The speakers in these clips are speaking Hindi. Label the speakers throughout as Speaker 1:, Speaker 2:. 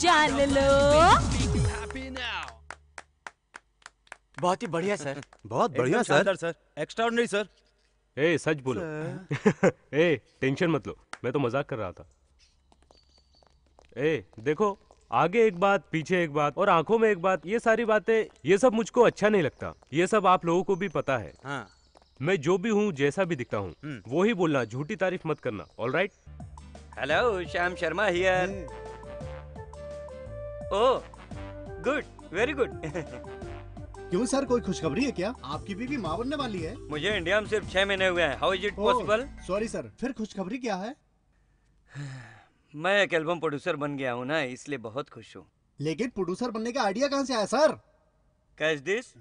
Speaker 1: जान लो
Speaker 2: बहुत ही बढ़िया सर
Speaker 3: बहुत बढ़िया सर
Speaker 4: सर एक्स्ट्राऑर्डिनरी सर
Speaker 5: ए सच बोलो ए टेंशन मत लो मैं तो मजाक कर रहा था ए देखो आगे एक बात पीछे एक बात और आंखों में एक बात ये सारी बातें ये सब मुझको अच्छा नहीं लगता ये सब आप लोगों को भी पता है
Speaker 3: हाँ।
Speaker 5: मैं जो भी हूँ जैसा भी दिखता हूँ हम्म। वो ही बोलना झूठी तारीफ मत करना all right
Speaker 2: hello Shyam Sharma here good very good
Speaker 6: क्यों सर कोई खुशखबरी है क्या आपकी बीवी माँ बनने वाली है
Speaker 2: मुझे इंडिया में सिर्फ छह महीने हुए हैं how is it possible
Speaker 6: sorry sir फिर खुशखबरी क्या है
Speaker 2: मैं एक एल्बम प्रोड्यूसर बन गया हूँ ना इसलिए बहुत खुश हूँ
Speaker 6: लेकिन प्रोड्यूसर बनने का आइडिया कहाँ से आया सर
Speaker 2: कैश दिस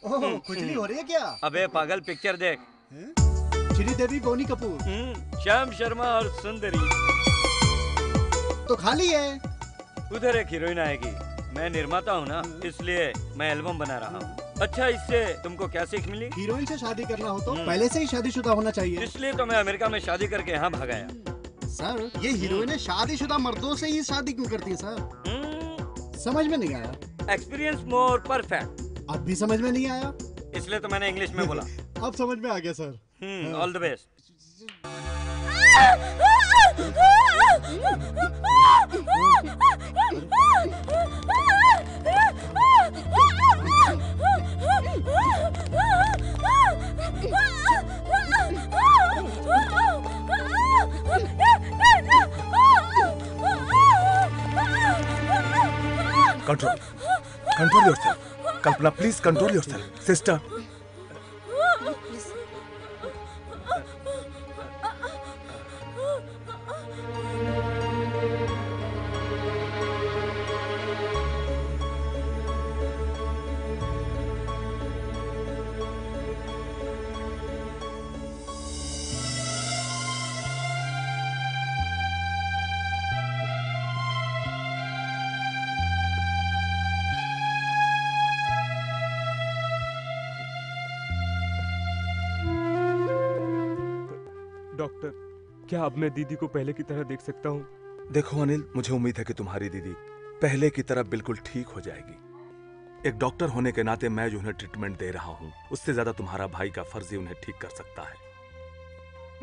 Speaker 6: खुजली हम्म। हो रही है क्या
Speaker 2: अबे पागल पिक्चर देख हम्म।
Speaker 6: श्रीदेवी बोनी कपूर
Speaker 2: हम्म, श्याम शर्मा और सुंदरी
Speaker 6: तो खाली है
Speaker 2: उधर एक हीरोइन आएगी मैं निर्माता हूँ ना इसलिए मैं एल्बम बना रहा हूँ अच्छा इससे तुमको क्या सीख मिली
Speaker 6: हीरोइन से शादी करना हो तो
Speaker 2: हम्म।
Speaker 6: पहले से ही शादीशुदा होना चाहिए
Speaker 2: इसलिए तो मैं अमेरिका में शादी करके यहाँ भागाया
Speaker 6: सर ये हीरोइन शादीशुदा मर्दों से ही शादी क्यों करती है सर हम्म। समझ में नहीं आया
Speaker 2: एक्सपीरियंस मोर परफेक्ट
Speaker 6: अब भी समझ में नहीं आया
Speaker 2: इसलिए तो मैंने इंग्लिश में बोला
Speaker 6: अब समझ में आ गया sir
Speaker 2: all the best
Speaker 7: Control yourself. Kalpana, please control yourself. Sister,
Speaker 5: क्या अब मैं दीदी को पहले की तरह देख सकता हूँ
Speaker 7: देखो अनिल मुझे उम्मीद है कि तुम्हारी दीदी पहले की तरह बिल्कुल ठीक हो जाएगी एक डॉक्टर होने के नाते मैं जो उन्हें ट्रीटमेंट दे रहा हूँ उससे ज्यादा तुम्हारा भाई का फर्ज उन्हें ठीक कर सकता है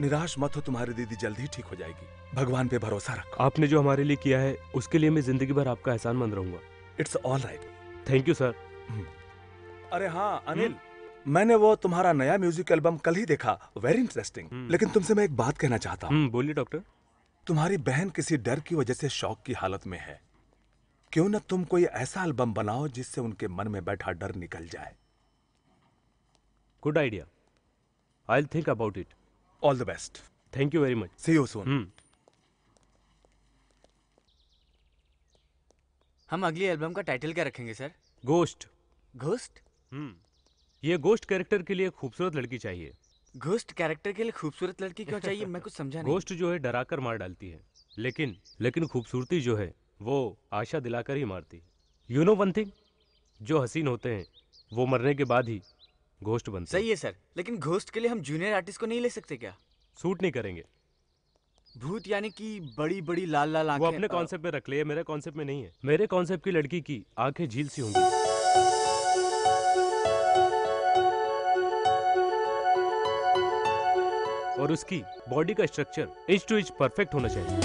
Speaker 7: निराश मत हो तुम्हारी दीदी जल्द ही ठीक हो जाएगी भगवान पे भरोसा रखो
Speaker 5: आपने जो हमारे लिए किया है उसके लिए मैं जिंदगी भर आपका एहसान मंद रहूंगा
Speaker 7: it's all right
Speaker 5: thank you sir
Speaker 7: अरे हाँ अनिल हम्म। मैंने वो तुम्हारा नया म्यूजिक एल्बम कल ही देखा वेरी इंटरेस्टिंग हम्म। लेकिन तुमसे मैं एक बात कहना चाहता हूँ
Speaker 5: हम्म, बोलिए डॉक्टर
Speaker 7: तुम्हारी बहन किसी डर की वजह से शौक की हालत में है क्यों ना तुम कोई ऐसा एल्बम बनाओ जिससे उनके मन में बैठा डर निकल जाए
Speaker 5: good idea I think about it
Speaker 7: all the best
Speaker 5: thank you very much
Speaker 7: see you soon
Speaker 8: हम अगली एल्बम का टाइटल क्या रखेंगे सर
Speaker 5: घोस्ट
Speaker 8: घोस्ट
Speaker 5: हम्म ये गोस्ट कैरेक्टर के लिए खूबसूरत लड़की चाहिए
Speaker 8: गोस्ट कैरेक्टर के लिए खूबसूरत लड़की क्यों चाहिए मैं कुछ समझा
Speaker 5: गोस्ट जो है डराकर मार डालती है लेकिन लेकिन खूबसूरती जो है वो आशा दिलाकर ही मारती है यू नो वन थिंग जो हसीन होते हैं वो मरने के बाद ही घोष्ट बनते
Speaker 8: सही है सर लेकिन घोष्ट के लिए हम जूनियर आर्टिस्ट को नहीं ले सकते क्या
Speaker 5: सूट नहीं करेंगे
Speaker 8: भूत यानी कि बड़ी बड़ी लाल लाल आंखें
Speaker 5: वो
Speaker 8: अपने
Speaker 5: कॉन्सेप्ट में रख लिए मेरे कॉन्सेप्ट में नहीं है मेरे कॉन्सेप्ट की लड़की की आंखें झील सी होंगी और उसकी बॉडी का structure inch to inch perfect होना चाहिए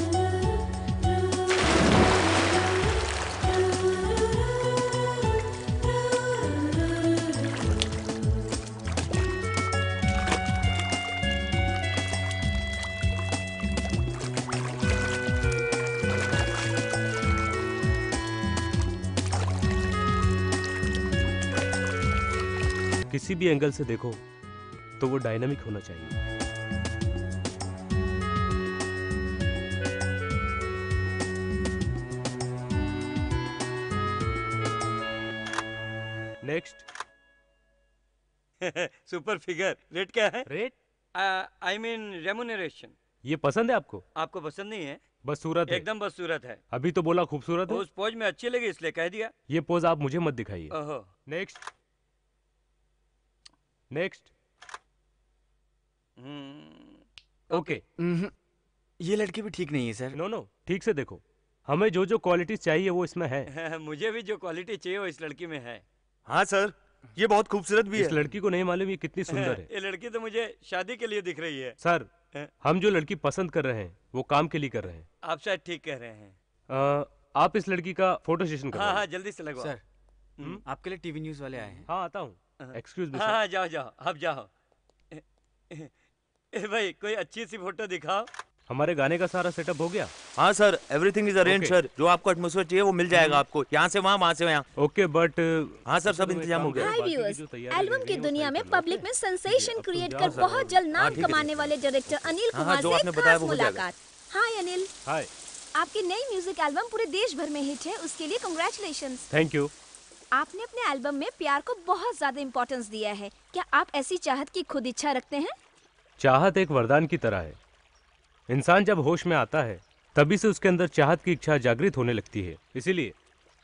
Speaker 5: किसी भी एंगल से देखो तो वो डायनामिक होना चाहिए
Speaker 2: सुपर फिगर रेट क्या है
Speaker 5: रेट
Speaker 2: आई मीन रेमोनरेशन
Speaker 5: ये पसंद है आपको
Speaker 2: आपको पसंद नहीं है
Speaker 5: बस सूरत
Speaker 2: एकदम बस सूरत है
Speaker 5: अभी तो बोला खूबसूरत
Speaker 2: पोज पोज में अच्छी लगी इसलिए कह दिया
Speaker 5: ये पोज आप मुझे मत दिखाइए नेक्स्ट
Speaker 2: हम्म।
Speaker 5: Next okay
Speaker 8: hmm. ये लड़की भी ठीक नहीं है सर
Speaker 5: नो नो ठीक से देखो हमें जो जो क्वालिटी चाहिए वो इसमें है
Speaker 2: मुझे भी जो क्वालिटी चाहिए वो इस लड़की में है
Speaker 1: हाँ सर ये बहुत खूबसूरत भी
Speaker 5: इस
Speaker 1: है
Speaker 5: लड़की को नहीं मालूम ये कितनी सुंदर है
Speaker 2: ये लड़की तो मुझे शादी के लिए दिख रही है
Speaker 5: सर हम जो लड़की पसंद कर रहे हैं वो काम के लिए कर रहे हैं
Speaker 2: आप शायद ठीक कह रहे हैं
Speaker 5: आप इस लड़की का फोटो सेशन
Speaker 2: हाँ हाँ जल्दी से लगवा
Speaker 8: सर
Speaker 2: हम्म।
Speaker 8: आपके लिए टीवी न्यूज वाले आए हैं
Speaker 5: हाँ आता हूँ एक्सक्यूज हाँ
Speaker 2: हाँ।, हाँ, हाँ जाओ जाओ आप जाओ ए, ए, भाई कोई अच्छी सी फोटो दिखाओ
Speaker 5: हमारे गाने का सारा सेटअप हो गया
Speaker 1: हाँ sir everything is arrange sir जो आपको एटमोसफेयर चाहिए वो मिल जाएगा आपको यहाँ से वहाँ वहाँ से वहाँ
Speaker 5: ओके बट
Speaker 1: हाँ सर सब इंतजाम हो गया
Speaker 3: एल्बम की दुनिया में पब्लिक में सेंसेशन तो क्रिएट कर बहुत जल्द नाम
Speaker 1: हाँ,
Speaker 3: कमाने वाले डायरेक्टर अनिल
Speaker 1: हाँ,
Speaker 3: हाँ,
Speaker 1: कुमार
Speaker 3: से खास मुलाकात हाय अनिल
Speaker 5: हाय
Speaker 3: नई म्यूजिक एल्बम पूरे देश भर में हिट है उसके लिए कंग्रेचुलेशन
Speaker 5: थैंक यू
Speaker 3: आपने अपने एल्बम में प्यार को बहुत ज्यादा इम्पोर्टेंस दिया है क्या आप ऐसी चाहत की खुद इच्छा रखते हैं
Speaker 5: चाहत एक वरदान की तरह है इंसान जब होश में आता है तभी से उसके अंदर चाहत की इच्छा जागृत होने लगती है इसीलिए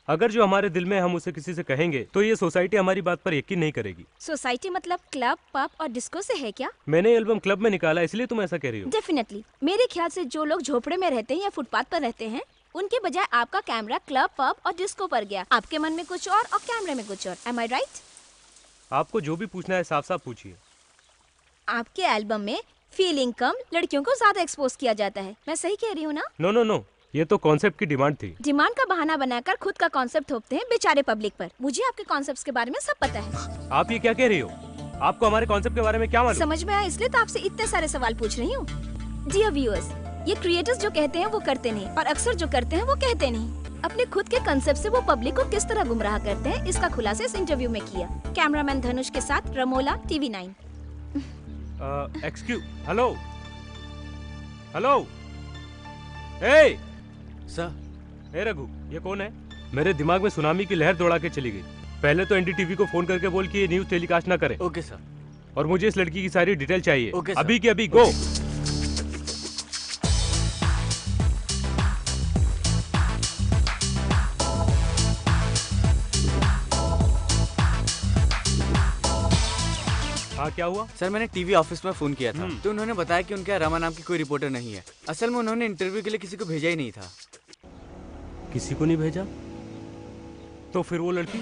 Speaker 5: अगर जो हमारे दिल में हम उसे किसी से कहेंगे तो ये सोसाइटी हमारी बात पर यकीन नहीं करेगी
Speaker 3: सोसाइटी मतलब क्लब पब और डिस्को से है क्या
Speaker 5: मैंने एल्बम क्लब में निकाला इसलिए तुम ऐसा कह रही हो
Speaker 3: डेफिनेटली मेरे ख्याल से जो लोग झोपड़े में रहते हैं या फुटपाथ पर रहते हैं उनके बजाय आपका कैमरा क्लब पब और डिस्को पर गया आपके मन में कुछ और और कैमरे में कुछ और एम आई राइट
Speaker 5: आपको जो भी पूछना है साफ साफ पूछिए
Speaker 3: आपके एल्बम में फीलिंग कम लड़कियों को ज्यादा एक्सपोज किया जाता है मैं सही कह रही हूँ ना
Speaker 5: नो नो नो ये तो कॉन्सेप्ट की डिमांड थी
Speaker 3: डिमांड का बहाना बनाकर खुद का कॉन्सेप्ट थोपते हैं बेचारे पब्लिक पर मुझे आपके कॉन्सेप्ट के बारे में सब पता है
Speaker 5: आप ये क्या कह रही हो आपको हमारे कॉन्सेप्ट के बारे में क्या मालूम?
Speaker 3: समझ में आया इसलिए तो आपसे इतने सारे सवाल पूछ रही हूँ जी व्यूअर्स ये क्रिएटर्स जो कहते हैं वो करते नहीं और अक्सर जो करते हैं वो कहते नहीं अपने खुद के कंसेप्ट से वो पब्लिक को किस तरह गुमराह करते हैं इसका खुलासा इस इंटरव्यू में किया कैमरामैन धनुष के साथ Ramola TV nine
Speaker 5: excuse hello hello ए
Speaker 8: सर
Speaker 5: ए रघु ये कौन है मेरे दिमाग में सुनामी की लहर दौड़ा के चली गई पहले तो एनडीटीवी को फोन करके बोल कि ये न्यूज टेलीकास्ट ना करे
Speaker 8: ओके सर
Speaker 5: और मुझे इस लड़की की सारी डिटेल चाहिए
Speaker 8: ओके
Speaker 5: अभी के अभी गो हाँ क्या हुआ
Speaker 8: सर मैंने टीवी ऑफिस में फोन किया था
Speaker 5: हम्म।
Speaker 8: तो उन्होंने बताया कि उनके रमा नाम की कोई रिपोर्टर नहीं है असल में उन्होंने इंटरव्यू के लिए किसी को भेजा ही नहीं था
Speaker 5: किसी को नहीं भेजा तो फिर वो लड़की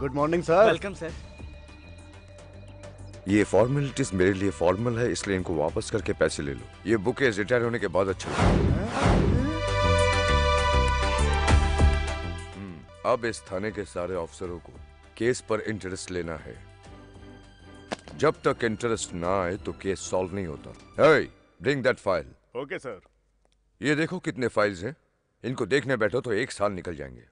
Speaker 6: good morning sir
Speaker 8: welcome sir
Speaker 4: ये फॉर्मेलिटीज मेरे लिए फॉर्मल है इसलिए इनको वापस करके पैसे ले लो ये बुक रिटायर होने के बाद अच्छा अब इस थाने के सारे ऑफिसरों को केस पर इंटरेस्ट लेना है जब तक इंटरेस्ट ना आए तो केस सॉल्व नहीं होता hey, bring that file
Speaker 1: okay sir
Speaker 4: ये देखो कितने फाइल्स हैं इनको देखने बैठो तो एक साल निकल जाएंगे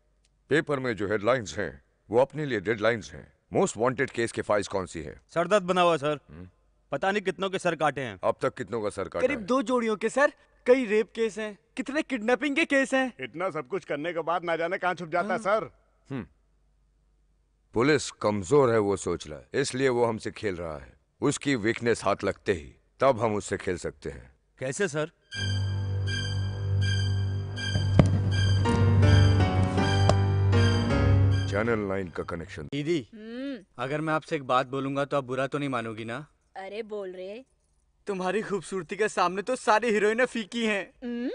Speaker 4: पेपर में जो हेडलाइंस हैं वो अपने लिए डेडलाइंस हैं मोस्ट वांटेड केस के फाइल्स कौन सी है
Speaker 1: सरदर्द बना हुआ सर हुँ? हम्म। पता नहीं कितनों के सर काटे हैं
Speaker 4: अब तक कितनों का सर काटा
Speaker 8: करीब दो जोड़ियों के सर कई रेप केस हैं कितने किडनैपिंग के केस हैं
Speaker 9: इतना सब कुछ करने के बाद ना जाने कहाँ छुप जाता है हाँ। सर हम्म।
Speaker 4: पुलिस कमजोर है वो सोच रहा है इसलिए वो हमसे खेल रहा है उसकी वीकनेस हाथ लगते ही तब हम उससे खेल सकते हैं
Speaker 1: कैसे सर
Speaker 4: चैनल लाइन का कनेक्शन
Speaker 8: दीदी हम्म। अगर मैं आपसे एक बात बोलूंगा तो आप बुरा तो नहीं मानोगी ना
Speaker 3: अरे बोल रहे
Speaker 8: तुम्हारी खूबसूरती के सामने तो सारी हीरोइने फीकी हैं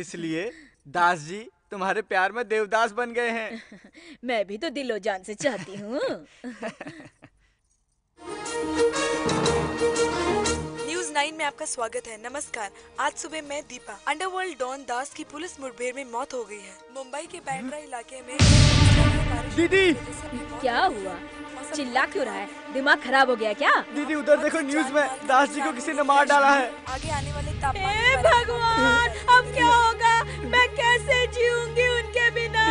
Speaker 8: इसलिए दास जी तुम्हारे प्यार में देवदास बन गए हैं
Speaker 3: मैं भी तो दिलो जान से चाहती हूँ
Speaker 10: नाइन में आपका स्वागत है नमस्कार आज सुबह मैं दीपा अंडरवर्ल्ड डॉन दास की पुलिस मुठभेड़ में मौत हो गई है मुंबई के बैंड्रा इलाके में
Speaker 8: दीदी
Speaker 3: क्या हुआ चिल्ला क्यों रहा है दिमाग खराब हो गया क्या
Speaker 8: दीदी उधर देखो न्यूज में दास जी को किसी ने मार डाला है
Speaker 10: आगे आने वाले तापमान
Speaker 3: भगवान अब क्या होगा मैं कैसे जीऊंगी उनके बिना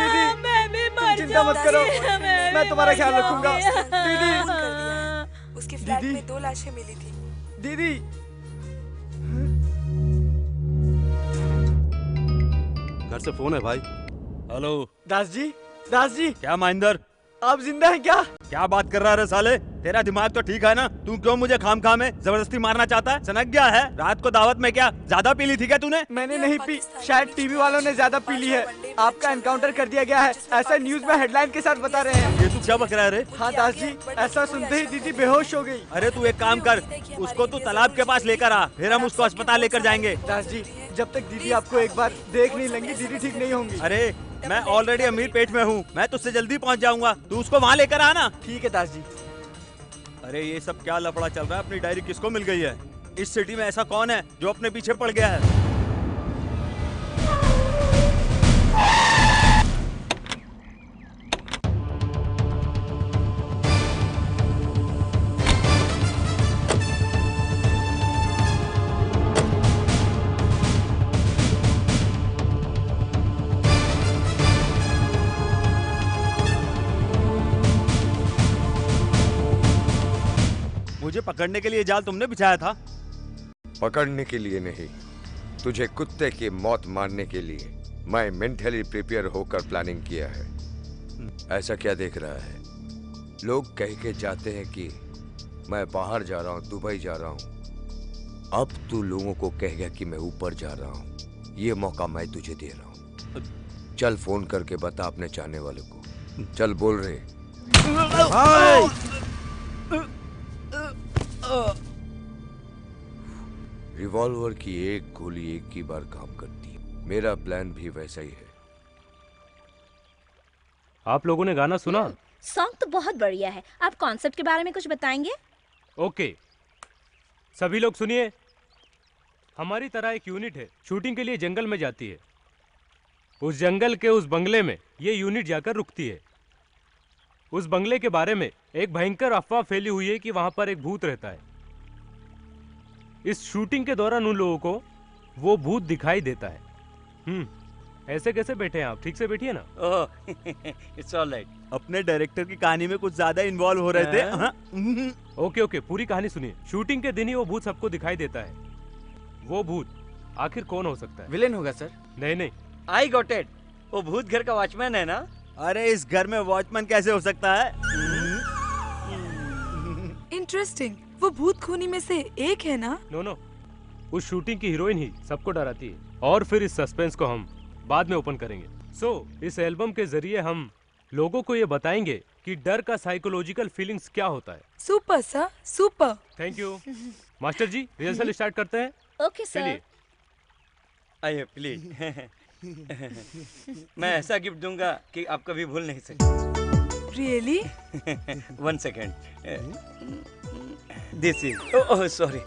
Speaker 3: मैं भी मर
Speaker 8: चिंता मत करो मैं तुम्हारा ख्याल रखूंगा दीदी
Speaker 10: उसके फ्लैट में दो लाशें मिली थी
Speaker 8: दीदी
Speaker 1: से फोन है भाई हेलो
Speaker 8: दास जी दास जी
Speaker 1: क्या माइंदर
Speaker 8: आप जिंदा हैं क्या
Speaker 1: क्या बात कर रहा है साले तेरा दिमाग तो ठीक है ना तू क्यों मुझे खाम खाम है जबरदस्ती मारना चाहता है सनक गया है रात को दावत में क्या ज्यादा पी ली थी क्या तूने
Speaker 8: मैंने नहीं पी शायद टीवी वालों ने ज्यादा पी ली है आपका एनकाउंटर कर दिया गया है ऐसा न्यूज में हेडलाइन के साथ बता रहे हैं
Speaker 1: ये तू क्या बक रहा है
Speaker 8: हाँ दास जी ऐसा सुनते ही दीदी बेहोश हो गयी
Speaker 1: अरे तू एक काम कर उसको तू तालाब के पास लेकर आ फिर हम उसको अस्पताल लेकर जाएंगे
Speaker 8: दास जी जब तक दीदी आपको एक बार देख नहीं लेंगी दीदी ठीक नहीं होंगी
Speaker 1: अरे मैं ऑलरेडी अमीर पेट में हूँ मैं तुझसे जल्दी पहुँच जाऊंगा तू उसको वहाँ लेकर आना
Speaker 8: ठीक है दास जी
Speaker 1: अरे ये सब क्या लफड़ा चल रहा है अपनी डायरी किसको मिल गई है इस सिटी में ऐसा कौन है जो अपने पीछे पड़ गया है पकड़ने के लिए जाल तुमने बिछाया था
Speaker 4: पकड़ने के लिए नहीं तुझे कुत्ते की मौत मारने के लिए मैं मेंटली प्रिपेयर होकर प्लानिंग किया है ऐसा क्या देख रहा है लोग कह के जाते हैं कि मैं बाहर जा रहा हूँ दुबई जा रहा हूँ अब तू लोगों को कह गया कि मैं ऊपर जा रहा हूँ ये मौका मैं तुझे दे रहा हूँ चल फोन करके बता अपने चाहने वाले को चल बोल रहे रिवॉल्वर की एक गोली एक ही बार काम करती है मेरा प्लान भी वैसा ही है
Speaker 5: आप लोगों ने गाना सुना
Speaker 3: सॉन्ग तो बहुत बढ़िया है आप कॉन्सेप्ट के बारे में कुछ बताएंगे
Speaker 5: ओके सभी लोग सुनिए हमारी तरह एक यूनिट है शूटिंग के लिए जंगल में जाती है उस जंगल के उस बंगले में ये यूनिट जाकर रुकती है उस बंगले के बारे में एक भयंकर अफवाह फैली हुई है कि वहां पर एक भूत रहता है इस शूटिंग के दौरान उन लोगों को वो भूत दिखाई देता है हम्म ऐसे कैसे बैठे हैं आप ठीक से बैठिए ना
Speaker 2: इट्स ऑल राइट
Speaker 1: अपने डायरेक्टर की कहानी में कुछ ज्यादा इन्वॉल्व हो रहे थे
Speaker 2: हाँ।
Speaker 1: हाँ।
Speaker 5: ओके ओके पूरी कहानी सुनिए शूटिंग के दिन ही वो भूत सबको दिखाई देता है वो भूत आखिर कौन हो सकता है
Speaker 8: विलेन होगा सर
Speaker 5: नहीं नहीं
Speaker 2: आई गॉट इट वो भूत घर का वॉचमैन है ना
Speaker 1: अरे इस घर में वॉचमैन कैसे हो सकता है
Speaker 10: इंटरेस्टिंग वो भूत खूनी में से एक है ना
Speaker 5: नो नो उस शूटिंग की हीरोइन ही सबको डराती है और फिर इस सस्पेंस को हम बाद में ओपन करेंगे सो so, इस एल्बम के जरिए हम लोगों को ये बताएंगे कि डर का साइकोलॉजिकल फीलिंग्स क्या होता है
Speaker 10: super sir super
Speaker 5: thank you master ji rehearsal start करते हैं
Speaker 3: ओके सर
Speaker 2: आइए प्लीज मैं ऐसा गिफ्ट दूंगा कि आप कभी भूल नहीं सकते
Speaker 10: really
Speaker 2: one second this is oh sorry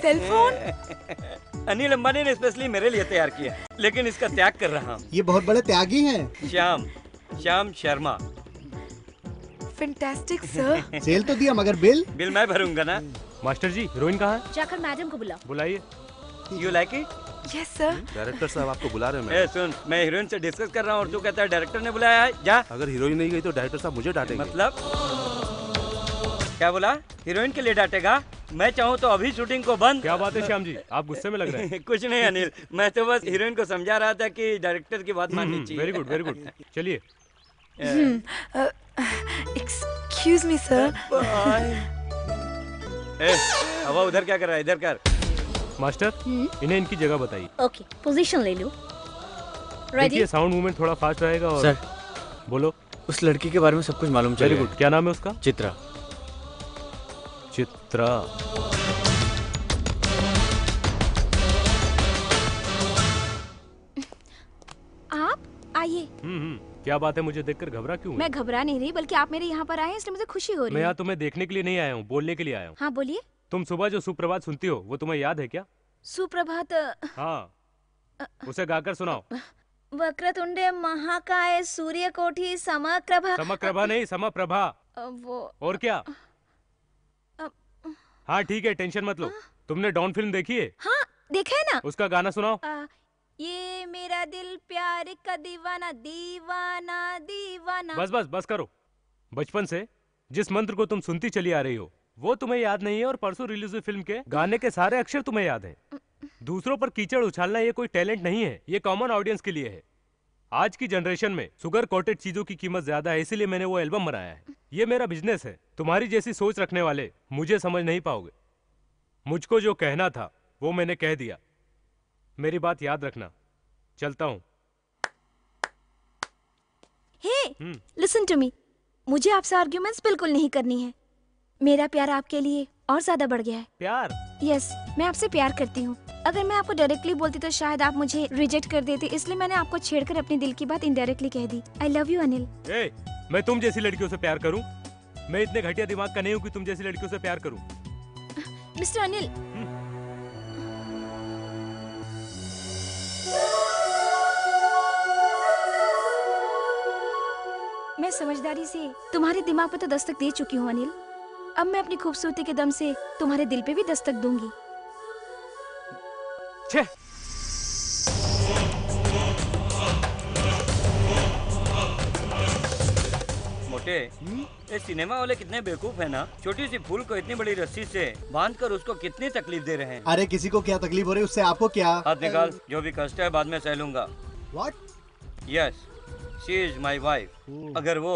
Speaker 10: cellphone
Speaker 2: Anil Ambani ने स्पेशली मेरे लिए तैयार किया लेकिन इसका त्याग कर रहा हूँ
Speaker 6: ये बहुत बड़े त्यागी हैं
Speaker 2: Shyam Shyam Sharma
Speaker 10: fantastic sir
Speaker 6: cell तो दिया मगर बिल
Speaker 2: बिल मैं भरूंगा ना
Speaker 5: मास्टर जी हीरोइन कहाँ है
Speaker 3: जाकर मैडम को बुला
Speaker 5: बुलाइए
Speaker 2: you like it
Speaker 10: yes sir
Speaker 11: director साहब आपको बुला रहे हैं
Speaker 2: मैं सुन मैं हीरोइन से डिस्कस कर रहा हूँ और तू कहता है डायरेक्टर ने बुलाया है जा
Speaker 11: अगर हीरोइन नहीं गई तो डायरेक्टर साहब मुझे डांटेंगे
Speaker 2: मतलब क्या बोला हीरोइन के लिए डांटेगा मैं चाहूँ तो अभी शूटिंग को बंद
Speaker 5: क्या बात है श्याम जी आप गुस्से में लग रहे हैं
Speaker 2: कुछ नहीं अनिल मैं तो बस हीरोइन को समझा रहा था कि डायरेक्टर की बात माननी चाहिए
Speaker 5: वेरी गुड वेरी गुड चलिए
Speaker 10: एक्सक्यूज मी सर
Speaker 2: ए, हवा उधर क्या कर रहा है इधर कर
Speaker 5: मास्टर हम्म। इन्हें इनकी जगह बताइए
Speaker 3: ओके पोजीशन ले लो
Speaker 5: देखिए साउंड मूवमेंट थोड़ा फास्ट रहेगा और
Speaker 8: सर
Speaker 5: बोलो
Speaker 8: उस लड़की के बारे में सब कुछ मालूम चल
Speaker 5: गुड क्या नाम है उसका
Speaker 8: चित्रा
Speaker 5: चित्रा
Speaker 3: आप आइए
Speaker 5: हम्म हम्म क्या बात है मुझे देखकर घबरा क्यों
Speaker 3: मैं घबरा नहीं रही बल्कि आप मेरे यहाँ पर आए इसलिए मुझे खुशी हो रही
Speaker 5: मैं यहाँ तुम्हें देखने के लिए नहीं आया हूँ बोलने के लिए आया हूँ
Speaker 3: हाँ बोलिए
Speaker 5: तुम सुबह जो सुप्रभात सुनती हो वो तुम्हें याद है क्या
Speaker 3: सुप्रभात
Speaker 5: हाँ उसे गाकर सुनाओ
Speaker 3: वक्र तुंडे महाकाय सूर्य कोठी समाक्रभा
Speaker 5: समाक्रभा नहीं समाप्रभा
Speaker 3: वो
Speaker 5: और क्या हाँ ठीक है टेंशन मत लो हाँ। तुमने डॉन फिल्म देखी है
Speaker 3: हाँ देखा है ना
Speaker 5: उसका गाना सुनाओ
Speaker 3: ये मेरा दिल प्यार का दीवाना दीवाना दीवाना
Speaker 5: बस बस बस करो बचपन से जिस मंत्र को तुम सुनती चली आ रही हो वो तुम्हें याद नहीं है और परसों रिलीज हुई फिल्म के गाने के सारे अक्षर तुम्हें याद है दूसरों पर कीचड़ उछालना ये कोई टैलेंट नहीं है ये कॉमन ऑडियंस के लिए है आज की जनरेशन में सुगर कोटेड चीजों की कीमत ज्यादा है इसीलिए मैंने वो एल्बम बनाया है ये मेरा बिजनेस है तुम्हारी जैसी सोच रखने वाले मुझे समझ नहीं पाओगे मुझको जो कहना था वो मैंने कह दिया मेरी बात याद रखना चलता हूँ
Speaker 3: लिसन टू मी मुझे आपसे आर्ग्यूमेंट्स बिल्कुल नहीं करनी है मेरा प्यार आपके लिए और ज्यादा बढ़ गया है
Speaker 5: प्यार
Speaker 3: यस yes, मैं आपसे प्यार करती हूँ अगर मैं आपको डायरेक्टली बोलती तो शायद आप मुझे रिजेक्ट कर देते इसलिए मैंने आपको छेड़कर अपने दिल की बात इनडायरेक्टली कह दी आई लव यू अनिल
Speaker 5: ए, मैं तुम जैसी लड़कियों से प्यार करूं मैं इतने घटिया दिमाग का नहीं हूँ कि तुम जैसी लड़कियों से प्यार करूं
Speaker 3: मिस्टर अनिल हम्म। मैं समझदारी से तुम्हारे दिमाग पर तो दस्तक दे चुकी हूँ अनिल अब मैं अपनी खूबसूरती के दम से तुम्हारे दिल पे भी दस्तक दूंगी
Speaker 2: मोटे ये सिनेमा वाले कितने बेवकूफ है ना छोटी सी फूल को इतनी बड़ी रस्सी से बांध कर उसको कितनी तकलीफ दे रहे हैं
Speaker 6: अरे किसी को क्या तकलीफ हो रही है उससे आपको क्या
Speaker 2: हाथ निकाल जो भी कष्ट है बाद में सह लूंगा yes Yes. She's my wife अगर वो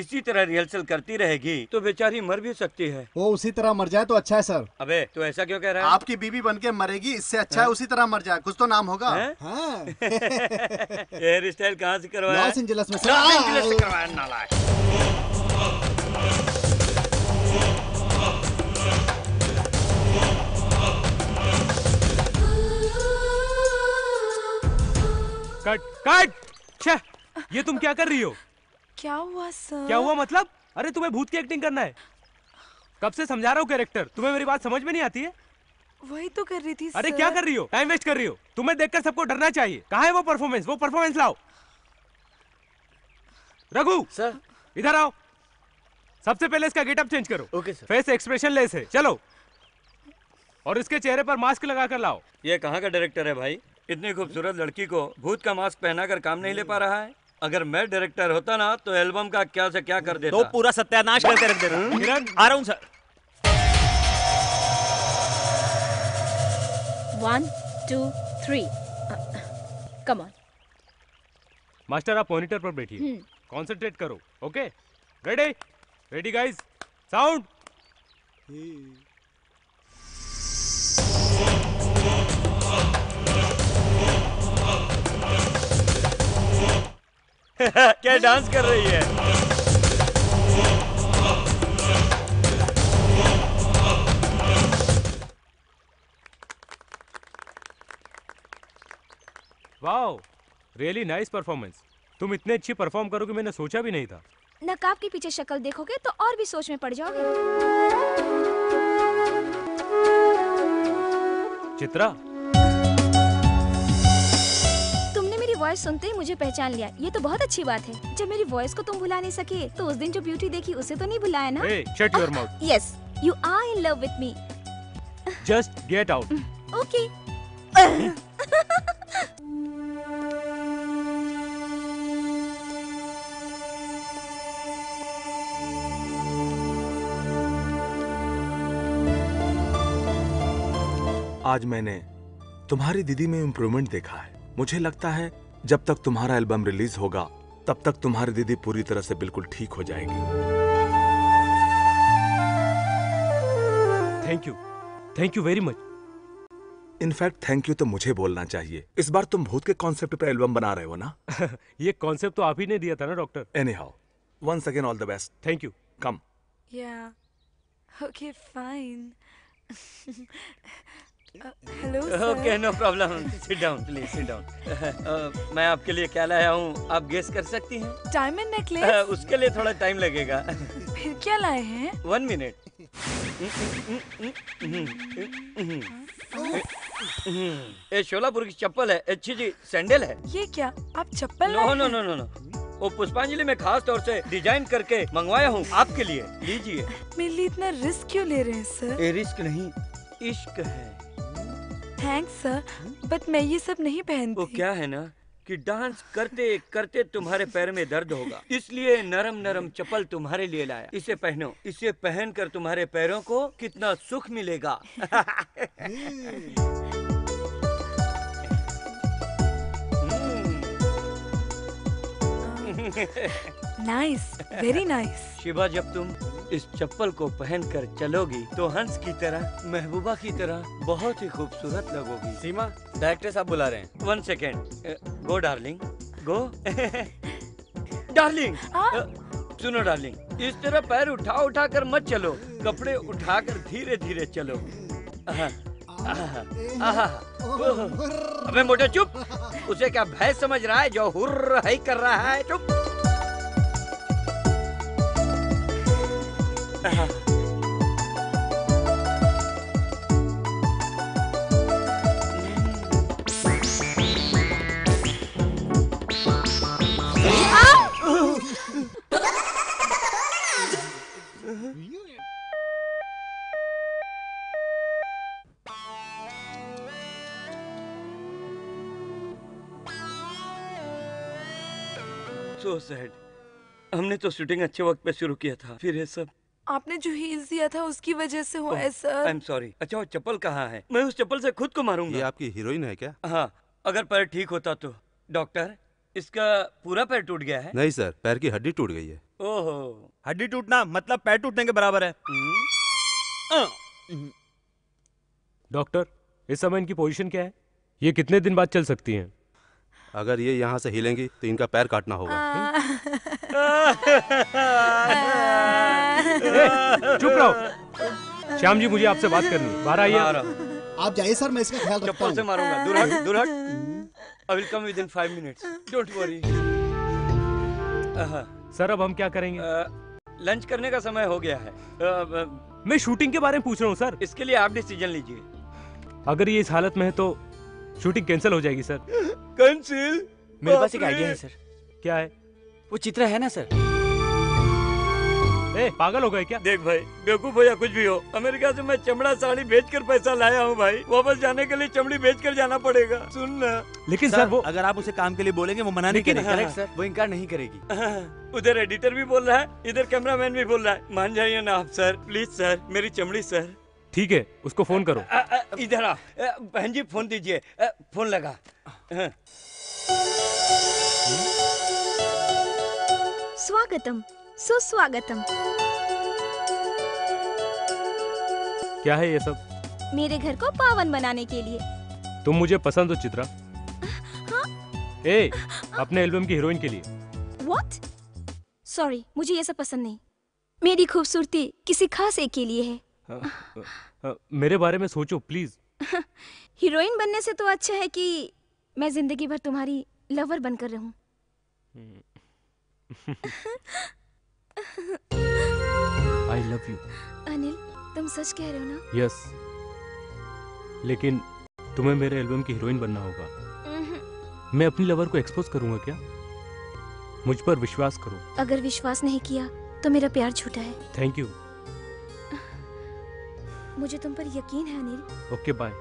Speaker 2: इसी तरह रिहर्सल करती रहेगी तो बेचारी मर भी सकती है
Speaker 6: वो उसी तरह मर जाए तो अच्छा है सर
Speaker 2: अबे तो ऐसा क्यों कह रहा है
Speaker 6: आपकी बीबी बन के मरेगी इससे अच्छा है, है हाँ। उसी तरह मर जाए कुछ तो नाम होगा
Speaker 2: हेयर
Speaker 6: हाँ।
Speaker 2: स्टाइल कहाँ से करवाया
Speaker 6: लॉस एंजलिस में
Speaker 2: लॉस एंजलिस से करवाया नाला
Speaker 5: कट कट ये तुम क्या कर रही हो
Speaker 10: क्या हुआ सर
Speaker 5: क्या हुआ मतलब अरे तुम्हें भूत की एक्टिंग करना है कब से समझा रहा हूँ कैरेक्टर तुम्हें मेरी बात समझ में नहीं आती है
Speaker 10: वही तो कर रही थी
Speaker 5: अरे
Speaker 10: सर।
Speaker 5: क्या कर रही हो टाइम वेस्ट कर रही हो तुम्हें देखकर सबको डरना चाहिए कहा है वो परफॉर्मेंस वो परफॉर्मेंस लाओ रघु
Speaker 2: सर
Speaker 5: इधर आओ सबसे पहले इसका गेटअप चेंज करो
Speaker 2: okay sir
Speaker 5: face expressionless है चलो और इसके चेहरे पर मास्क लगा कर लाओ
Speaker 2: ये कहाँ का डायरेक्टर है भाई इतनी खूबसूरत लड़की को भूत का मास्क पहनाकर काम नहीं ले पा रहा है अगर मैं डायरेक्टर होता ना तो एल्बम का क्या से क्या कर देता
Speaker 1: तो पूरा सत्यानाश करके रख देता
Speaker 5: हम्म?
Speaker 1: आ रहा हूं sir
Speaker 3: one two three come
Speaker 5: master आप मॉनिटर पर बैठिए
Speaker 3: कॉन्सेंट्रेट
Speaker 5: हम्म। करो okay ready ready guys sound
Speaker 2: क्या डांस कर रही है
Speaker 5: वाओ रियली नाइस परफॉर्मेंस तुम इतने अच्छी परफॉर्म करोगे मैंने सोचा भी नहीं था
Speaker 3: नकाब के पीछे शक्ल देखोगे तो और भी सोच में पड़ जाओगे
Speaker 5: चित्रा
Speaker 3: वॉइस सुनते ही मुझे पहचान लिया ये तो बहुत अच्छी बात है जब मेरी वॉइस को तुम भुला नहीं सके तो उस दिन जो ब्यूटी देखी उसे तो नहीं भुलाया ना
Speaker 5: shut your mouth
Speaker 3: yes you are in love with me
Speaker 5: just get out
Speaker 3: okay
Speaker 7: आज मैंने तुम्हारी दीदी में इम्प्रूवमेंट देखा है मुझे लगता है जब तक तुम्हारा एल्बम रिलीज होगा तब तक तुम्हारी दीदी पूरी तरह से बिल्कुल ठीक हो जाएगी
Speaker 5: thank you thank you very much
Speaker 7: in fact thank you तो मुझे बोलना चाहिए इस बार तुम भूत के कॉन्सेप्ट पर एल्बम बना रहे हो ना
Speaker 5: ये कॉन्सेप्ट तो आप ही ने दिया था ना doctor
Speaker 7: anyhow one second all the best
Speaker 5: thank you
Speaker 7: come
Speaker 10: या okay fine hello
Speaker 2: okay no problem sit down please sit down मैं आपके लिए क्या लाया हूँ आप गेस कर सकती हैं
Speaker 10: डायमंड
Speaker 2: नेकलेस
Speaker 10: uh,
Speaker 2: उसके लिए थोड़ा टाइम लगेगा
Speaker 10: फिर क्या लाए हैं
Speaker 2: वन मिनट ये शोलापुर की चप्पल है अच्छी जी सैंडल है
Speaker 10: ये क्या आप चप्पल
Speaker 2: no no no no no वो पुष्पांजलि में खास तौर से डिजाइन करके मंगवाया हूँ आपके लिए लीजिए
Speaker 10: मेरे लिए इतना रिस्क क्यों ले रहे हैं सर
Speaker 2: ये रिस्क नहीं इश्क है
Speaker 10: थैंक्स सर बट मैं ये सब नहीं पहनती वो
Speaker 2: क्या है ना कि डांस करते करते तुम्हारे पैर में दर्द होगा इसलिए नरम नरम चप्पल तुम्हारे लिए लाया इसे पहनो इसे पहनकर तुम्हारे पैरों को कितना सुख मिलेगा hmm. Hmm.
Speaker 10: Nice very nice
Speaker 2: Shiva जब तुम इस चप्पल को पहनकर चलोगी तो हंस की तरह महबूबा की तरह बहुत ही खूबसूरत लगोगी
Speaker 1: सीमा डायरेक्टर साहब बुला रहे हैं
Speaker 2: one second go darling go darling सुनो डार्लिंग इस तरह पैर उठा उठा कर मत चलो कपड़े उठा कर धीरे धीरे चलो अबे मोटे चुप उसे क्या भय समझ रहा है जो हुर्र है कर रहा है चुप सो so सैड हमने तो शूटिंग अच्छे वक्त पे शुरू किया था फिर ये सब
Speaker 10: आपने जो हील दिया था उसकी वजह से हुआ है सर आई
Speaker 2: एम सॉरी अच्छा वो चप्पल कहाँ है मैं उस चप्पल से खुद को मारूंगा
Speaker 11: ये आपकी हीरोइन है क्या
Speaker 2: हाँ अगर पैर ठीक होता तो डॉक्टर इसका पूरा पैर टूट गया है
Speaker 11: नहीं सर पैर की हड्डी टूट गई है
Speaker 2: ओहो
Speaker 1: हड्डी टूटना मतलब पैर टूटने के बराबर है
Speaker 5: डॉक्टर हम्म। हाँ। हम्म। इस समय इनकी पोजीशन क्या है ये कितने दिन बाद चल सकती हैं
Speaker 11: अगर ये यहाँ से हिलेंगी तो इनका पैर काटना होगा
Speaker 5: हाँ। हाँ। चुप रहो श्याम जी मुझे आपसे बात करनी बाहर आइए
Speaker 6: आप जाइए सर मैं इसका ख्याल रखता
Speaker 2: हूँ से मारूंगा दूर हट दूर हट I will come within 5 minutes don't worry
Speaker 5: sir अब हम क्या करेंगे
Speaker 2: लंच uh, करने का समय हो गया है uh, uh,
Speaker 5: मैं शूटिंग के बारे में पूछ रहा हूँ सर
Speaker 2: इसके लिए आप डिसीजन लीजिए
Speaker 5: अगर ये इस हालत में है तो शूटिंग कैंसिल हो जाएगी सर
Speaker 2: कैंसिल
Speaker 8: मेरे पास एक आइडिया है सर
Speaker 5: क्या है
Speaker 8: वो चित्र है ना सर
Speaker 5: ए, पागल हो गए क्या
Speaker 2: देख भाई बेवकूफ हो या कुछ भी हो अमेरिका से मैं चमड़ा साड़ी बेचकर पैसा लाया हूँ भाई वापस जाने के लिए चमड़ी बेचकर जाना पड़ेगा सुनना
Speaker 5: लेकिन सर, सर वो
Speaker 1: अगर आप उसे काम के लिए बोलेंगे वो मना नहीं करेगी
Speaker 8: हाँ, सर वो इनकार नहीं करेगी हाँ, हाँ,
Speaker 2: उधर एडिटर भी बोल रहा है इधर मैन भी बोल रहा है मान जाइए ना आप सर प्लीज सर मेरी चमड़ी सर
Speaker 5: ठीक है उसको फोन करो
Speaker 2: इधर आ बहन जी फोन दीजिए फोन लगा
Speaker 3: स्वागतम सुस्वागतम
Speaker 5: क्या है ये सब
Speaker 3: मेरे घर को पावन बनाने के लिए
Speaker 5: तुम मुझे पसंद हो चित्रा हाँ। ए, अपने एल्बम की हीरोइन के लिए
Speaker 3: वॉट सॉरी मुझे ये सब पसंद नहीं मेरी खूबसूरती किसी खास एक के लिए है
Speaker 5: आ, आ, आ, मेरे बारे में सोचो प्लीज
Speaker 3: हीरोइन बनने से तो अच्छा है कि मैं जिंदगी भर तुम्हारी लवर बनकर रहूं
Speaker 5: हम्म। I love you.
Speaker 3: अनिल तुम सच कह रहे हो ना
Speaker 5: यस yes. लेकिन तुम्हें मेरे एल्बम की हीरोइन बनना होगा
Speaker 3: हम्म।
Speaker 5: मैं अपनी लवर को एक्सपोज करूंगा क्या मुझ पर विश्वास करो
Speaker 3: अगर विश्वास नहीं किया तो मेरा प्यार झूठा है
Speaker 5: थैंक यू
Speaker 3: मुझे तुम पर यकीन है अनिल
Speaker 5: ओके बाय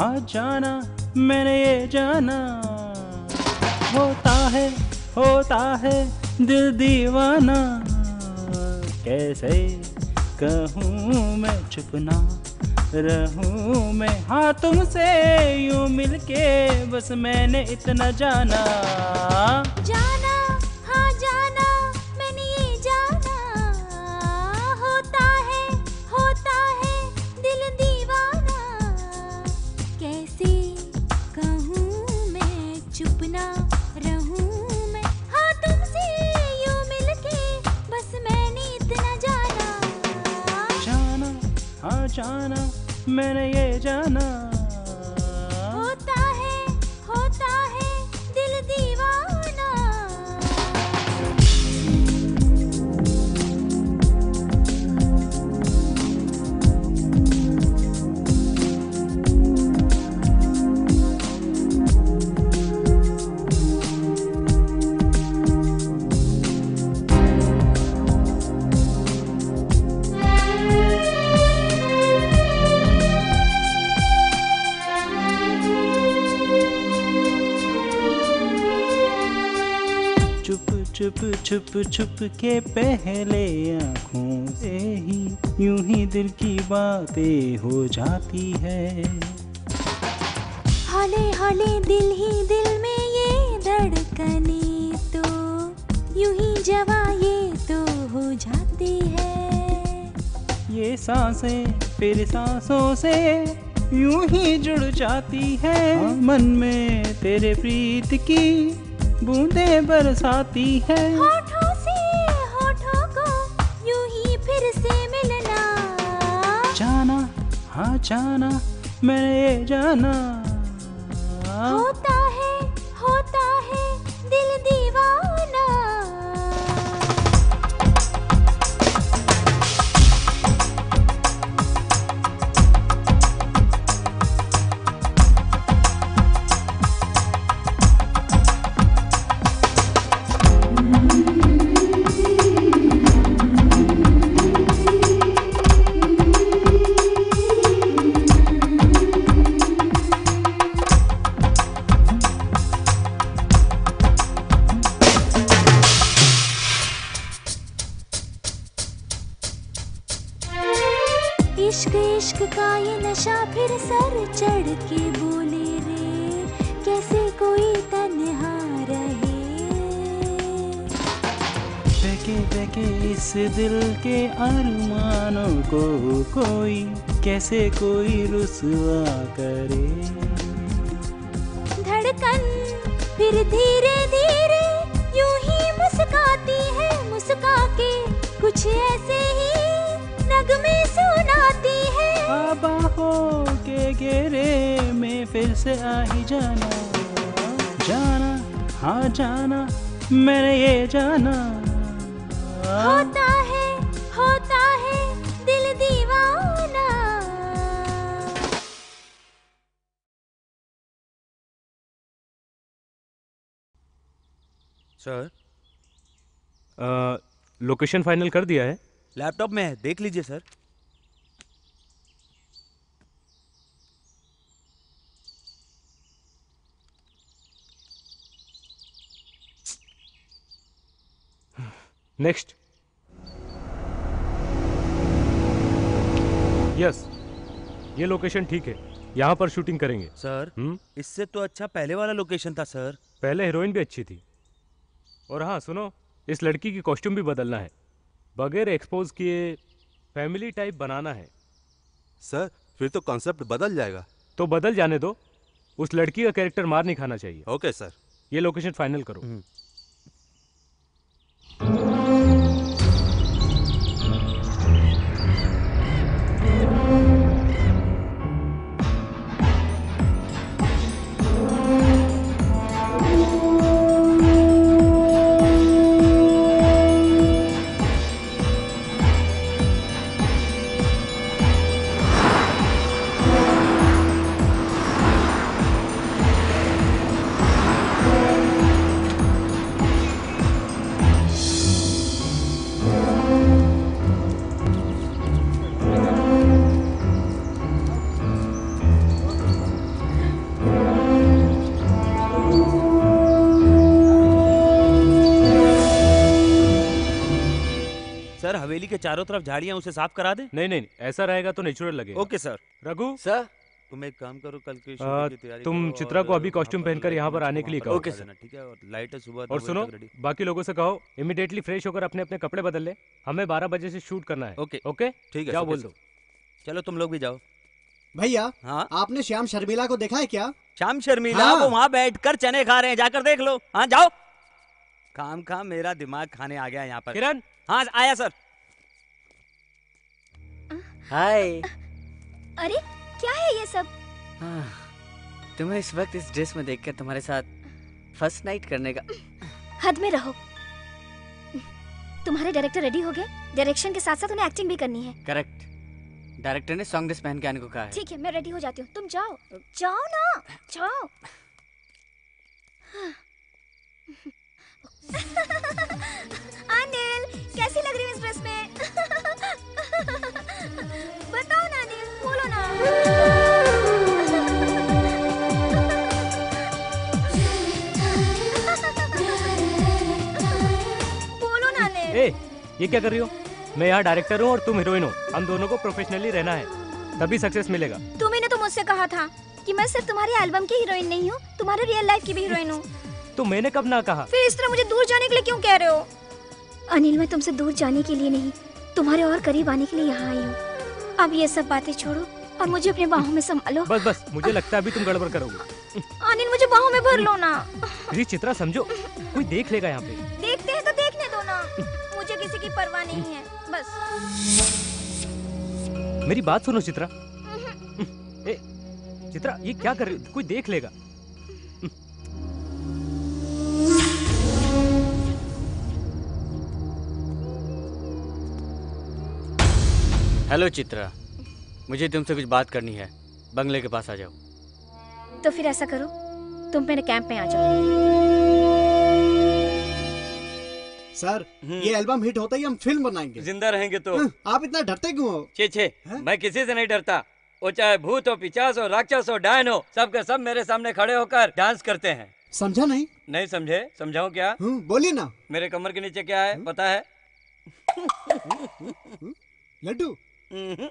Speaker 3: आ
Speaker 12: जाना मैंने ये जाना होता है होता है दिल दीवाना कैसे कहूँ मैं छुपना रहूँ मैं हाँ तुमसे यूँ मिलके बस मैंने इतना जाना छुप छुप के पहले आँखों से ही यूं ही दिल की बातें हो जाती है
Speaker 13: हले हले दिल ही दिल में ये धड़कने तो यूं ही जवा ये तो हो जाती है
Speaker 12: ये सांसें फिर सांसों से यूं ही जुड़ जाती है हाँ। मन में तेरे प्रीत की बूंदे बरसाती है
Speaker 13: हाँ।
Speaker 12: जाना मैंने ये जाना
Speaker 13: से कोई
Speaker 12: रुसवा करे
Speaker 13: धड़कन फिर धीरे धीरे यूं ही मुस्काती है मुस्का के कुछ ऐसे ही नगमे सुनाती है
Speaker 12: आबा हो के घेरे में फिर से आ ही जाना जाना हाँ जाना मैंने ये जाना
Speaker 1: सर
Speaker 5: लोकेशन फाइनल कर दिया है
Speaker 1: लैपटॉप में है देख लीजिए सर
Speaker 5: नेक्स्ट यस ये लोकेशन ठीक है यहाँ पर शूटिंग करेंगे
Speaker 1: सर हुँ?
Speaker 5: हम्म?
Speaker 1: इससे तो अच्छा पहले वाला लोकेशन था सर
Speaker 5: पहले हीरोइन भी अच्छी थी और हाँ सुनो इस लड़की की कॉस्ट्यूम भी बदलना है बगैर एक्सपोज किए फैमिली टाइप बनाना है
Speaker 11: सर फिर तो कॉन्सेप्ट बदल जाएगा
Speaker 5: तो बदल जाने दो उस लड़की का कैरेक्टर मार नहीं खाना चाहिए
Speaker 11: ओके सर
Speaker 5: ये लोकेशन फाइनल करो
Speaker 1: हम्म। चारों तरफ झाड़ियाँ उसे साफ करा दे
Speaker 5: नहीं नहीं ऐसा रहेगा तो नेचुरल लगेगा
Speaker 1: ओके सर
Speaker 5: रघु
Speaker 14: सर
Speaker 1: तुम एक काम करो कल की
Speaker 5: आ,
Speaker 1: की
Speaker 5: तुम चित्रा को अभी कॉस्ट्यूम पहनकर यहाँ पर आने के लिए कहो
Speaker 1: ओके सर ठीक है और लाइट है सुबह
Speaker 5: और सुनो बाकी लोगों से कहो इमिडिएटली फ्रेश होकर अपने अपने कपड़े बदल ले हमें बारह बजे से शूट करना है
Speaker 1: ओके
Speaker 5: ओके
Speaker 11: ठीक है
Speaker 5: जाओ बोल दो
Speaker 1: चलो तुम लोग भी जाओ
Speaker 6: भैया
Speaker 1: हाँ
Speaker 6: आपने श्याम शर्मिला को देखा है क्या
Speaker 1: श्याम शर्मिला
Speaker 6: हाँ।
Speaker 1: वो वहाँ बैठ कर चने खा रहे हैं जाकर देख लो हाँ जाओ काम काम मेरा दिमाग खाने आ गया यहाँ पर
Speaker 5: किरण
Speaker 1: हाँ आया सर
Speaker 14: हाय
Speaker 3: अरे क्या है ये सब हाँ,
Speaker 14: तुम्हें इस वक्त इस ड्रेस में देखकर तुम्हारे साथ फर्स्ट नाइट करने का
Speaker 3: हद में रहो तुम्हारे डायरेक्टर रेडी हो गए डायरेक्शन के साथ साथ उन्हें एक्टिंग भी करनी है
Speaker 14: करेक्ट डायरेक्टर ने सॉन्ग ड्रेस पहन के आने को कहा है
Speaker 3: ठीक है मैं रेडी हो जाती हूँ तुम जाओ जाओ ना जाओ अनिल कैसी लग रही है इस ड्रेस में बताओ ना दी बोलो ना बोलो ना
Speaker 5: ए ये क्या कर रही हो मैं यहाँ डायरेक्टर हूँ और तुम हीरोइन हो हम दोनों को प्रोफेशनली रहना है तभी सक्सेस मिलेगा
Speaker 3: तुम्हें तो मुझसे कहा था कि मैं सिर्फ तुम्हारे एल्बम की हीरोइन नहीं हूँ तुम्हारे रियल लाइफ की भी हीरोइन हूँ
Speaker 5: तो मैंने कब ना कहा
Speaker 3: फिर इस तरह मुझे दूर जाने के लिए क्यों कह रहे हो अनिल मैं तुमसे दूर जाने के लिए नहीं तुम्हारे और करीब आने के लिए यहाँ आई हूँ अब ये सब बातें छोड़ो और मुझे अपने बाहों में संभालो
Speaker 5: बस बस मुझे लगता है अभी तुम गड़बड़ करोगे
Speaker 3: अनिल मुझे बाहों में भर लो ना
Speaker 5: चित्रा समझो कोई देख लेगा यहाँ पे
Speaker 3: देखते हैं तो देखने दो ना मुझे किसी की परवाह नहीं है बस
Speaker 5: मेरी बात सुनो चित्रा हम्म। ए, चित्रा ये क्या कर रही कोई देख लेगा
Speaker 2: हेलो चित्रा मुझे तुमसे कुछ बात करनी है बंगले के पास आ जाओ
Speaker 3: तो फिर ऐसा करो तुम मेरे कैंप में आ जाओ
Speaker 6: सर हम्म। ये एल्बम हिट होता ही हम फिल्म बनाएंगे
Speaker 2: जिंदा रहेंगे तो हम्म,
Speaker 6: आप इतना डरते क्यों हो
Speaker 2: छे छे मैं किसी से नहीं डरता वो चाहे भूत हो पिचास हो राक्षस हो डायन हो सबके सब मेरे सामने खड़े होकर डांस करते हैं
Speaker 6: समझा नहीं
Speaker 2: नहीं समझे समझाऊं क्या हम्म,
Speaker 6: बोलिए ना
Speaker 2: मेरे कमर के नीचे क्या है पता है
Speaker 6: लड्डू हम्म।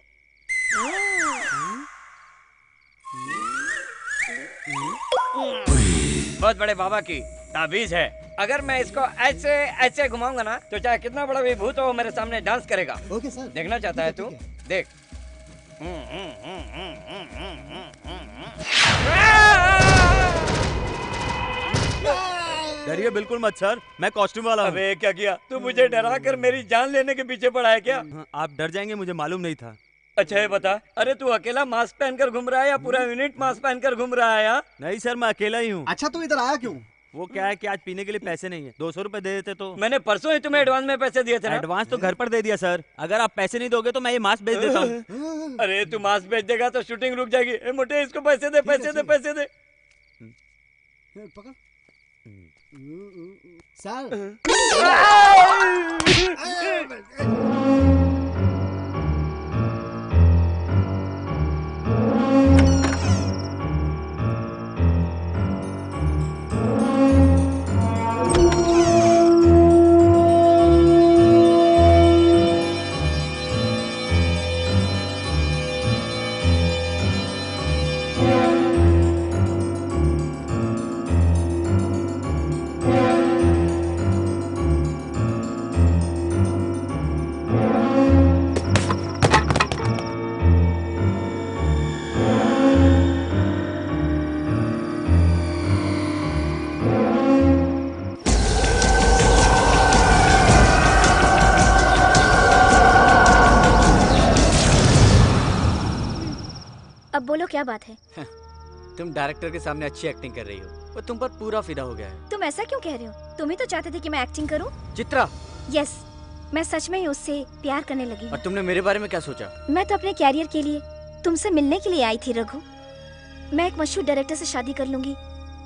Speaker 2: बहुत बड़े बाबा की ताबीज है अगर मैं इसको ऐसे ऐसे घुमाऊंगा ना तो चाहे कितना बड़ा विभूत हो मेरे सामने डांस करेगा
Speaker 6: ओके सर
Speaker 2: देखना चाहता है तू देख हम्म, हम्म, हम्म हाँ।
Speaker 1: डरिए बिल्कुल मत सर मैं कॉस्ट्यूम वाला
Speaker 2: अबे क्या किया तू मुझे डरा कर मेरी जान लेने के पीछे पड़ा है क्या हाँ,
Speaker 1: आप डर जाएंगे मुझे मालूम नहीं था
Speaker 2: अच्छा ये बता अरे तू अकेला मास्क पहनकर घूम रहा है या पूरा यूनिट मास्क पहनकर घूम रहा है यार हाँ?
Speaker 1: नहीं सर मैं अकेला ही हूँ
Speaker 6: अच्छा तू इधर आया क्यों
Speaker 1: वो क्या है कि आज पीने के लिए पैसे नहीं है दो सौ रूपए दे देते तो
Speaker 2: मैंने परसों ही तुम्हें एडवांस में पैसे दिए थे
Speaker 1: एडवांस तो घर पर दे दिया सर अगर आप पैसे नहीं दोगे तो मैं ये मास्क बेच देता हूँ
Speaker 2: अरे तू मास्क बेच देगा तो शूटिंग रुक जाएगी ए, मोटे इसको पैसे दे पैसे दे पैसे दे
Speaker 3: हम्म। पकड़ సార్ बात है हाँ,
Speaker 2: तुम डायरेक्टर के सामने अच्छी एक्टिंग कर रही हो वो तुम पर पूरा फिदा हो गया है
Speaker 3: तुम ऐसा क्यों कह रहे हो तुम ही तो चाहते थे कि मैं एक्टिंग करूं?
Speaker 2: चित्रा
Speaker 3: यस मैं सच में ही उससे प्यार करने लगी
Speaker 2: और तुमने मेरे बारे में क्या सोचा
Speaker 3: मैं तो अपने कैरियर के लिए तुमसे मिलने के लिए आई थी रघु मैं एक मशहूर डायरेक्टर ऐसी शादी कर लूंगी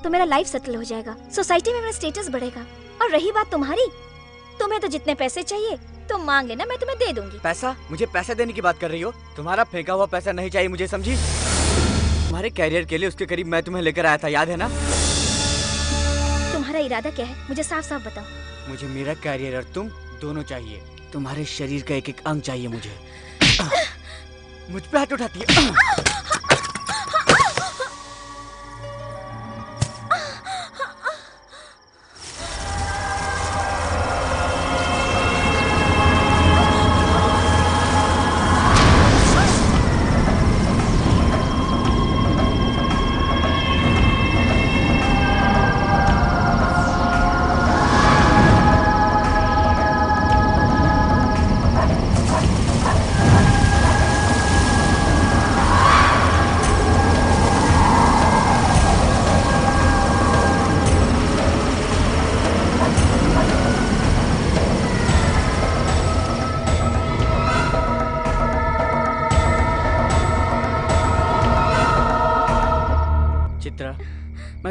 Speaker 3: तो मेरा लाइफ सेटल हो जाएगा सोसाइटी में मेरा स्टेटस बढ़ेगा और रही बात तुम्हारी तुम्हें तो जितने पैसे चाहिए तुम मांग लेना मैं तुम्हें दे दूंगी
Speaker 2: पैसा मुझे पैसा देने की बात कर रही हो तुम्हारा फेंका हुआ पैसा नहीं चाहिए मुझे समझी तुम्हारे कैरियर के लिए उसके करीब मैं तुम्हें लेकर आया था याद है ना
Speaker 3: तुम्हारा इरादा क्या है मुझे साफ साफ बताओ
Speaker 2: मुझे मेरा कैरियर और तुम दोनों चाहिए तुम्हारे शरीर का एक एक अंग चाहिए मुझे मुझ पे हाथ उठाती है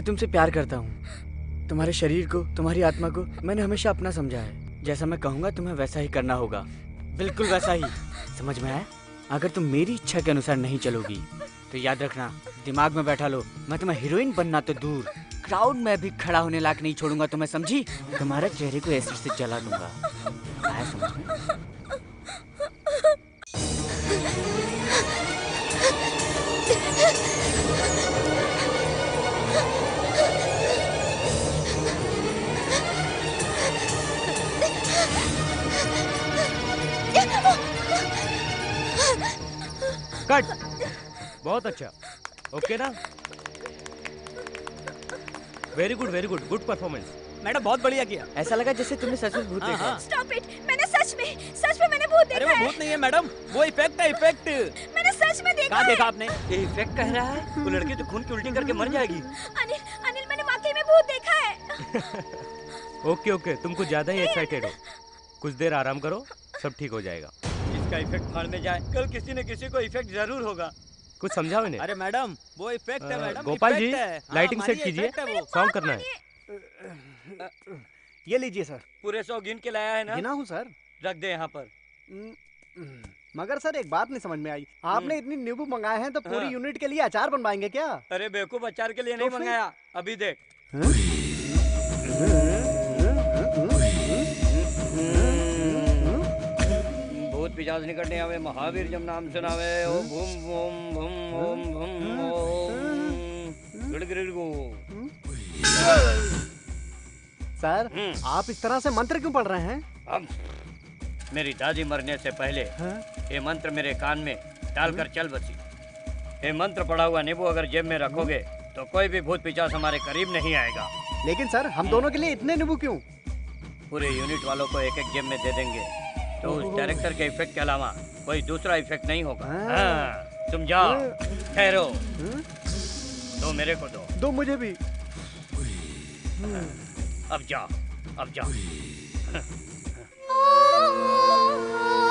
Speaker 2: मैं तुमसे प्यार करता हूँ तुम्हारे शरीर को तुम्हारी आत्मा को मैंने हमेशा अपना समझा है जैसा मैं कहूँगा तुम्हें वैसा ही करना होगा बिल्कुल वैसा ही समझ में आया अगर तुम मेरी इच्छा के अनुसार नहीं चलोगी तो याद रखना दिमाग में बैठा लो मैं तुम्हें हीरोइन बनना तो दूर क्राउड में भी खड़ा होने लायक नहीं छोड़ूंगा तुम्हें समझी तुम्हारे चेहरे को ऐसे से जला दूंगा
Speaker 1: आया समझ में
Speaker 5: कट बहुत अच्छा ओके ना very good very good good performance
Speaker 1: madam बहुत बढ़िया किया ऐसा लगा जैसे तुमने सच में भूत देखा
Speaker 3: स्टॉप हाँ, इट हाँ। मैंने सच में सच में मैंने भूत देखा
Speaker 1: अरे
Speaker 3: वो
Speaker 1: भूत नहीं है मैडम वो इफेक्ट है इफेक्ट
Speaker 3: मैंने सच में देखा
Speaker 1: कहा देखा आपने
Speaker 15: ये इफेक्ट कह रहा है वो लड़की तो खून की उल्टी करके मर जाएगी
Speaker 3: अनिल अनिल मैंने वाकई में भूत देखा है
Speaker 5: ओके ओके तुम कुछ ज्यादा ही एक्साइटेड हो कुछ देर आराम करो सब ठीक हो जाएगा
Speaker 15: इसका इफेक्ट फाड़ में जाए कल किसी न किसी को इफेक्ट जरूर होगा
Speaker 5: कुछ समझाओ इन्हें
Speaker 1: अरे मैडम वो इफेक्ट है मैडम
Speaker 5: गोपाल जी
Speaker 1: लाइटिंग हाँ,
Speaker 5: सेट कीजिए सॉन्ग करना है
Speaker 6: ये लीजिए सर
Speaker 15: पूरे सौ गिन के लाया है ना
Speaker 6: गिना हूँ सर
Speaker 15: रख दे यहाँ पर हम्म,
Speaker 6: मगर सर एक बात नहीं समझ में आई आपने हम्म। इतनी नींबू मंगाए हैं तो पूरी
Speaker 15: हाँ।
Speaker 6: यूनिट के लिए अचार बनवाएंगे क्या
Speaker 15: अरे बेवकूफ अचार के लिए
Speaker 6: तो
Speaker 15: नहीं मंगाया अभी देख हाँ? भगवत पिजाज निकटने आवे महावीर जम नाम सुनावे ओम भूम ओम भूम ओम भूम ओम गो
Speaker 6: सर हम्म। आप इस तरह से मंत्र क्यों पढ़ रहे हैं
Speaker 15: अब मेरी दादी मरने से पहले हाँ। ये मंत्र मेरे कान में डालकर चल बसी ये मंत्र पढ़ा हुआ नींबू अगर जेब में रखोगे तो कोई भी भूत पिचास हमारे करीब नहीं आएगा
Speaker 6: लेकिन सर हम दोनों के लिए इतने नींबू क्यों
Speaker 15: पूरे यूनिट वालों को एक एक जेब में दे देंगे तो उस डायरेक्टर के इफेक्ट के अलावा कोई दूसरा इफेक्ट नहीं होगा हाँ। हाँ, तुम जाओ हाँ। ठहरो दो मेरे को दो
Speaker 6: दो मुझे भी
Speaker 15: अब जाओ अब जाओ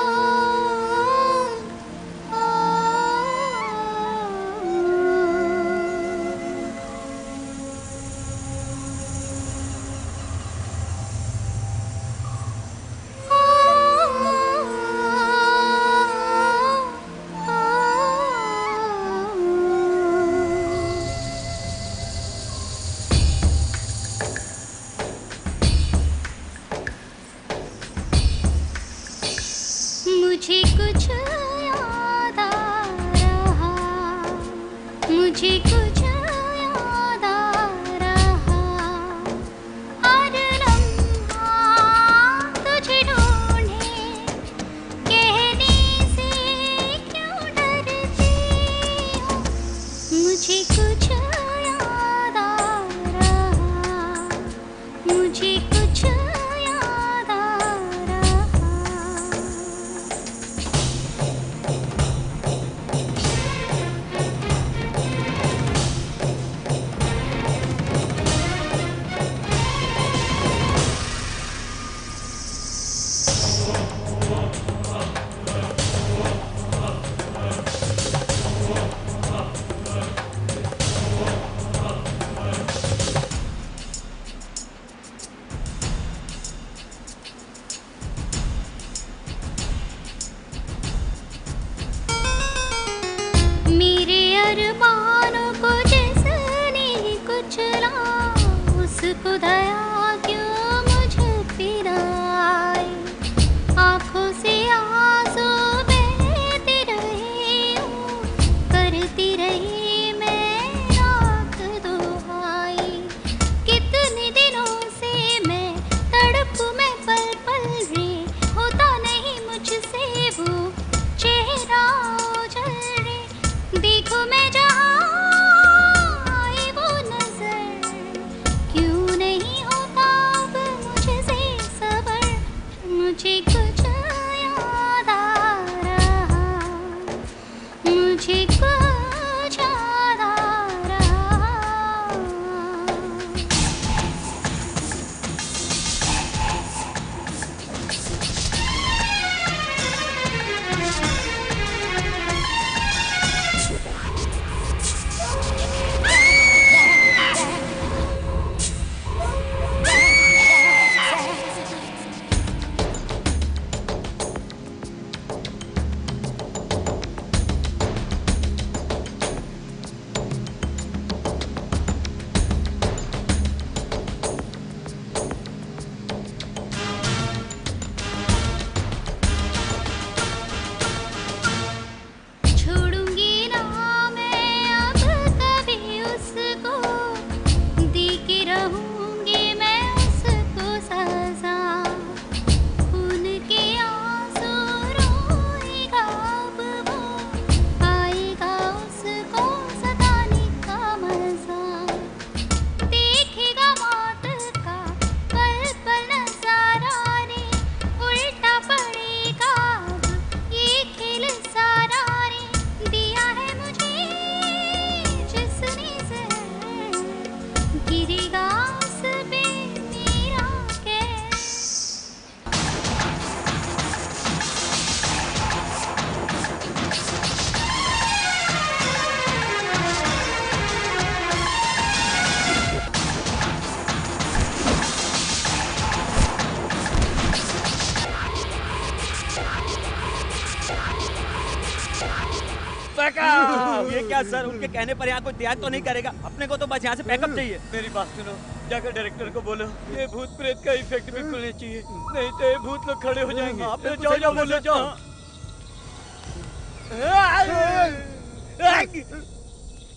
Speaker 16: आपके कहने
Speaker 1: पर यहाँ कोई त्याग तो नहीं करेगा अपने को तो बस यहाँ से पैकअप चाहिए
Speaker 2: मेरी बात सुनो जाकर डायरेक्टर को बोलो ये भूत प्रेत का इफेक्ट बिल्कुल नहीं चाहिए नहीं तो ये भूत लोग खड़े हो जाएंगे जाओ जाओ
Speaker 1: बोलो
Speaker 2: जाओ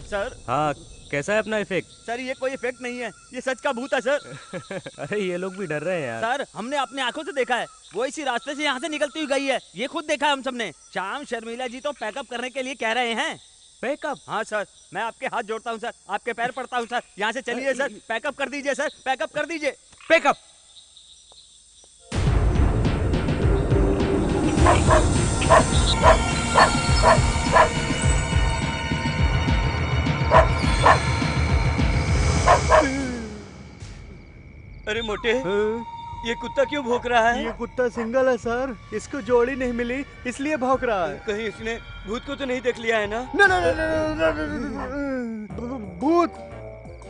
Speaker 1: सर
Speaker 5: हाँ कैसा है अपना इफेक्ट
Speaker 1: सर ये कोई इफेक्ट नहीं है ये सच का भूत है सर
Speaker 5: अरे ये लोग भी डर रहे हैं यार
Speaker 1: सर हमने अपने आंखों से देखा है वो इसी रास्ते से यहाँ से निकलती हुई गई है ये खुद देखा है हम सबने शाम शर्मिला जी तो पैकअप करने के लिए कह रहे हैं
Speaker 5: पैकअप
Speaker 1: हाँ सर मैं आपके हाथ जोड़ता हूँ सर आपके पैर पड़ता हूँ सर यहाँ से चलिए सर पैकअप कर दीजिए सर पैकअप कर दीजिए
Speaker 5: पैकअप
Speaker 2: अरे मोटे हाँ? ये कुत्ता क्यों भौंक रहा है
Speaker 8: ये कुत्ता सिंगल है सर इसको जोड़ी नहीं मिली इसलिए भौंक रहा है
Speaker 2: कहीं इसने भूत को तो नहीं देख लिया है ना
Speaker 8: ना ना ना भूत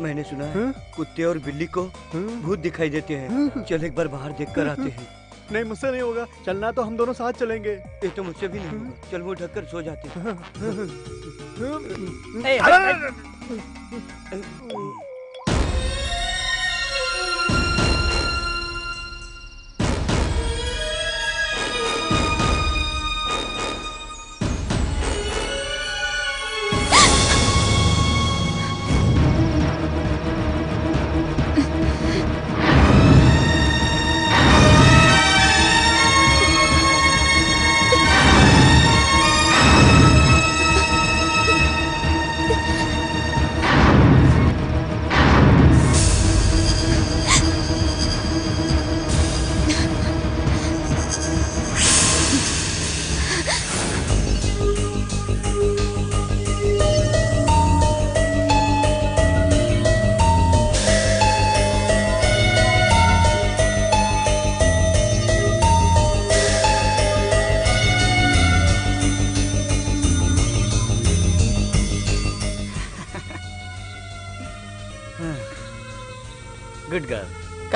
Speaker 2: मैंने सुना है कुत्ते और बिल्ली को भूत दिखाई देते हैं चल एक बार बाहर देख कर आते हैं
Speaker 8: नहीं मुझसे नहीं होगा चलना तो हम दोनों साथ चलेंगे
Speaker 2: ये तो मुझसे भी नहीं होगा चल वो कर सो जाते हैं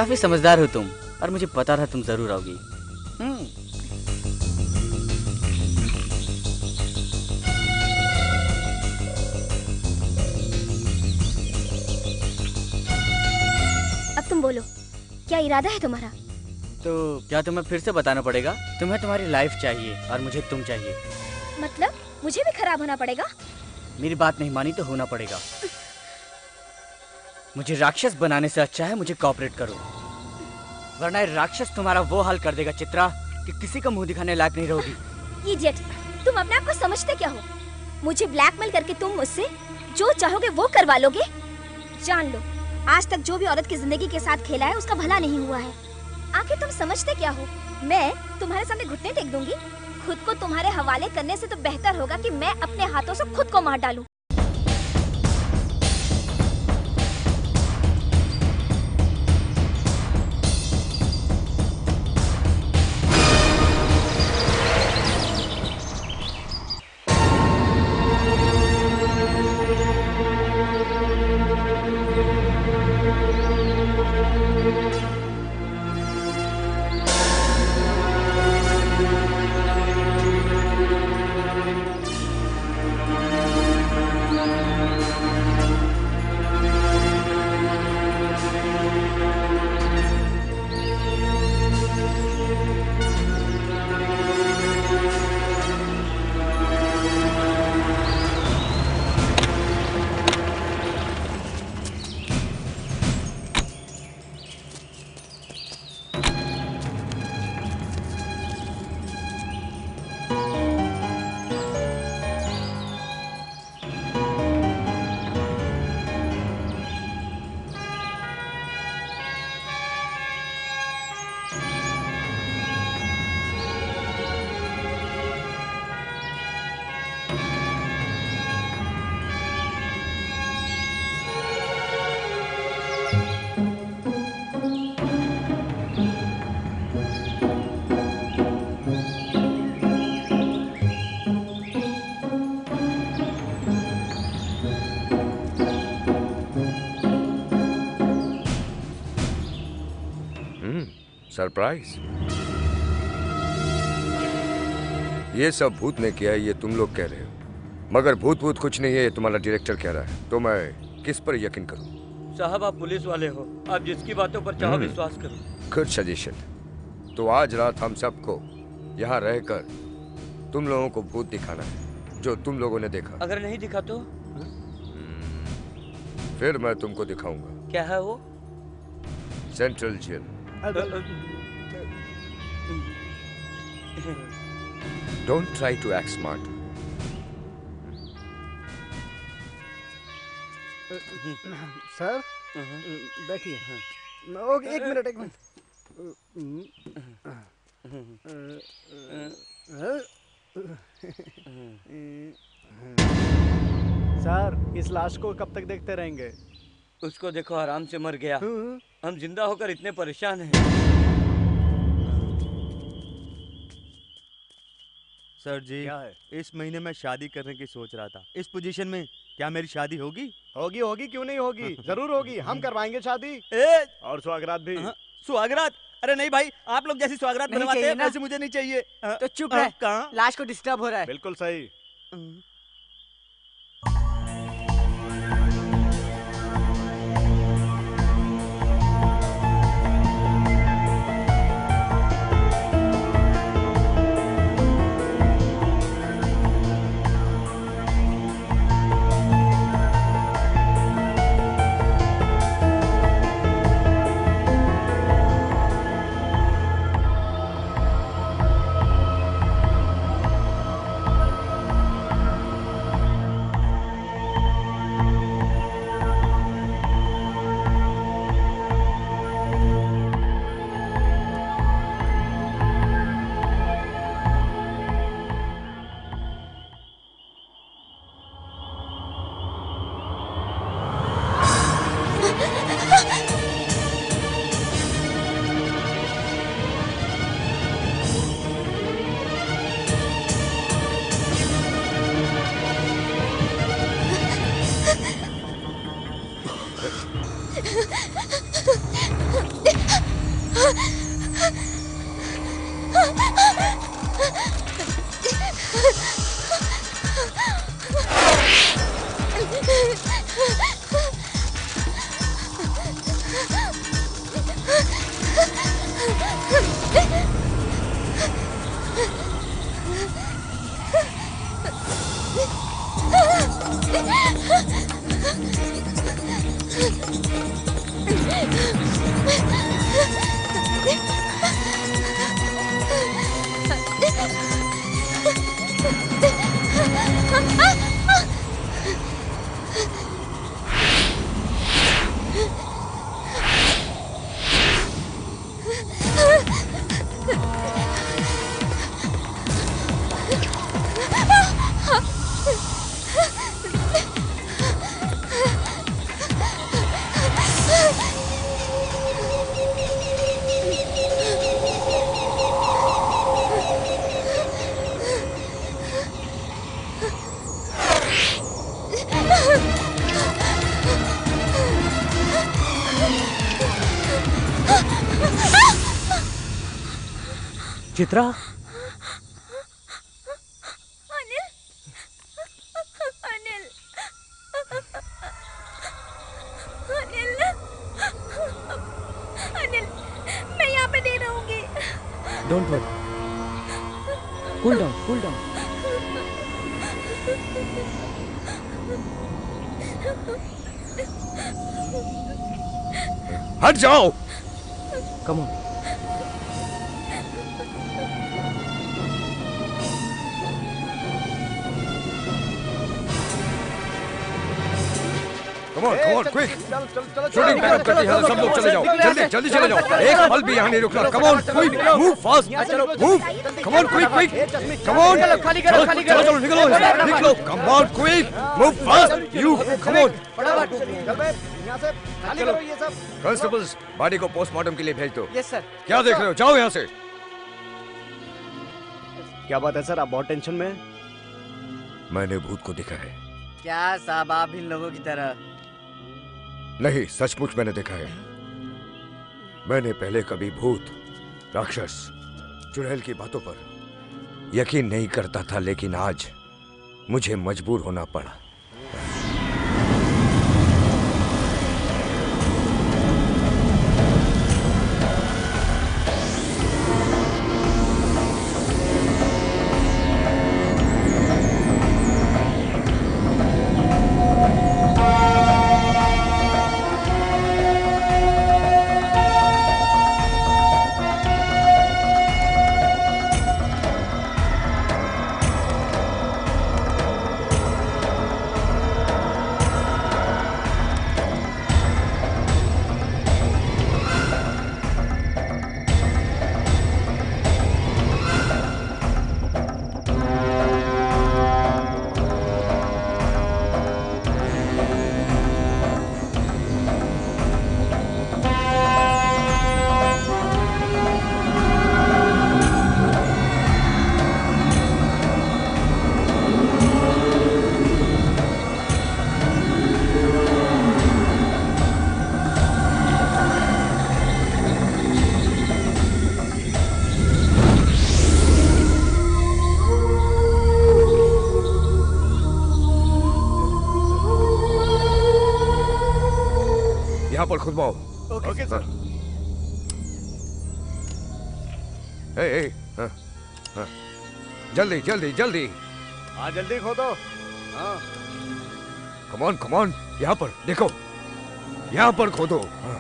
Speaker 14: काफी समझदार हो तुम और मुझे पता था तुम जरूर आओगी हम्म।
Speaker 3: अब तुम बोलो क्या इरादा है तुम्हारा
Speaker 14: तो क्या तुम्हें फिर से बताना पड़ेगा तुम्हें तुम्हारी लाइफ चाहिए और मुझे तुम चाहिए
Speaker 3: मतलब मुझे भी खराब होना पड़ेगा
Speaker 14: मेरी बात नहीं मानी तो होना पड़ेगा मुझे राक्षस बनाने से अच्छा है मुझे कॉपरेट करो वरना राक्षस तुम्हारा वो हाल कर देगा चित्रा कि किसी का मुंह दिखाने लायक नहीं रहोगी
Speaker 3: इडियट, तुम अपने आप को समझते क्या हो मुझे ब्लैकमेल करके तुम मुझसे जो चाहोगे वो करवा लोगे जान लो आज तक जो भी औरत की जिंदगी के साथ खेला है उसका भला नहीं हुआ है आखिर तुम समझते क्या हो मैं तुम्हारे सामने घुटने टेक दूंगी खुद को तुम्हारे हवाले करने से तो बेहतर होगा कि मैं अपने हाथों से खुद को मार डालूं।
Speaker 4: सरप्राइज ये सब भूत ने किया है ये तुम लोग कह रहे हो मगर भूत भूत कुछ नहीं है ये तुम्हारा डायरेक्टर कह रहा है तो मैं किस पर यकीन करूं?
Speaker 2: साहब आप पुलिस वाले हो आप जिसकी बातों पर चाहो
Speaker 4: हम्म।
Speaker 2: विश्वास करो
Speaker 4: गुड सजेशन तो आज रात हम सबको यहाँ रहकर तुम लोगों को भूत दिखाना है जो तुम लोगों ने देखा
Speaker 2: अगर नहीं दिखा तो हम्म।
Speaker 4: फिर मैं तुमको दिखाऊंगा
Speaker 2: क्या है वो
Speaker 4: central jail Don't try to act smart.
Speaker 6: Sir बैठिए ओके एक मिनट एक मिनट सर इस लाश को कब तक देखते रहेंगे
Speaker 2: उसको देखो आराम से मर गया हाँ। हम जिंदा होकर इतने परेशान हैं
Speaker 1: सर जी क्या है इस महीने मैं शादी करने की सोच रहा था इस पोजीशन में क्या मेरी शादी होगी
Speaker 9: होगी होगी क्यों नहीं होगी जरूर होगी हम करवाएंगे शादी
Speaker 1: ए!
Speaker 9: और सुहागरात भी
Speaker 1: सुहागरात अरे नहीं भाई आप लोग जैसी
Speaker 8: सुहागरात
Speaker 1: बनवाते हैं मुझे नहीं चाहिए
Speaker 8: तो चुप
Speaker 1: है
Speaker 8: हाँ,
Speaker 1: कहा
Speaker 8: लाश को डिस्टर्ब हो रहा है
Speaker 9: बिल्कुल सही हम्म।
Speaker 5: Chitra
Speaker 15: Anil Anil Anil Anil
Speaker 14: don't worry cool down cool down
Speaker 4: हट जाओ
Speaker 14: कम ऑन
Speaker 4: शूटिंग पैक कर हैं सब लोग चले जाओ जल्दी जल्दी चले जाओ एक पल भी यहाँ नहीं रुकना come on quick move fast move come on quick quick come on
Speaker 8: खाली करो खाली करो
Speaker 4: चलो निकलो निकलो come on quick move fast you come
Speaker 9: come on
Speaker 4: constables body को पोस्टमार्टम के लिए भेज दो
Speaker 8: यस सर
Speaker 4: क्या देख रहे हो जाओ यहाँ से
Speaker 9: क्या बात है सर आप बहुत टेंशन में हैं
Speaker 4: मैंने भूत को देखा है
Speaker 14: क्या साहब आप इन लोगों की तरह
Speaker 4: नहीं सचमुच मैंने देखा है मैंने पहले कभी भूत राक्षस चुड़ैल की बातों पर यकीन नहीं करता था लेकिन आज मुझे मजबूर होना पड़ा जल्दी जल्दी
Speaker 9: हाँ जल्दी खोदो हाँ
Speaker 4: कमॉन यहाँ पर देखो यहाँ पर खोदो हाँ।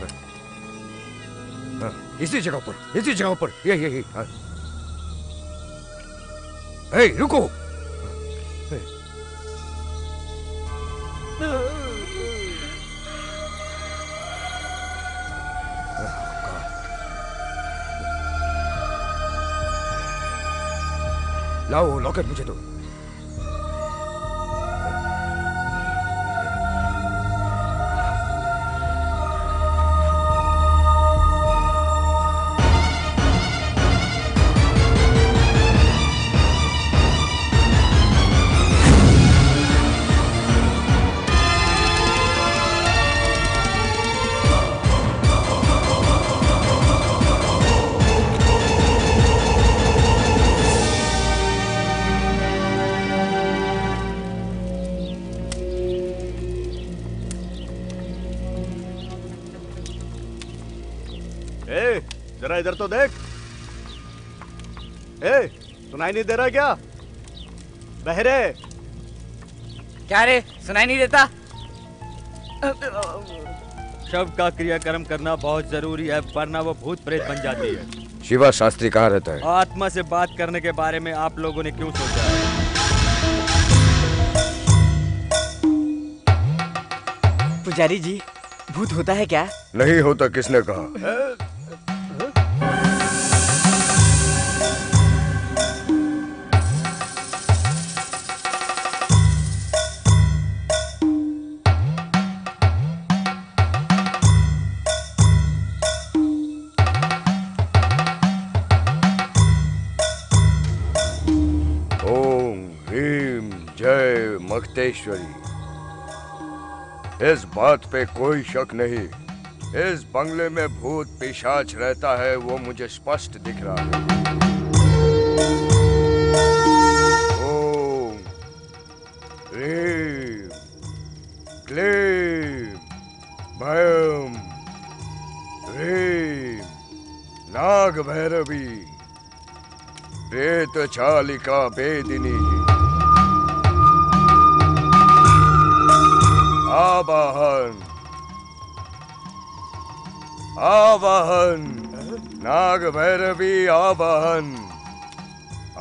Speaker 4: हाँ। हाँ, इसी जगह पर इसी जगह पर यही यही रुको आओ लॉकर मुझे दो
Speaker 9: इधर तो देख ए सुनाई नहीं दे रहा क्या बहरे
Speaker 14: क्या रे सुनाई नहीं देता
Speaker 1: शव का क्रियाकर्म करना बहुत जरूरी है वरना वो भूत प्रेत बन जाती है
Speaker 4: शिवा शास्त्री कहा रहता है
Speaker 1: आत्मा से बात करने के बारे में आप लोगों ने क्यों सोचा है
Speaker 14: पुजारी जी भूत होता है क्या
Speaker 4: नहीं होता किसने कहा अष्टेश्वरी इस बात पे कोई शक नहीं इस बंगले में भूत पिशाच रहता है वो मुझे स्पष्ट दिख रहा है ओम रीम क्लीम भयम रीम नाग भैरवी प्रेत चालिका बेदिनी आवाहन आवाहन नाग भैरवी आवाहन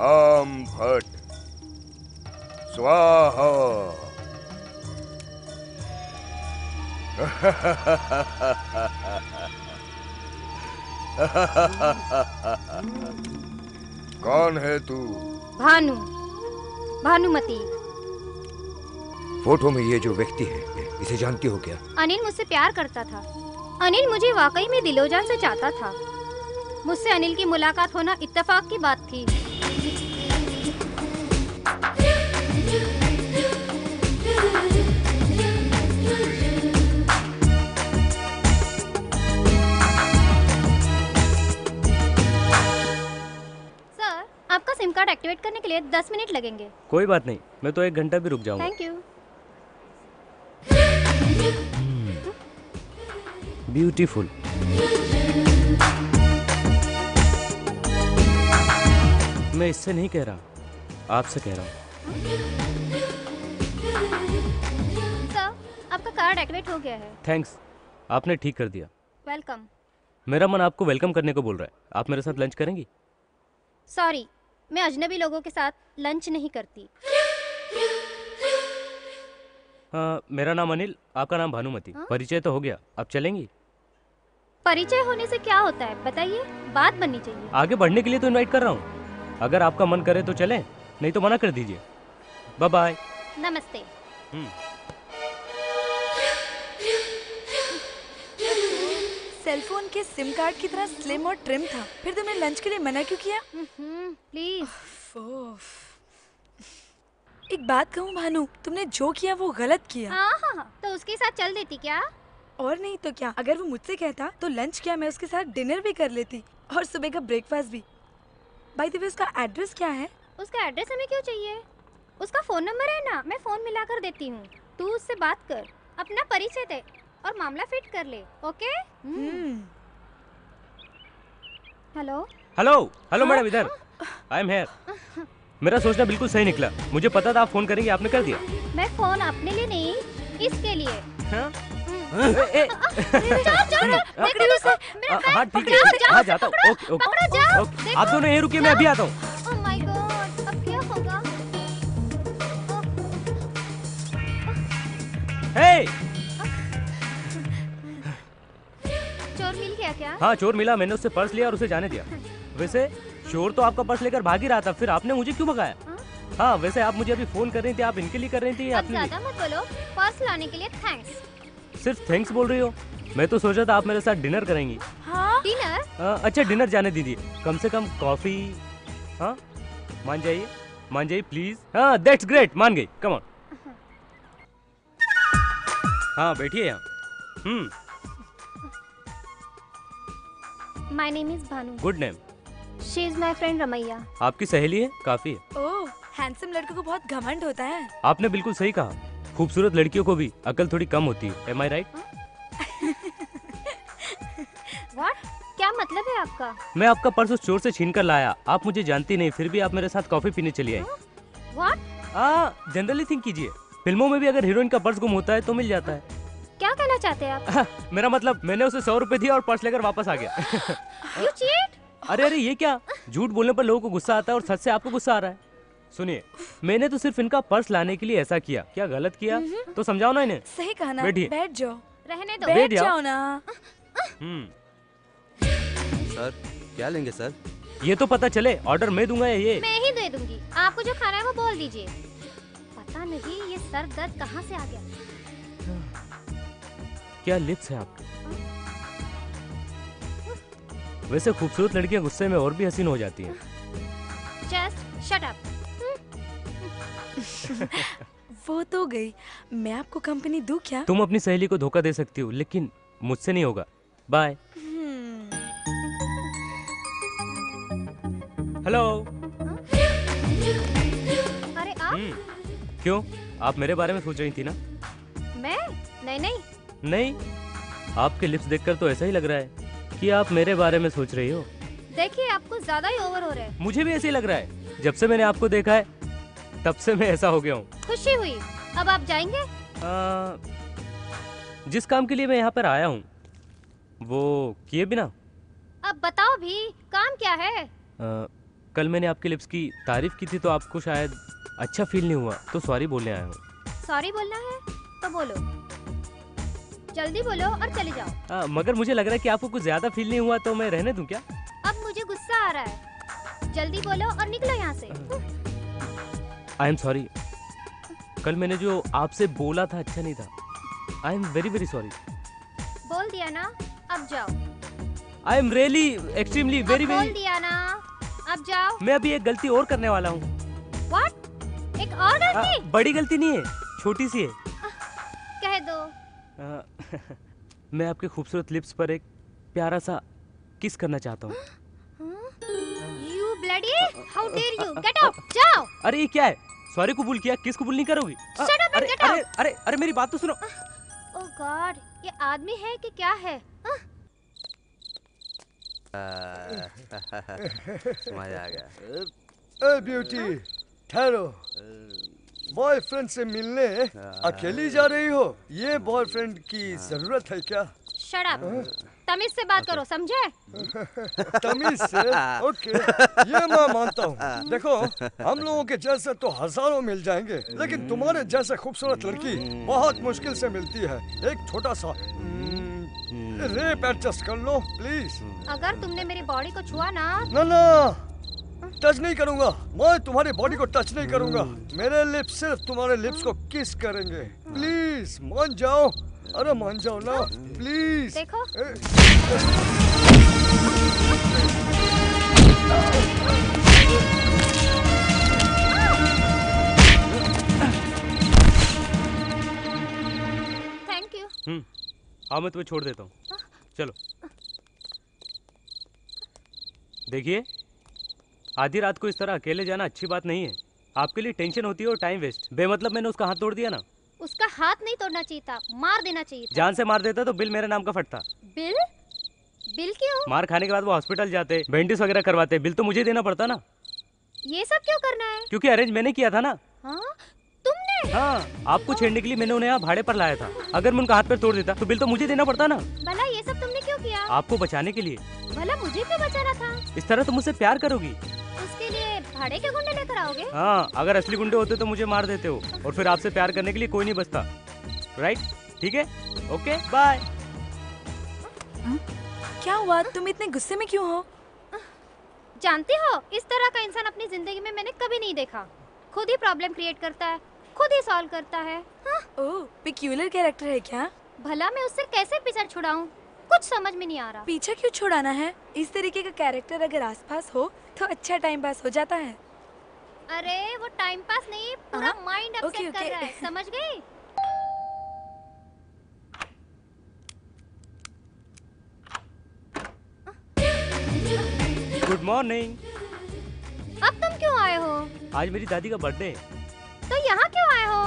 Speaker 4: आम भट स्वाहा कौन है तू
Speaker 17: भानु भानुमती
Speaker 4: फोटो में ये जो व्यक्ति है इसे जानती हो क्या
Speaker 17: अनिल मुझसे प्यार करता था अनिल मुझे वाकई में दिलोजान से चाहता था मुझसे अनिल की मुलाकात होना इत्तेफाक की बात थी
Speaker 13: सर
Speaker 17: आपका सिम कार्ड एक्टिवेट करने के लिए दस मिनट लगेंगे
Speaker 5: कोई बात नहीं मैं तो एक घंटा भी रुक जाऊंगा
Speaker 17: थैंक यू
Speaker 5: ब्यूटीफुल मैं इससे नहीं कह रहा आपसे कह रहा हूँ
Speaker 17: आपका कार्ड एक्टिवेट हो गया है
Speaker 5: थैंक्स आपने ठीक कर दिया
Speaker 17: वेलकम
Speaker 5: मेरा मन आपको वेलकम करने को बोल रहा है आप मेरे साथ लंच करेंगी
Speaker 17: सॉरी मैं अजनबी लोगों के साथ लंच नहीं करती आ,
Speaker 5: हाँ, मेरा नाम अनिल आपका नाम भानुमति हाँ? परिचय तो हो गया आप चलेंगी
Speaker 17: परिचय होने से क्या होता है बताइए बात बननी चाहिए
Speaker 5: आगे बढ़ने के लिए तो इनवाइट कर रहा हूँ अगर आपका मन करे तो चले नहीं तो मना कर दीजिए बाय बाय
Speaker 17: नमस्ते हम्म।
Speaker 10: सेलफोन के सिम कार्ड की तरह स्लिम और ट्रिम था फिर तुमने तो लंच के लिए मना क्यों किया
Speaker 17: प्लीज हम्म,
Speaker 10: एक बात कहूँ भानु तुमने जो किया वो गलत किया
Speaker 17: हाँ हाँ, हाँ। तो उसके साथ चल देती क्या
Speaker 10: और नहीं तो क्या अगर वो मुझसे कहता तो लंच क्या मैं उसके साथ डिनर भी कर लेती और सुबह का ब्रेकफास्ट भी भाई दिव्य उसका एड्रेस क्या है
Speaker 17: उसका एड्रेस हमें क्यों चाहिए उसका फोन नंबर है ना मैं फोन मिला कर देती हूँ तू उससे बात कर अपना परिचय दे और मामला फिट कर ले okay hello
Speaker 5: hello hello madam इधर आई एम हियर मेरा सोचना बिल्कुल सही निकला मुझे पता था आप फोन करेंगे आपने कर दिया
Speaker 17: मैं फोन अपने लिए नहीं इसके लिए
Speaker 5: हाँ?
Speaker 17: हम्म।
Speaker 5: हाँ, हाँ दोनों मैं अभी आता हूँ
Speaker 17: oh चोर मिल गया क्या
Speaker 5: हाँ चोर मिला मैंने उससे पर्स लिया और उसे जाने दिया वैसे चोर तो आपका पर्स लेकर भाग ही रहा था फिर आपने मुझे क्यों भगाया हाँ? हाँ वैसे आप मुझे अभी फोन कर रही थी आप इनके लिए कर रही थी आप
Speaker 17: ज्यादा मत बोलो पर्स लाने के लिए थैंक्स
Speaker 5: सिर्फ थैंक्स बोल रही हो मैं तो सोचा था आप मेरे साथ डिनर करेंगी
Speaker 17: हाँ? डिनर
Speaker 5: आ, अच्छा डिनर जाने दीजिए कम से कम कॉफी हाँ मान जाइए मान जाइए प्लीज हाँ देट्स ग्रेट मान गई कम ऑन हाँ बैठिए यहाँ हम्म
Speaker 17: my name is Bhanu
Speaker 5: good name
Speaker 17: she is my friend Ramaiya
Speaker 5: आपकी सहेली है काफी है
Speaker 10: ओह हैंडसम लड़कों को बहुत घमंड होता है
Speaker 5: आपने बिल्कुल सही कहा खूबसूरत लड़कियों को भी अकल थोड़ी कम होती है एम आई राइट
Speaker 17: क्या मतलब है आपका
Speaker 5: मैं आपका पर्स उस चोर से छीन कर लाया आप मुझे जानती नहीं फिर भी आप मेरे साथ कॉफी पीने चली आई जनरली थिंक कीजिए फिल्मों में भी अगर हीरोइन का पर्स गुम होता है तो मिल जाता है
Speaker 17: क्या कहना चाहते हैं आप आ, हाँ,
Speaker 5: मेरा मतलब मैंने उसे सौ रूपए दिया और पर्स लेकर वापस आ गया अरे अरे ये क्या झूठ बोलने पर लोगों को गुस्सा आता है और सच से आपको गुस्सा आ रहा है सुनिए मैंने तो सिर्फ इनका पर्स लाने के लिए ऐसा किया क्या गलत किया तो समझाओ ना इन्हें
Speaker 10: सही कहा ना
Speaker 5: बैठिए
Speaker 10: बैठ जाओ
Speaker 17: रहने दो
Speaker 5: बैठ जाओ
Speaker 10: ना
Speaker 5: हम्म।
Speaker 11: सर क्या लेंगे सर
Speaker 5: ये तो पता चले ऑर्डर मैं दूंगा ये
Speaker 17: मैं ही दे दूंगी आपको जो खाना है वो बोल दीजिए पता नहीं ये सर दर्द कहाँ से आ गया
Speaker 5: क्या लिप्स है आपके वैसे खूबसूरत लड़कियां गुस्से में और भी हसीन हो जाती हैं
Speaker 17: जस्ट शट अप
Speaker 10: वो तो गई मैं आपको कंपनी दू क्या
Speaker 5: तुम अपनी सहेली को धोखा दे सकती हो लेकिन मुझसे नहीं होगा बाय हेलो हम्म। हाँ?
Speaker 17: अरे आप
Speaker 5: हम्म। क्यों आप मेरे बारे में सोच रही थी ना
Speaker 17: मैं नहीं नहीं
Speaker 5: नहीं आपके लिप्स देखकर तो ऐसा ही लग रहा है कि आप मेरे बारे में सोच रही हो
Speaker 17: देखिए आपको ज्यादा ही ओवर हो रहा है
Speaker 5: मुझे भी ऐसे ही लग रहा है जब से मैंने आपको देखा है तब से मैं ऐसा हो गया हूँ
Speaker 17: खुशी हुई अब आप जाएंगे
Speaker 5: आ, जिस काम के लिए मैं यहाँ पर आया हूँ वो किए बिना
Speaker 17: अब बताओ भी काम क्या है
Speaker 5: आ, कल मैंने आपके लिप्स की तारीफ की थी तो आपको शायद अच्छा फील नहीं हुआ तो सॉरी बोलने आया हूँ
Speaker 17: सॉरी बोलना है तो बोलो जल्दी बोलो और चले जाओ
Speaker 5: आ, मगर मुझे लग रहा है कि आपको कुछ ज्यादा फील नहीं हुआ तो मैं रहने दूं क्या
Speaker 17: अब मुझे गुस्सा आ रहा है जल्दी बोलो और निकलो यहाँ से
Speaker 5: आई एम सॉरी कल मैंने जो आपसे बोला था अच्छा नहीं था I am very very sorry
Speaker 17: बोल दिया ना अब जाओ
Speaker 5: I am really extremely very
Speaker 17: very बोल दिया ना अब जाओ
Speaker 5: मैं अभी एक गलती और करने वाला हूँ
Speaker 17: व्हाट एक और गलती
Speaker 5: आ,
Speaker 17: हाँ,
Speaker 5: बड़ी गलती नहीं है छोटी सी है आ,
Speaker 17: कह दो
Speaker 5: आ, मैं आपके खूबसूरत लिप्स पर एक प्यारा सा किस करना चाहता हूँ
Speaker 17: हाँ? Daddy how dare you get out जाओ
Speaker 5: अरे ये क्या है सॉरी कबूल किया किस कबूल नहीं करोगी
Speaker 17: shut up and
Speaker 5: get
Speaker 17: out
Speaker 5: अरे अरे मेरी बात तो सुनो
Speaker 17: ओह uh, गॉड oh ये आदमी है कि क्या है uh.
Speaker 11: मजा आ गया
Speaker 9: ए ब्यूटी ठहरो बॉयफ्रेंड से मिलने हाँ। अकेली जा रही हो ये बॉयफ्रेंड की हाँ। जरूरत है क्या
Speaker 17: शट अप तमीज से बात करो समझे
Speaker 9: तमीज से ओके ये मैं मानता हूँ देखो हम लोगों के जैसे तो हजारों मिल जाएंगे लेकिन तुम्हारे जैसे खूबसूरत लड़की बहुत मुश्किल से मिलती है एक छोटा सा हम्म। हम्म, रेप एडजस्ट कर लो प्लीज
Speaker 17: अगर तुमने मेरी बॉडी को छुआ ना
Speaker 9: ना ना हाँ? टच नहीं करूंगा मैं तुम्हारी बॉडी को टच नहीं करूंगा हम्म। मेरे लिप्स सिर्फ तुम्हारे लिप्स को किस करेंगे हाँ। प्लीज मान जाओ अरे मान जाओ ना प्लीज
Speaker 17: थैंक यू
Speaker 5: हम्म हाँ मैं तुम्हें छोड़ देता हूँ हाँ। चलो देखिए आधी रात को इस तरह अकेले जाना अच्छी बात नहीं है आपके लिए टेंशन होती है और टाइम वेस्ट बेमतलब मैंने उसका हाथ तोड़ दिया ना
Speaker 17: उसका हाथ नहीं तोड़ना चाहिए था मार देना चाहिए था।
Speaker 5: जान से मार देता तो बिल मेरे नाम का फटता
Speaker 17: बिल बिल क्यों
Speaker 5: मार खाने के बाद वो हॉस्पिटल जाते बेंटिस वगैरह करवाते बिल तो मुझे देना पड़ता ना
Speaker 17: ये सब क्यों करना है
Speaker 5: क्योंकि अरेंज मैंने किया था ना
Speaker 17: हाँ तुमने
Speaker 5: हाँ आपको छेड़ने के लिए मैंने उन्हें यहाँ भाड़े पर लाया था अगर मैं उनका हाथ पर तोड़ देता तो बिल तो मुझे देना पड़ता ना
Speaker 17: भला ये सब तुमने क्यों किया
Speaker 5: आपको बचाने के लिए
Speaker 17: भला मुझे क्यों बचाना था
Speaker 5: इस तरह तुम तो मुझसे प्यार करोगी
Speaker 17: भाड़े के गुंडे लेकर आओगे
Speaker 5: हाँ अगर असली गुंडे होते तो मुझे मार देते हो और फिर आपसे प्यार करने के लिए कोई नहीं बचता राइट ठीक है ओके बाय हाँ?
Speaker 10: क्या हुआ तुम इतने गुस्से में क्यों हो
Speaker 17: जानती हो इस तरह का इंसान अपनी जिंदगी में मैंने कभी नहीं देखा खुद ही प्रॉब्लम क्रिएट करता है खुद ही सॉल्व करता है हाँ?
Speaker 10: ओह पिक्यूलर कैरेक्टर है क्या
Speaker 17: भला मैं उससे कैसे पिछड़ छुड़ाऊँ कुछ समझ में नहीं आ रहा
Speaker 10: पीछे क्यों छुड़ाना है इस तरीके का कैरेक्टर अगर आसपास हो तो अच्छा टाइम पास हो जाता है
Speaker 17: अरे वो टाइम पास नहीं पूरा माइंड अपसेट okay,
Speaker 10: okay.
Speaker 17: कर रहा है समझ गई
Speaker 5: गुड मॉर्निंग
Speaker 17: अब तुम क्यों आए हो
Speaker 5: आज मेरी दादी का बर्थडे है
Speaker 17: तो यहाँ क्यों आए हो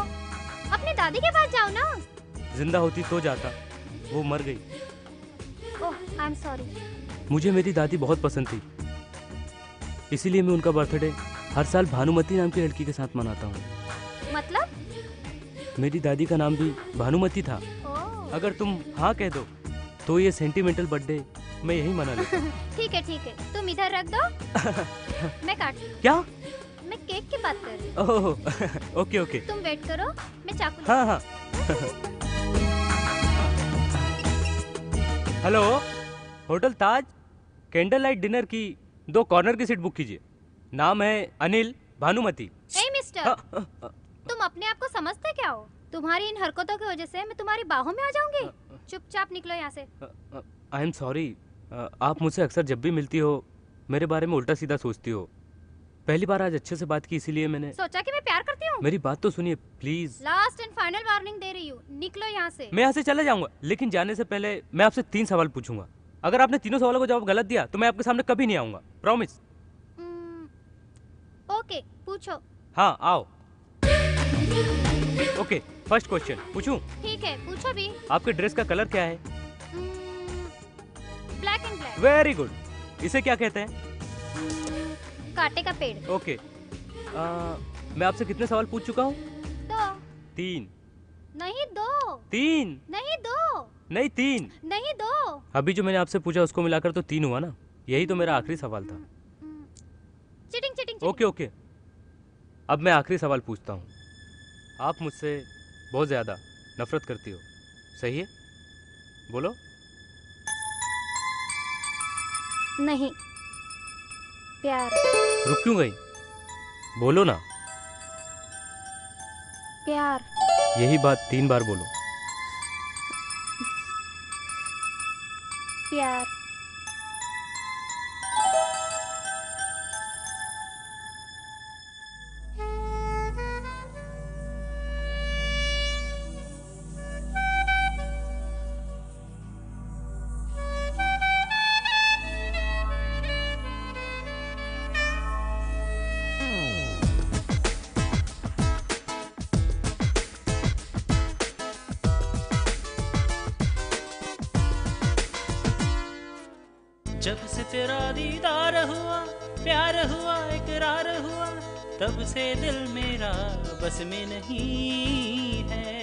Speaker 17: अपनी दादी के पास जाओ ना
Speaker 5: जिंदा होती तो जाता वो मर गई
Speaker 17: Oh,
Speaker 5: मुझे मेरी दादी बहुत पसंद थी इसीलिए मैं उनका बर्थडे हर साल भानुमती नाम की लड़की के साथ मनाता हूँ
Speaker 17: मतलब
Speaker 5: मेरी दादी का नाम भी भानुमती था oh. अगर तुम हाँ कह दो तो ये सेंटिमेंटल बर्थडे मैं यही मना लू
Speaker 17: ठीक है ठीक है तुम इधर रख दो मैं काट
Speaker 5: क्या
Speaker 17: मैं केक की बात कर रही
Speaker 5: ओके ओके
Speaker 17: तुम वेट करो मैं चाकू
Speaker 5: हाँ हाँ hello hotel Taj candle light dinner की दो कॉर्नर की सीट बुक कीजिए नाम है अनिल भानुमति
Speaker 17: hey, मिस्टर आ, आ, आ, तुम अपने आप को समझते क्या हो तुम्हारी इन हरकतों की वजह से मैं तुम्हारी बाहों में आ जाऊंगी हाँ, हाँ। चुपचाप निकलो यहाँ से
Speaker 5: आई एम सॉरी आप मुझसे अक्सर जब भी मिलती हो मेरे बारे में उल्टा सीधा सोचती हो पहली बार आज अच्छे से बात की इसीलिए मैंने
Speaker 17: सोचा कि मैं प्यार करती हूँ
Speaker 5: मेरी बात तो सुनिए please
Speaker 17: last and final warning दे रही हूँ निकलो यहाँ से
Speaker 5: मैं यहाँ से चला जाऊंगा लेकिन जाने से पहले मैं आपसे तीन सवाल पूछूंगा अगर आपने तीनों सवालों को जवाब गलत दिया तो मैं आपके सामने कभी नहीं आऊंगा प्रॉमिस
Speaker 17: ओके पूछो
Speaker 5: हाँ आओ ओके फर्स्ट क्वेश्चन पूछूं
Speaker 17: ठीक है पूछो भी
Speaker 5: आपके ड्रेस का कलर क्या है
Speaker 17: black and black
Speaker 5: very good इसे क्या कहते हैं hmm,
Speaker 17: कांटे का पेड़
Speaker 5: ओके आ, मैं आपसे कितने सवाल पूछ चुका हूँ
Speaker 17: दो
Speaker 5: तीन
Speaker 17: नहीं दो
Speaker 5: तीन
Speaker 17: नहीं दो
Speaker 5: नहीं तीन
Speaker 17: नहीं दो
Speaker 5: अभी जो मैंने आपसे पूछा उसको मिलाकर तो तीन हुआ ना यही तो मेरा आखिरी सवाल था
Speaker 17: चिटिंग चिटिंग
Speaker 5: ओके ओके अब मैं आखिरी सवाल पूछता हूँ आप मुझसे बहुत ज़्यादा नफरत करती हो सही है बोलो
Speaker 17: नहीं प्यार
Speaker 5: रुक क्यों गई बोलो ना
Speaker 17: प्यार
Speaker 5: यही बात तीन बार बोलो
Speaker 17: प्यार
Speaker 12: जब से तेरा दीदार हुआ प्यार हुआ इकरार हुआ तब से दिल मेरा बस में नहीं है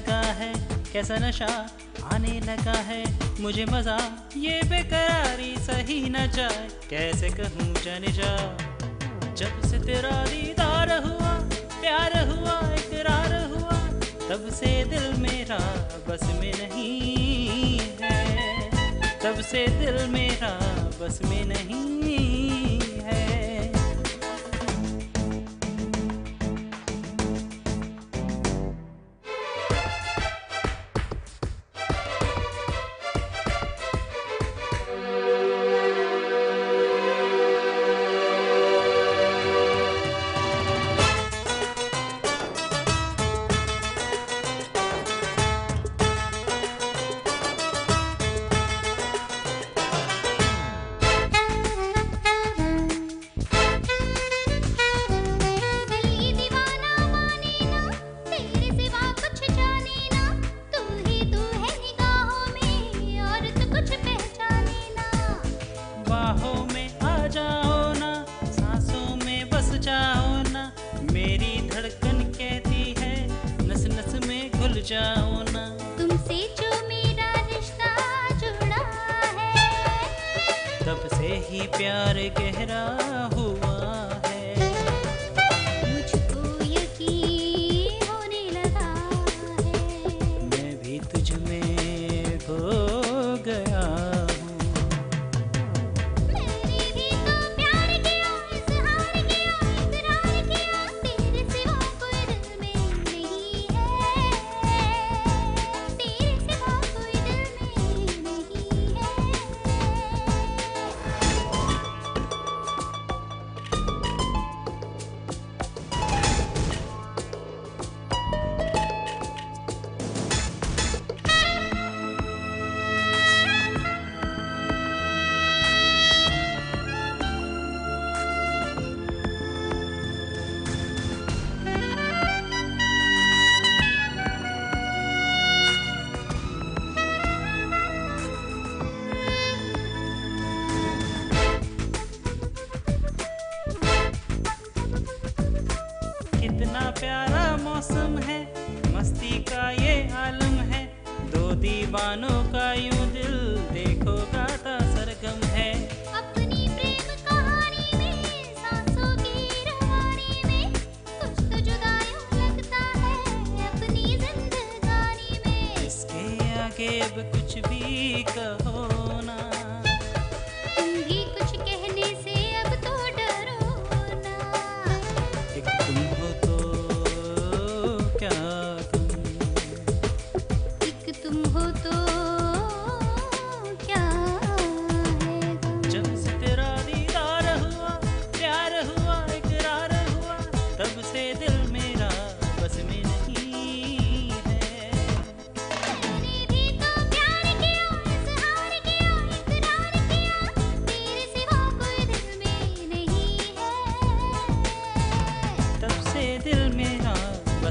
Speaker 12: तो कैसा नशा आने लगा है मुझे मजा ये बेकरारी सही न जाए कैसे कहूँ जाने जा जब से तेरा दीदार हुआ प्यार हुआ इकरार हुआ तब से दिल मेरा बस में नहीं है तब से दिल मेरा बस में नहीं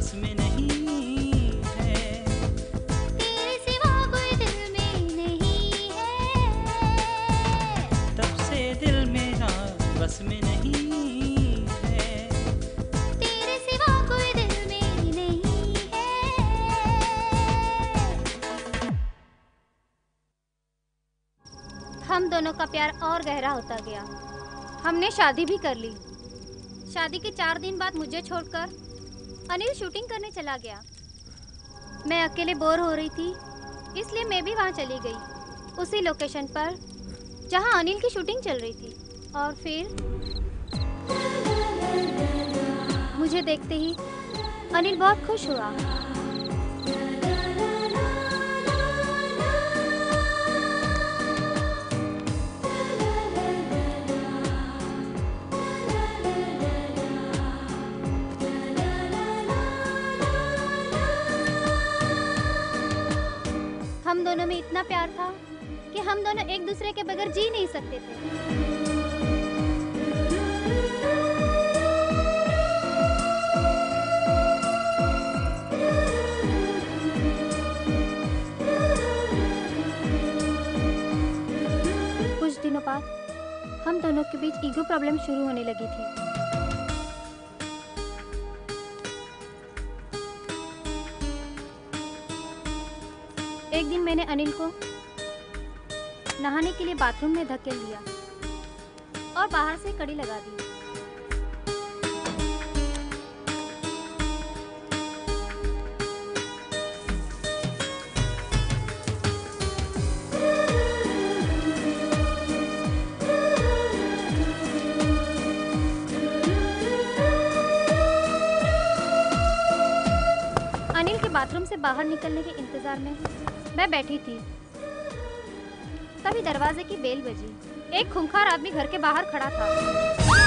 Speaker 12: हाँ,
Speaker 17: हम दोनों का प्यार और गहरा होता गया हमने शादी भी कर ली शादी के चार दिन बाद मुझे छोड़कर अनिल शूटिंग करने चला गया मैं अकेले बोर हो रही थी इसलिए मैं भी वहाँ चली गई उसी लोकेशन पर जहाँ अनिल की शूटिंग चल रही थी और फिर मुझे देखते ही अनिल बहुत खुश हुआ दोनों में इतना प्यार था कि हम दोनों एक दूसरे के बगैर जी नहीं सकते थे कुछ दिनों बाद हम दोनों के बीच ईगो प्रॉब्लम शुरू होने लगी थी मैंने अनिल को नहाने के लिए बाथरूम में धकेल लिया और बाहर से कड़ी लगा दी बाथरूम से बाहर निकलने के इंतजार में हूँ मैं बैठी थी तभी दरवाजे की बेल बजी एक खूंखार आदमी घर के बाहर खड़ा था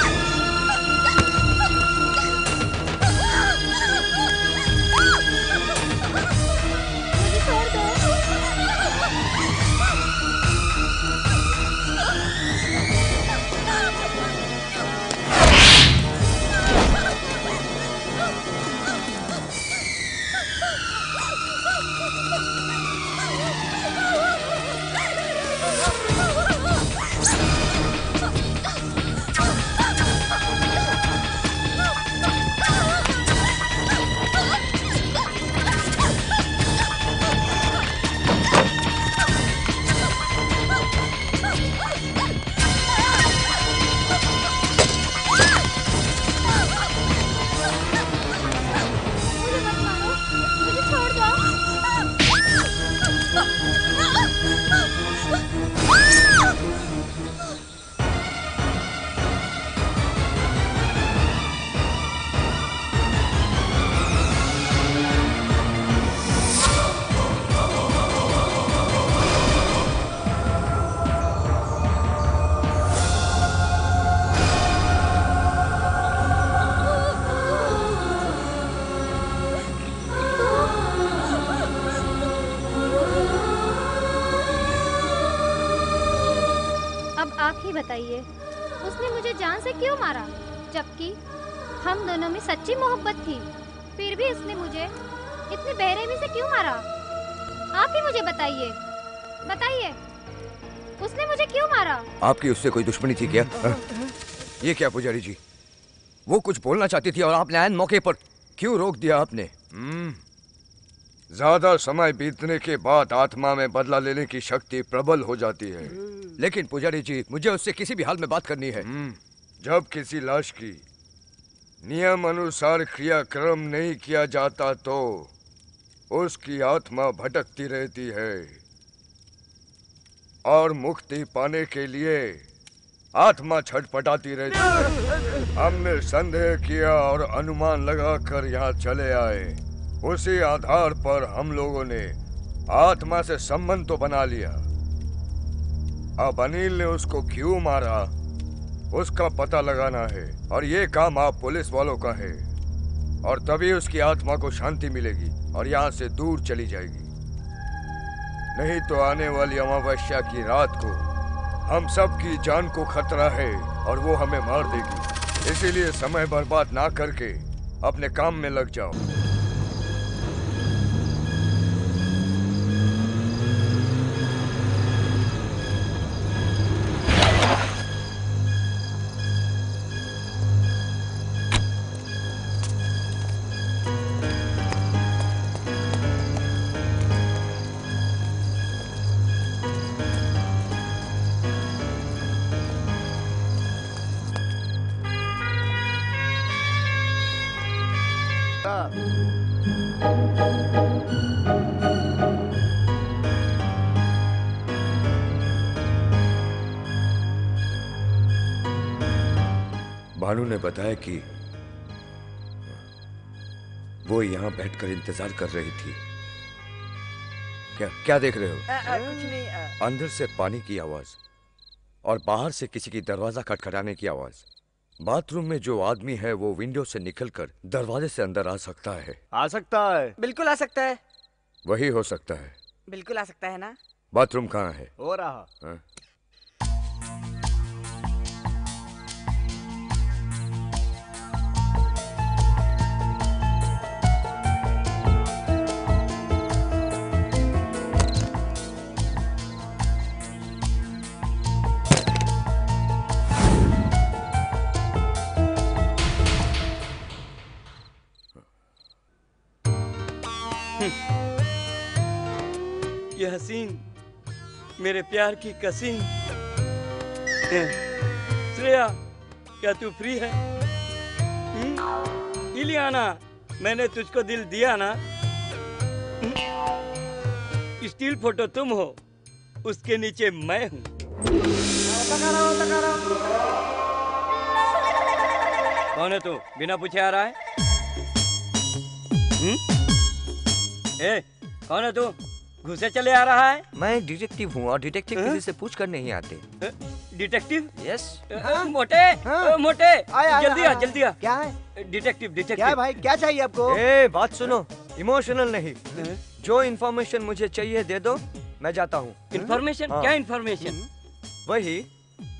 Speaker 17: सच्ची मोहब्बत थी फिर भी इसने मुझे इतने बेरहमी से क्यों मारा आप ही मुझे बताइए बताइए उसने मुझे क्यों मारा
Speaker 18: आपकी उससे कोई दुश्मनी थी क्या ये क्या पुजारी जी वो कुछ बोलना चाहती थी और आपने आयन मौके पर क्यों रोक दिया आपने
Speaker 4: हम्म। ज्यादा समय बीतने के बाद आत्मा में बदला लेने की शक्ति प्रबल हो जाती है
Speaker 18: लेकिन पुजारी जी मुझे उससे किसी भी हाल में बात करनी है हम्म।
Speaker 4: जब किसी लाश की नियम अनुसार क्रियाक्रम नहीं किया जाता तो उसकी आत्मा भटकती रहती है और मुक्ति पाने के लिए आत्मा छटपटाती रहती है हमने संदेह किया और अनुमान लगाकर यहाँ चले आए उसी आधार पर हम लोगों ने आत्मा से संबंध तो बना लिया अब अनिल ने उसको क्यों मारा उसका पता लगाना है और ये काम आप पुलिस वालों का है और तभी उसकी आत्मा को शांति मिलेगी और यहाँ से दूर चली जाएगी नहीं तो आने वाली अमावस्या की रात को हम सब की जान को खतरा है और वो हमें मार देगी इसीलिए समय बर्बाद ना करके अपने काम में लग जाओ
Speaker 18: भानु ने बताया कि वो यहाँ बैठकर इंतजार कर रही थी क्या क्या देख रहे हो आ, आ,
Speaker 19: कुछ नहीं आ।
Speaker 18: अंदर से पानी की आवाज और बाहर से किसी की दरवाजा खटखटाने की आवाज बाथरूम में जो आदमी है वो विंडो से निकलकर दरवाजे से अंदर आ सकता है
Speaker 19: आ सकता है
Speaker 8: बिल्कुल आ सकता है
Speaker 18: वही हो सकता है
Speaker 8: बिल्कुल आ सकता है ना
Speaker 18: बाथरूम कहाँ है
Speaker 19: हो रहा
Speaker 18: हाँ।
Speaker 2: ये हसीन मेरे प्यार की कसीन श्रेया क्या तू फ्री है हम्म? इलियाना मैंने तुझको दिल दिया ना हम्म? स्टील फोटो तुम हो उसके नीचे मैं हूँ कौन है तू बिना पूछे आ रहा है ए, कौन है तू घुसे चले आ रहा है
Speaker 20: मैं डिटेक्टिव हूँ और डिटेक्टिव
Speaker 2: हाँ।
Speaker 20: किसी से पूछ कर नहीं आते हाँ?
Speaker 2: डिटेक्टिव
Speaker 20: यस
Speaker 6: हाँ।
Speaker 2: मोटे
Speaker 6: मोटे
Speaker 2: जल्दी आ जल्दी आ
Speaker 6: क्या है
Speaker 2: डिटेक्टिव डिटेक्टिव
Speaker 6: क्या भाई क्या चाहिए आपको
Speaker 9: ए बात सुनो इमोशनल नहीं जो इन्फॉर्मेशन मुझे चाहिए दे दो मैं जाता हूँ
Speaker 2: इन्फॉर्मेशन क्या इन्फॉर्मेशन हम्म।
Speaker 9: वही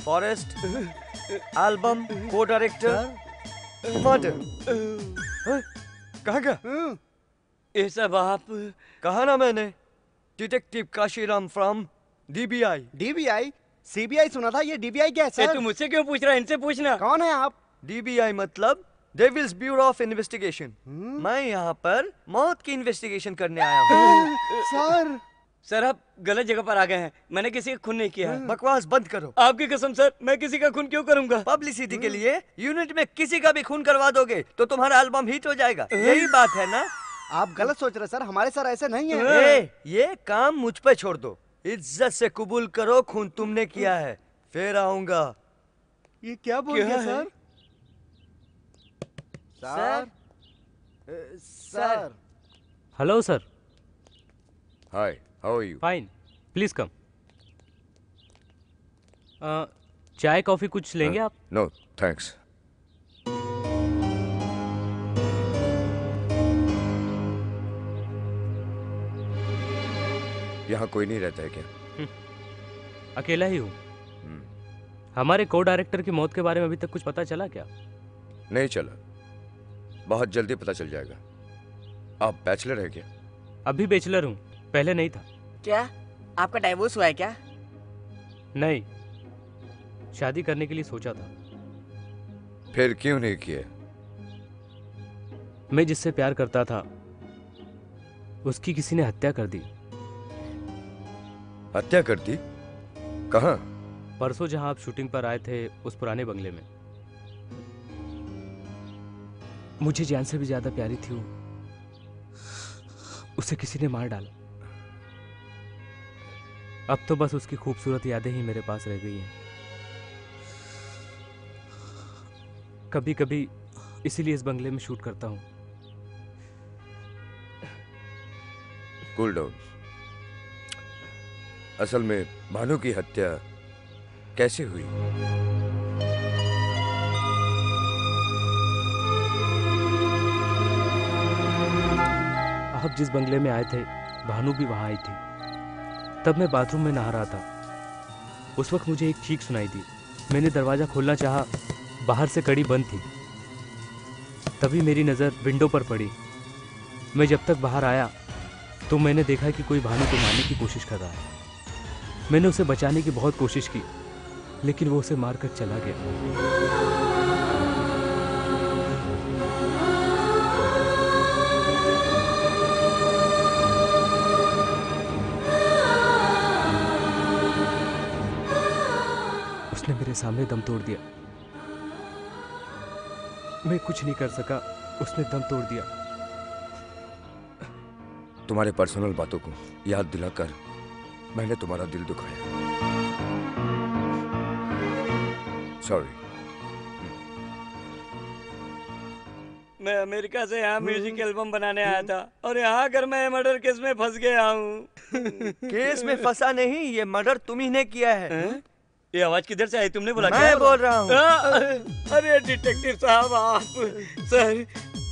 Speaker 9: forest album co director murder कहा गया हम्म।
Speaker 2: ये सब आप
Speaker 9: कहा ना मैंने detective Kashiram from DBI
Speaker 6: DBI CBI सुना था ये डीबीआई क्या है
Speaker 2: तू मुझसे क्यों पूछ रहा है इनसे पूछना
Speaker 6: कौन है आप
Speaker 9: डीबीआई मतलब डेविल्स ब्यूरो ऑफ इन्वेस्टिगेशन मैं यहाँ पर मौत की इन्वेस्टिगेशन करने आया हूँ
Speaker 6: सर
Speaker 2: सर आप गलत जगह पर आ गए हैं मैंने किसी का खून नहीं किया है हम्म।
Speaker 9: बकवास बंद करो
Speaker 2: आपकी कसम सर मैं किसी का खून क्यों करूंगा
Speaker 9: पब्लिसिटी के हम्म। लिए यूनिट में किसी का भी खून करवा दोगे तो तुम्हारा एल्बम हिट हो जाएगा हम्म। यही बात है ना
Speaker 6: आप गलत सोच रहे सर हमारे सर ऐसे नहीं है
Speaker 9: ए, ये काम मुझ पे छोड़ दो इज्जत से कबूल करो खून तुमने किया है फिर आऊंगा
Speaker 6: ये क्या बोल
Speaker 9: क्या
Speaker 6: गया
Speaker 9: sir?
Speaker 6: Sir sir sir
Speaker 5: hello sir
Speaker 4: hi how are you
Speaker 5: fine please come चाय कॉफी कुछ लेंगे uh, आप
Speaker 4: नो थैंक्स यहाँ कोई नहीं रहता है क्या हम्म।
Speaker 5: अकेला ही हूँ हम्म। हमारे को डायरेक्टर की मौत के बारे में अभी तक कुछ पता चला क्या
Speaker 4: नहीं चला बहुत जल्दी पता चल जाएगा आप बैचलर है क्या
Speaker 5: अभी बैचलर हूँ पहले नहीं था
Speaker 21: क्या आपका डाइवोर्स हुआ है क्या
Speaker 5: नहीं शादी करने के लिए सोचा था
Speaker 4: फिर क्यों नहीं किया
Speaker 5: मैं जिससे प्यार करता था उसकी किसी ने हत्या कर दी
Speaker 4: हत्या कर दी कहा
Speaker 5: परसों जहां आप शूटिंग पर आए थे उस पुराने बंगले में मुझे जान से भी ज्यादा प्यारी थी वो उसे किसी ने मार डाला अब तो बस उसकी खूबसूरत यादें ही मेरे पास रह गई हैं कभी कभी इसीलिए इस बंगले में शूट करता हूं
Speaker 4: कूल cool असल में भानु की हत्या कैसे हुई
Speaker 5: आप जिस बंगले में आए थे भानु भी वहां आई थी तब मैं बाथरूम में नहा रहा था उस वक्त मुझे एक चीख सुनाई दी मैंने दरवाज़ा खोलना चाहा बाहर से कड़ी बंद थी तभी मेरी नज़र विंडो पर पड़ी मैं जब तक बाहर आया तो मैंने देखा कि कोई भानु को मारने की कोशिश कर रहा है मैंने उसे बचाने की बहुत कोशिश की लेकिन वो उसे मारकर चला गया उसने मेरे सामने दम तोड़ दिया मैं कुछ नहीं कर सका उसने दम तोड़ दिया
Speaker 4: तुम्हारे पर्सनल बातों को याद दिलाकर मैंने तुम्हारा दिल दुखाया सॉरी हम्म।
Speaker 2: मैं अमेरिका से यहाँ हम्म। म्यूजिक एल्बम बनाने आया था और यहाँ अगर मैं मर्डर केस में फंस गया हूँ
Speaker 9: केस में फंसा नहीं ये मर्डर तुम ही ने किया है
Speaker 2: ये आवाज किधर से आई तुमने बोला
Speaker 9: मैं
Speaker 2: क्या
Speaker 9: बोल रहा हूँ
Speaker 2: अरे डिटेक्टिव साहब आप सर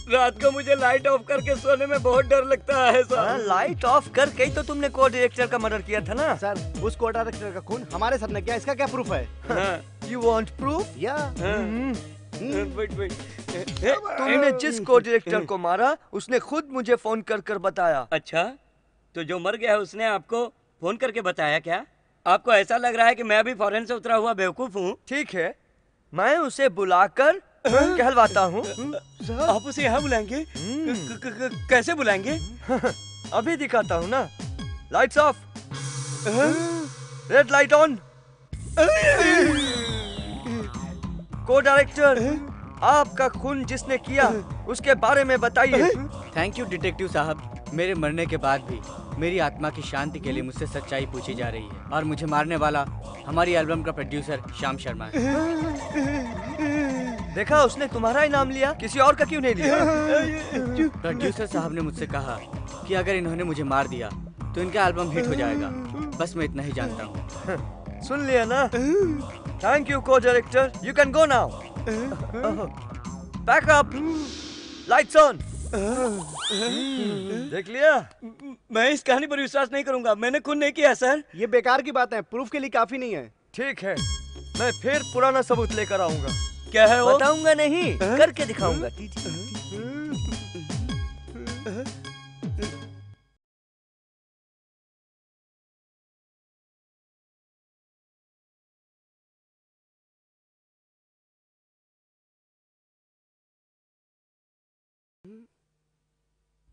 Speaker 2: रात को मुझे लाइट ऑफ करके सोने में बहुत डर लगता है सर
Speaker 9: लाइट ऑफ करके ही तो तुमने को डायरेक्टर का मर्डर किया था ना
Speaker 6: सर उस को डायरेक्टर का खून हमारे सर ने किया इसका क्या प्रूफ है
Speaker 9: यू वॉन्ट प्रूफ
Speaker 6: या
Speaker 2: हाँ. Hmm. हाँ, hmm.
Speaker 9: तुमने hmm. जिस को डायरेक्टर को मारा उसने खुद मुझे फोन कर कर बताया
Speaker 2: अच्छा तो जो मर गया उसने आपको फोन करके बताया क्या आपको ऐसा लग रहा है कि मैं अभी फॉरेन से उतरा हुआ बेवकूफ हूँ
Speaker 9: ठीक है मैं उसे बुलाकर हम्म, कहलवाता हूँ हम्म,
Speaker 2: आप उसे यहाँ बुलाएंगे हम्म। कैसे बुलाएंगे
Speaker 9: अभी दिखाता हूँ ना lights off red light on co director आपका खून जिसने किया उसके बारे में बताइए
Speaker 14: थैंक यू डिटेक्टिव साहब मेरे मरने के बाद भी मेरी आत्मा की शांति के लिए मुझसे सच्चाई पूछी जा रही है और मुझे मारने वाला हमारी एल्बम का प्रोड्यूसर श्याम शर्मा है
Speaker 9: देखा उसने तुम्हारा इनाम लिया किसी और का क्यों नहीं लिया
Speaker 14: प्रोड्यूसर साहब ने मुझसे कहा कि अगर इन्होंने मुझे मार दिया तो इनका एल्बम हिट हो जाएगा बस मैं इतना ही जानता हूँ
Speaker 9: सुन लिया ना thank you co director you can go now pack up lights on देख लिया
Speaker 2: मैं इस कहानी पर विश्वास नहीं करूंगा मैंने खुद नहीं किया सर
Speaker 6: ये बेकार की बात है प्रूफ के लिए काफी नहीं है
Speaker 9: ठीक है मैं फिर पुराना सबूत लेकर आऊंगा
Speaker 2: क्या है वो
Speaker 20: बताऊंगा नहीं हाँ? करके दिखाऊंगा हाँ?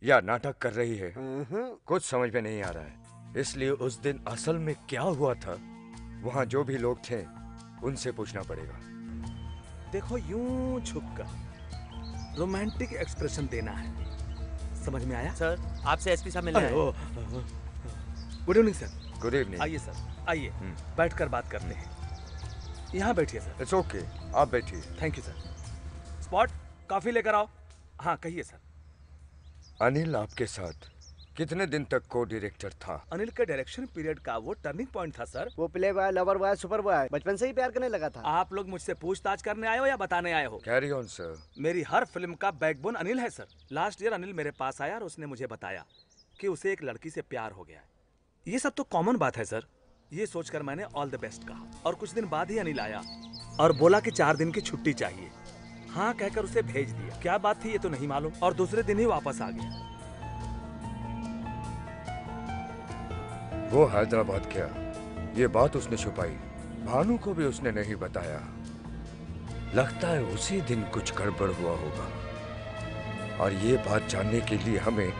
Speaker 4: या नाटक कर रही है कुछ समझ में नहीं आ रहा है इसलिए उस दिन असल में क्या हुआ था वहां जो भी लोग थे उनसे पूछना पड़ेगा
Speaker 7: देखो यूं छुप कर रोमांटिक एक्सप्रेशन देना है समझ में आया
Speaker 1: सर आपसे एसपी साहब मिलना
Speaker 7: good evening sir
Speaker 4: good evening
Speaker 7: आइए सर आइए हम्म। बैठ कर बात करते हैं यहाँ बैठिए सर
Speaker 4: इट्स ओके आप बैठिए
Speaker 7: thank you sir spot coffee लेकर आओ हाँ कहिए सर
Speaker 4: अनिल आपके साथ कितने दिन तक को डायरेक्टर था
Speaker 7: अनिल का डायरेक्शन पीरियड का वो टर्निंग पॉइंट था सर
Speaker 6: वो play boy lover boy super boy बचपन से ही प्यार करने लगा था
Speaker 7: आप लोग मुझसे पूछताछ करने आए हो या बताने आए हो
Speaker 4: कैरी ऑन सर
Speaker 7: मेरी हर फिल्म का बैकबोन अनिल है सर लास्ट ईयर अनिल मेरे पास आया और उसने मुझे बताया कि उसे एक लड़की से प्यार हो गया है ये सब तो कॉमन बात है सर ये सोचकर मैंने ऑल द बेस्ट कहा और कुछ दिन बाद ही अनिल आया और बोला कि चार दिन की छुट्टी चाहिए हाँ कहकर उसे भेज दिया क्या बात थी ये तो नहीं मालूम और दूसरे दिन ही वापस आ गया
Speaker 4: वो हैदराबाद गया ये बात उसने छुपाई भानु को भी उसने नहीं बताया लगता है उसी दिन कुछ गड़बड़ हुआ होगा और ये बात जानने के लिए हमें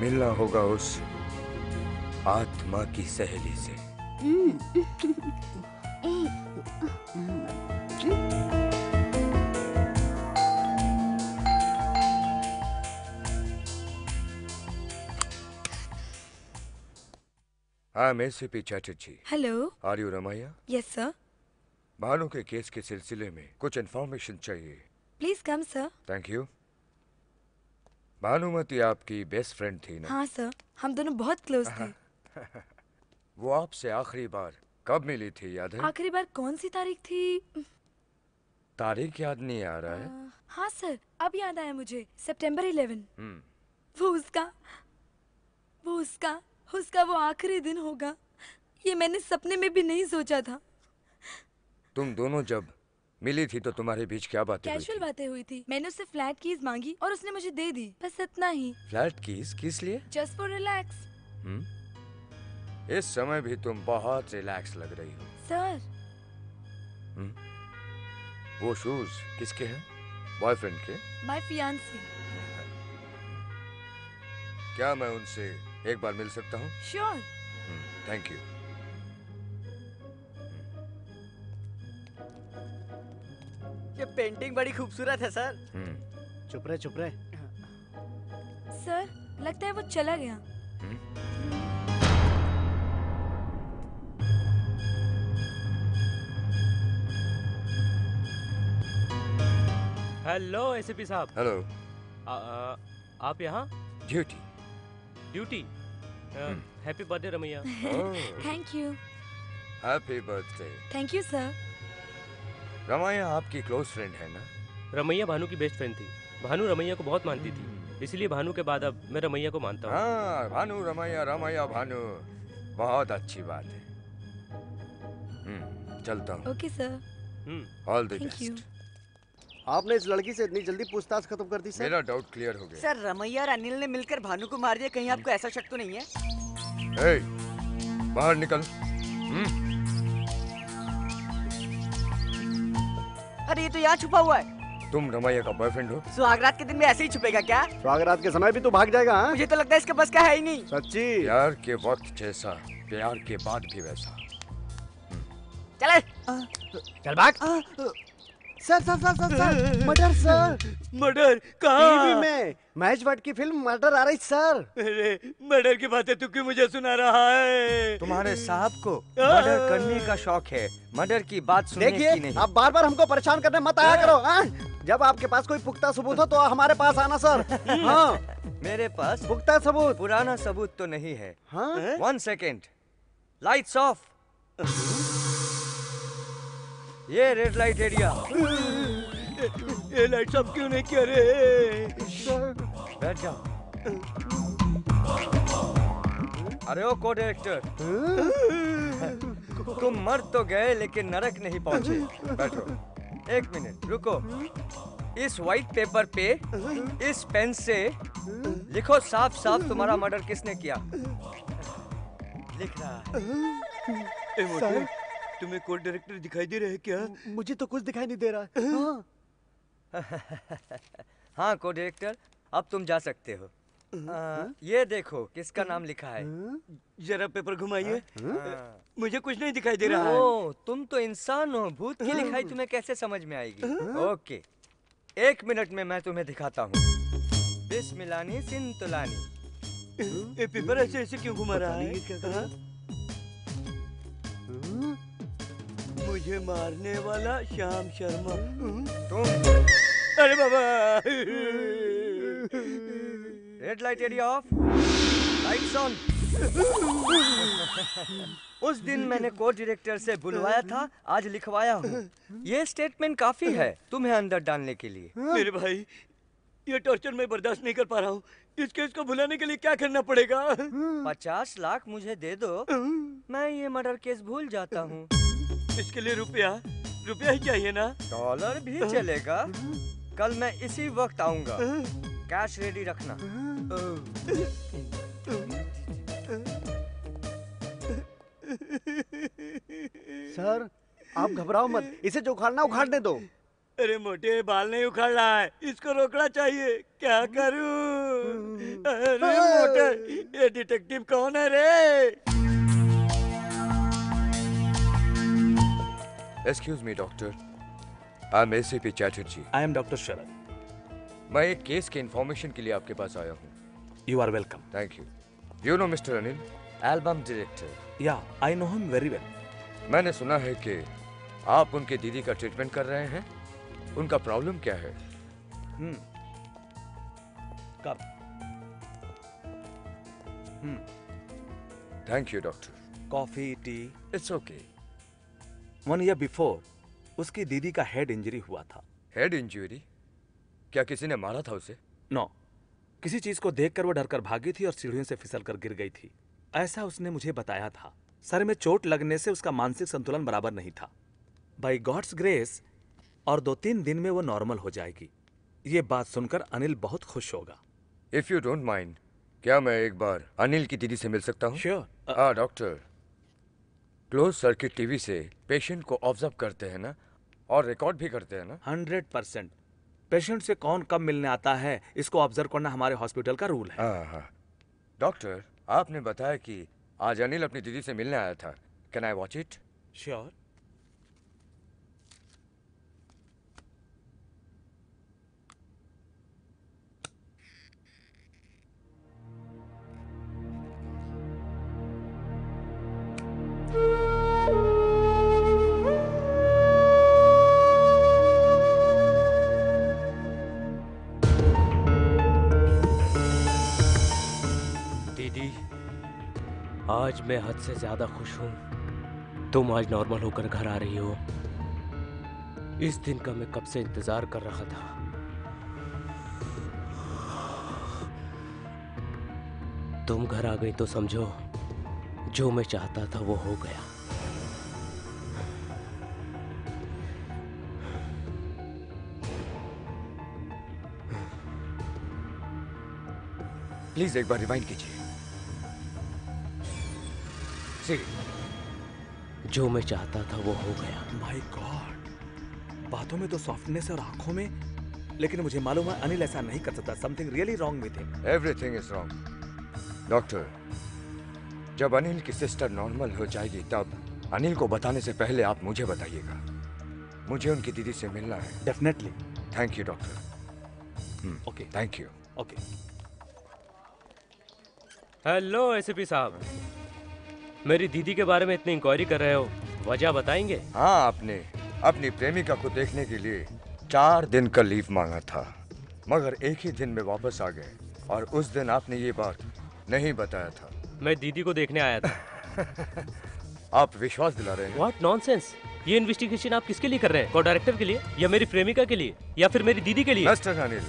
Speaker 4: मिलना होगा उस आत्मा की सहेली से हम्म। हम्म। I am ACP Chatterjee
Speaker 10: hello
Speaker 4: are you Ramaiya
Speaker 10: yes sir
Speaker 4: Bhanu के केस के सिलसिले में कुछ इन्फॉर्मेशन चाहिए
Speaker 10: please come sir
Speaker 4: thank you Bhanumati आपकी बेस्ट फ्रेंड थी ना
Speaker 10: हाँ सर हम दोनों बहुत क्लोज थे
Speaker 4: वो आपसे आखिरी बार कब मिली थी याद है
Speaker 10: आखिरी बार कौन सी तारीख थी
Speaker 4: तारीख याद नहीं आ रहा है आ,
Speaker 10: हाँ सर अब याद आया मुझे सितंबर इलेवन
Speaker 4: हम्म।
Speaker 10: वो उसका वो उसका उसका वो आखिरी दिन होगा ये मैंने सपने में भी नहीं सोचा था
Speaker 4: तुम दोनों जब मिली थी तो तुम्हारे बीच क्या बातें
Speaker 10: कैजुअल बातें हुई थी मैंने उससे फ्लैट कीज मांगी और उसने मुझे दे दी बस इतना ही
Speaker 4: फ्लैट कीज किस लिए
Speaker 10: जस्ट फॉर रिलैक्स
Speaker 4: इस समय भी तुम बहुत रिलैक्स लग रही हो
Speaker 10: सर हुँ?
Speaker 4: हम्म? वो शूज किसके हैं बॉयफ्रेंड के
Speaker 10: माय फियांसी
Speaker 4: क्या मैं उनसे एक बार मिल सकता हूँ
Speaker 10: श्योर
Speaker 4: थैंक यू
Speaker 14: ये पेंटिंग बड़ी खूबसूरत है सर hmm.
Speaker 6: चुप रहे चुप रहे
Speaker 10: सर लगता है वो चला गया
Speaker 5: हेलो hmm? एसीपी साहब
Speaker 4: हेलो
Speaker 5: आप यहाँ
Speaker 4: duty
Speaker 5: duty happy birthday Ramaiya
Speaker 10: thank you
Speaker 4: happy birthday
Speaker 10: thank you sir
Speaker 4: Ramaiya आपकी क्लोज फ्रेंड है ना
Speaker 5: रमैया भानु की बेस्ट फ्रेंड थी भानु रमैया को बहुत मानती थी hmm. इसलिए भानु के बाद अब मैं रमैया को मानता हूँ
Speaker 4: हाँ, भानु रमैया रमैया भानु बहुत अच्छी बात है hmm, चलता हूँ
Speaker 10: okay sir
Speaker 4: all the best
Speaker 6: आपने इस लड़की से इतनी जल्दी पूछताछ खत्म कर दी सर
Speaker 4: मेरा डाउट क्लियर हो गया
Speaker 21: सर रमैया और अनिल ने मिलकर भानु को मार दिया कहीं आपको ऐसा शक तो नहीं है
Speaker 4: ए, बाहर निकल हम्म।
Speaker 21: अरे ये तो यहाँ छुपा हुआ है
Speaker 4: तुम रमैया का बॉयफ्रेंड हो
Speaker 8: सुहागरात के दिन में ऐसे ही छुपेगा क्या
Speaker 6: सुहागरात के समय भी तो भाग जाएगा हा?
Speaker 8: मुझे तो लगता है इसके बस का है ही नहीं
Speaker 6: सच्ची
Speaker 4: प्यार के वक्त जैसा प्यार के बाद भी वैसा
Speaker 8: चले
Speaker 22: चल भाग
Speaker 6: sir sir sir sir sir murder sir
Speaker 2: murder कहाँ टीवी
Speaker 6: में महेश भट्ट की फिल्म मर्डर आ रही सर
Speaker 2: अरे मर्डर की बातें तू क्यों मुझे सुना रहा है
Speaker 9: तुम्हारे साहब को मर्डर करने का शौक है मर्डर की बात सुनने
Speaker 6: देखिए, की
Speaker 9: नहीं
Speaker 6: आप बार बार हमको परेशान करने मत आया करो आ? जब आपके पास कोई पुख्ता सबूत हो तो हमारे पास आना सर हाँ
Speaker 9: मेरे पास
Speaker 6: पुख्ता सबूत
Speaker 9: पुराना सबूत तो नहीं है वन सेकेंड लाइट्स ऑफ ये रेड लाइट एरिया
Speaker 2: ये लाइट सब क्यों नहीं किया रहे
Speaker 9: बैठ जाओ अरे ओ को डायरेक्टर तुम मर तो गए लेकिन नरक नहीं पहुंचे बैठो एक मिनट रुको इस व्हाइट पेपर पे इस पेन से लिखो साफ साफ तुम्हारा मर्डर किसने किया लिख रहा है
Speaker 2: तुम्हें कोर्ट डायरेक्टर दिखाई दे रहे हैं क्या
Speaker 6: मुझे तो कुछ दिखाई नहीं दे रहा हाँ हाँ
Speaker 9: को डायरेक्टर अब तुम जा सकते हो आ, ये देखो किसका नाम लिखा है
Speaker 2: जरा पेपर घुमाइए मुझे कुछ नहीं दिखाई दे रहा है।
Speaker 9: ओ, तुम तो इंसान हो भूत की लिखाई तुम्हें कैसे समझ में आएगी ओके एक मिनट में मैं तुम्हें दिखाता हूँ बिस्मिलानी सिंतुलानी
Speaker 2: पेपर ऐसे ऐसे क्यों घुमा रहा है मुझे मारने वाला श्याम शर्मा हम्म,
Speaker 9: तुम
Speaker 2: अरे बाबा
Speaker 9: red light area off lights on उस दिन मैंने कोर्ट डायरेक्टर से बुलवाया था आज लिखवाया हूँ ये स्टेटमेंट काफी है तुम्हें अंदर डालने के लिए हाँ?
Speaker 2: मेरे भाई ये टॉर्चर मैं बर्दाश्त नहीं कर पा रहा हूँ इस केस को भुलाने के लिए क्या करना पड़ेगा
Speaker 9: पचास लाख मुझे दे दो हाँ? मैं ये मर्डर केस भूल जाता हूँ
Speaker 2: इसके लिए रुपया रुपया ही चाहिए ना
Speaker 9: डॉलर भी चलेगा कल मैं इसी वक्त आऊंगा कैश रेडी रखना
Speaker 6: सर आप घबराओ मत इसे जो उखाड़ना उखाड़ने दो
Speaker 2: अरे मोटे बाल नहीं उखाड़ रहा है इसको रोकना चाहिए क्या करूं अरे मोटे ये डिटेक्टिव कौन है रे
Speaker 4: excuse me doctor I am ACP Chatterjee
Speaker 7: I am doctor Sharad
Speaker 4: मैं एक केस के इंफॉर्मेशन के लिए आपके पास आया हूँ
Speaker 7: you are welcome
Speaker 4: thank you you know mister Anil
Speaker 9: album director
Speaker 7: या I know him very well
Speaker 4: मैंने सुना है कि आप उनके दीदी का ट्रीटमेंट कर रहे हैं उनका प्रॉब्लम क्या है
Speaker 7: हम्म कब हम्म
Speaker 4: thank you doctor
Speaker 7: coffee tea
Speaker 4: it's okay okay.
Speaker 7: One year before उसकी दीदी का हेड इंजरी हुआ था
Speaker 4: हेड इंजरी क्या किसी ने मारा था उसे
Speaker 7: नो no. किसी चीज को देखकर वो डरकर भागी थी और सीढ़ियों से फिसल कर गिर गई थी ऐसा उसने मुझे बताया था सर में चोट लगने से उसका मानसिक संतुलन बराबर नहीं था बाई गॉड्स ग्रेस और दो तीन दिन में वो नॉर्मल हो जाएगी ये बात सुनकर अनिल बहुत खुश होगा
Speaker 4: इफ यू डोंट माइंड क्या मैं एक बार अनिल की दीदी से मिल सकता हूँ
Speaker 7: doctor
Speaker 4: sure doctor close circuit TV से पेशेंट को ऑब्जर्व करते हैं ना और रिकॉर्ड भी करते हैं ना
Speaker 7: हंड्रेड परसेंट पेशेंट से कौन कब मिलने आता है इसको ऑब्जर्व करना हमारे हॉस्पिटल का रूल है
Speaker 4: हाँ, हाँ। डॉक्टर आपने बताया कि आज अनिल अपनी दीदी से मिलने आया था can I watch it
Speaker 7: sure
Speaker 5: आज मैं हद से ज्यादा खुश हूं तुम आज नॉर्मल होकर घर आ रही हो इस दिन का मैं कब से इंतजार कर रहा था तुम घर आ गई तो समझो जो मैं चाहता था वो हो गया
Speaker 4: प्लीज एक बार रिमाइंड कीजिए सी
Speaker 5: जो मैं चाहता था वो हो गया
Speaker 7: माई गॉड बातों में तो सॉफ्टनेस और आंखों में लेकिन मुझे मालूम है अनिल ऐसा नहीं कर सकता something really wrong with him
Speaker 4: everything is wrong doctor जब अनिल की सिस्टर नॉर्मल हो जाएगी तब अनिल को बताने से पहले आप मुझे बताइएगा मुझे उनकी दीदी से मिलना है
Speaker 7: definitely
Speaker 4: thank you doctor
Speaker 7: okay
Speaker 4: thank you
Speaker 7: okay
Speaker 5: hello ACP साहब मेरी दीदी के बारे में इतनी इंक्वायरी कर रहे हो वजह बताएंगे
Speaker 4: हाँ आपने अपनी प्रेमिका को देखने के लिए चार दिन का लीव मांगा था मगर एक ही दिन में वापस आ गए और उस दिन आपने ये बात नहीं बताया था
Speaker 5: मैं दीदी को देखने आया था
Speaker 4: आप विश्वास दिला रहे हैं
Speaker 5: व्हाट नॉनसेंस ये इन्वेस्टिगेशन आप किसके लिए कर रहे हैं को डायरेक्टर के लिए या मेरी प्रेमिका के लिए या फिर मेरी दीदी के लिए
Speaker 4: मिस्टर अनिल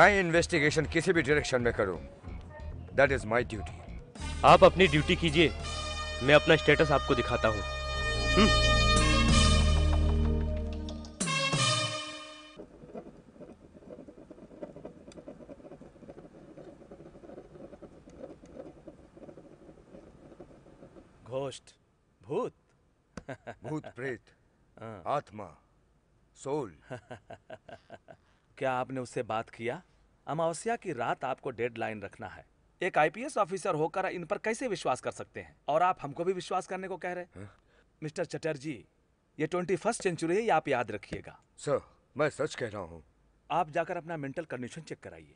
Speaker 4: मैं इन्वेस्टिगेशन किसी भी डायरेक्शन में करूं दैट इज माय ड्यूटी
Speaker 5: आप अपनी ड्यूटी कीजिए मैं अपना स्टेटस आपको दिखाता हूँ हम्म।
Speaker 7: घोष्ट भूत
Speaker 4: भूत प्रेत हाँ। आत्मा सोल
Speaker 7: क्या आपने उससे बात किया अमावस्या की रात आपको डेडलाइन रखना है एक आईपीएस ऑफिसर होकर इन पर कैसे विश्वास कर सकते हैं और आप हमको भी विश्वास करने को कह रहे हैं हाँ। मिस्टर चटर्जी ये ट्वेंटी फर्स्ट सेंचुरी है ये आप याद रखिएगा
Speaker 4: सर मैं सच कह रहा हूँ
Speaker 7: आप जाकर अपना मेंटल कंडीशन चेक कराइए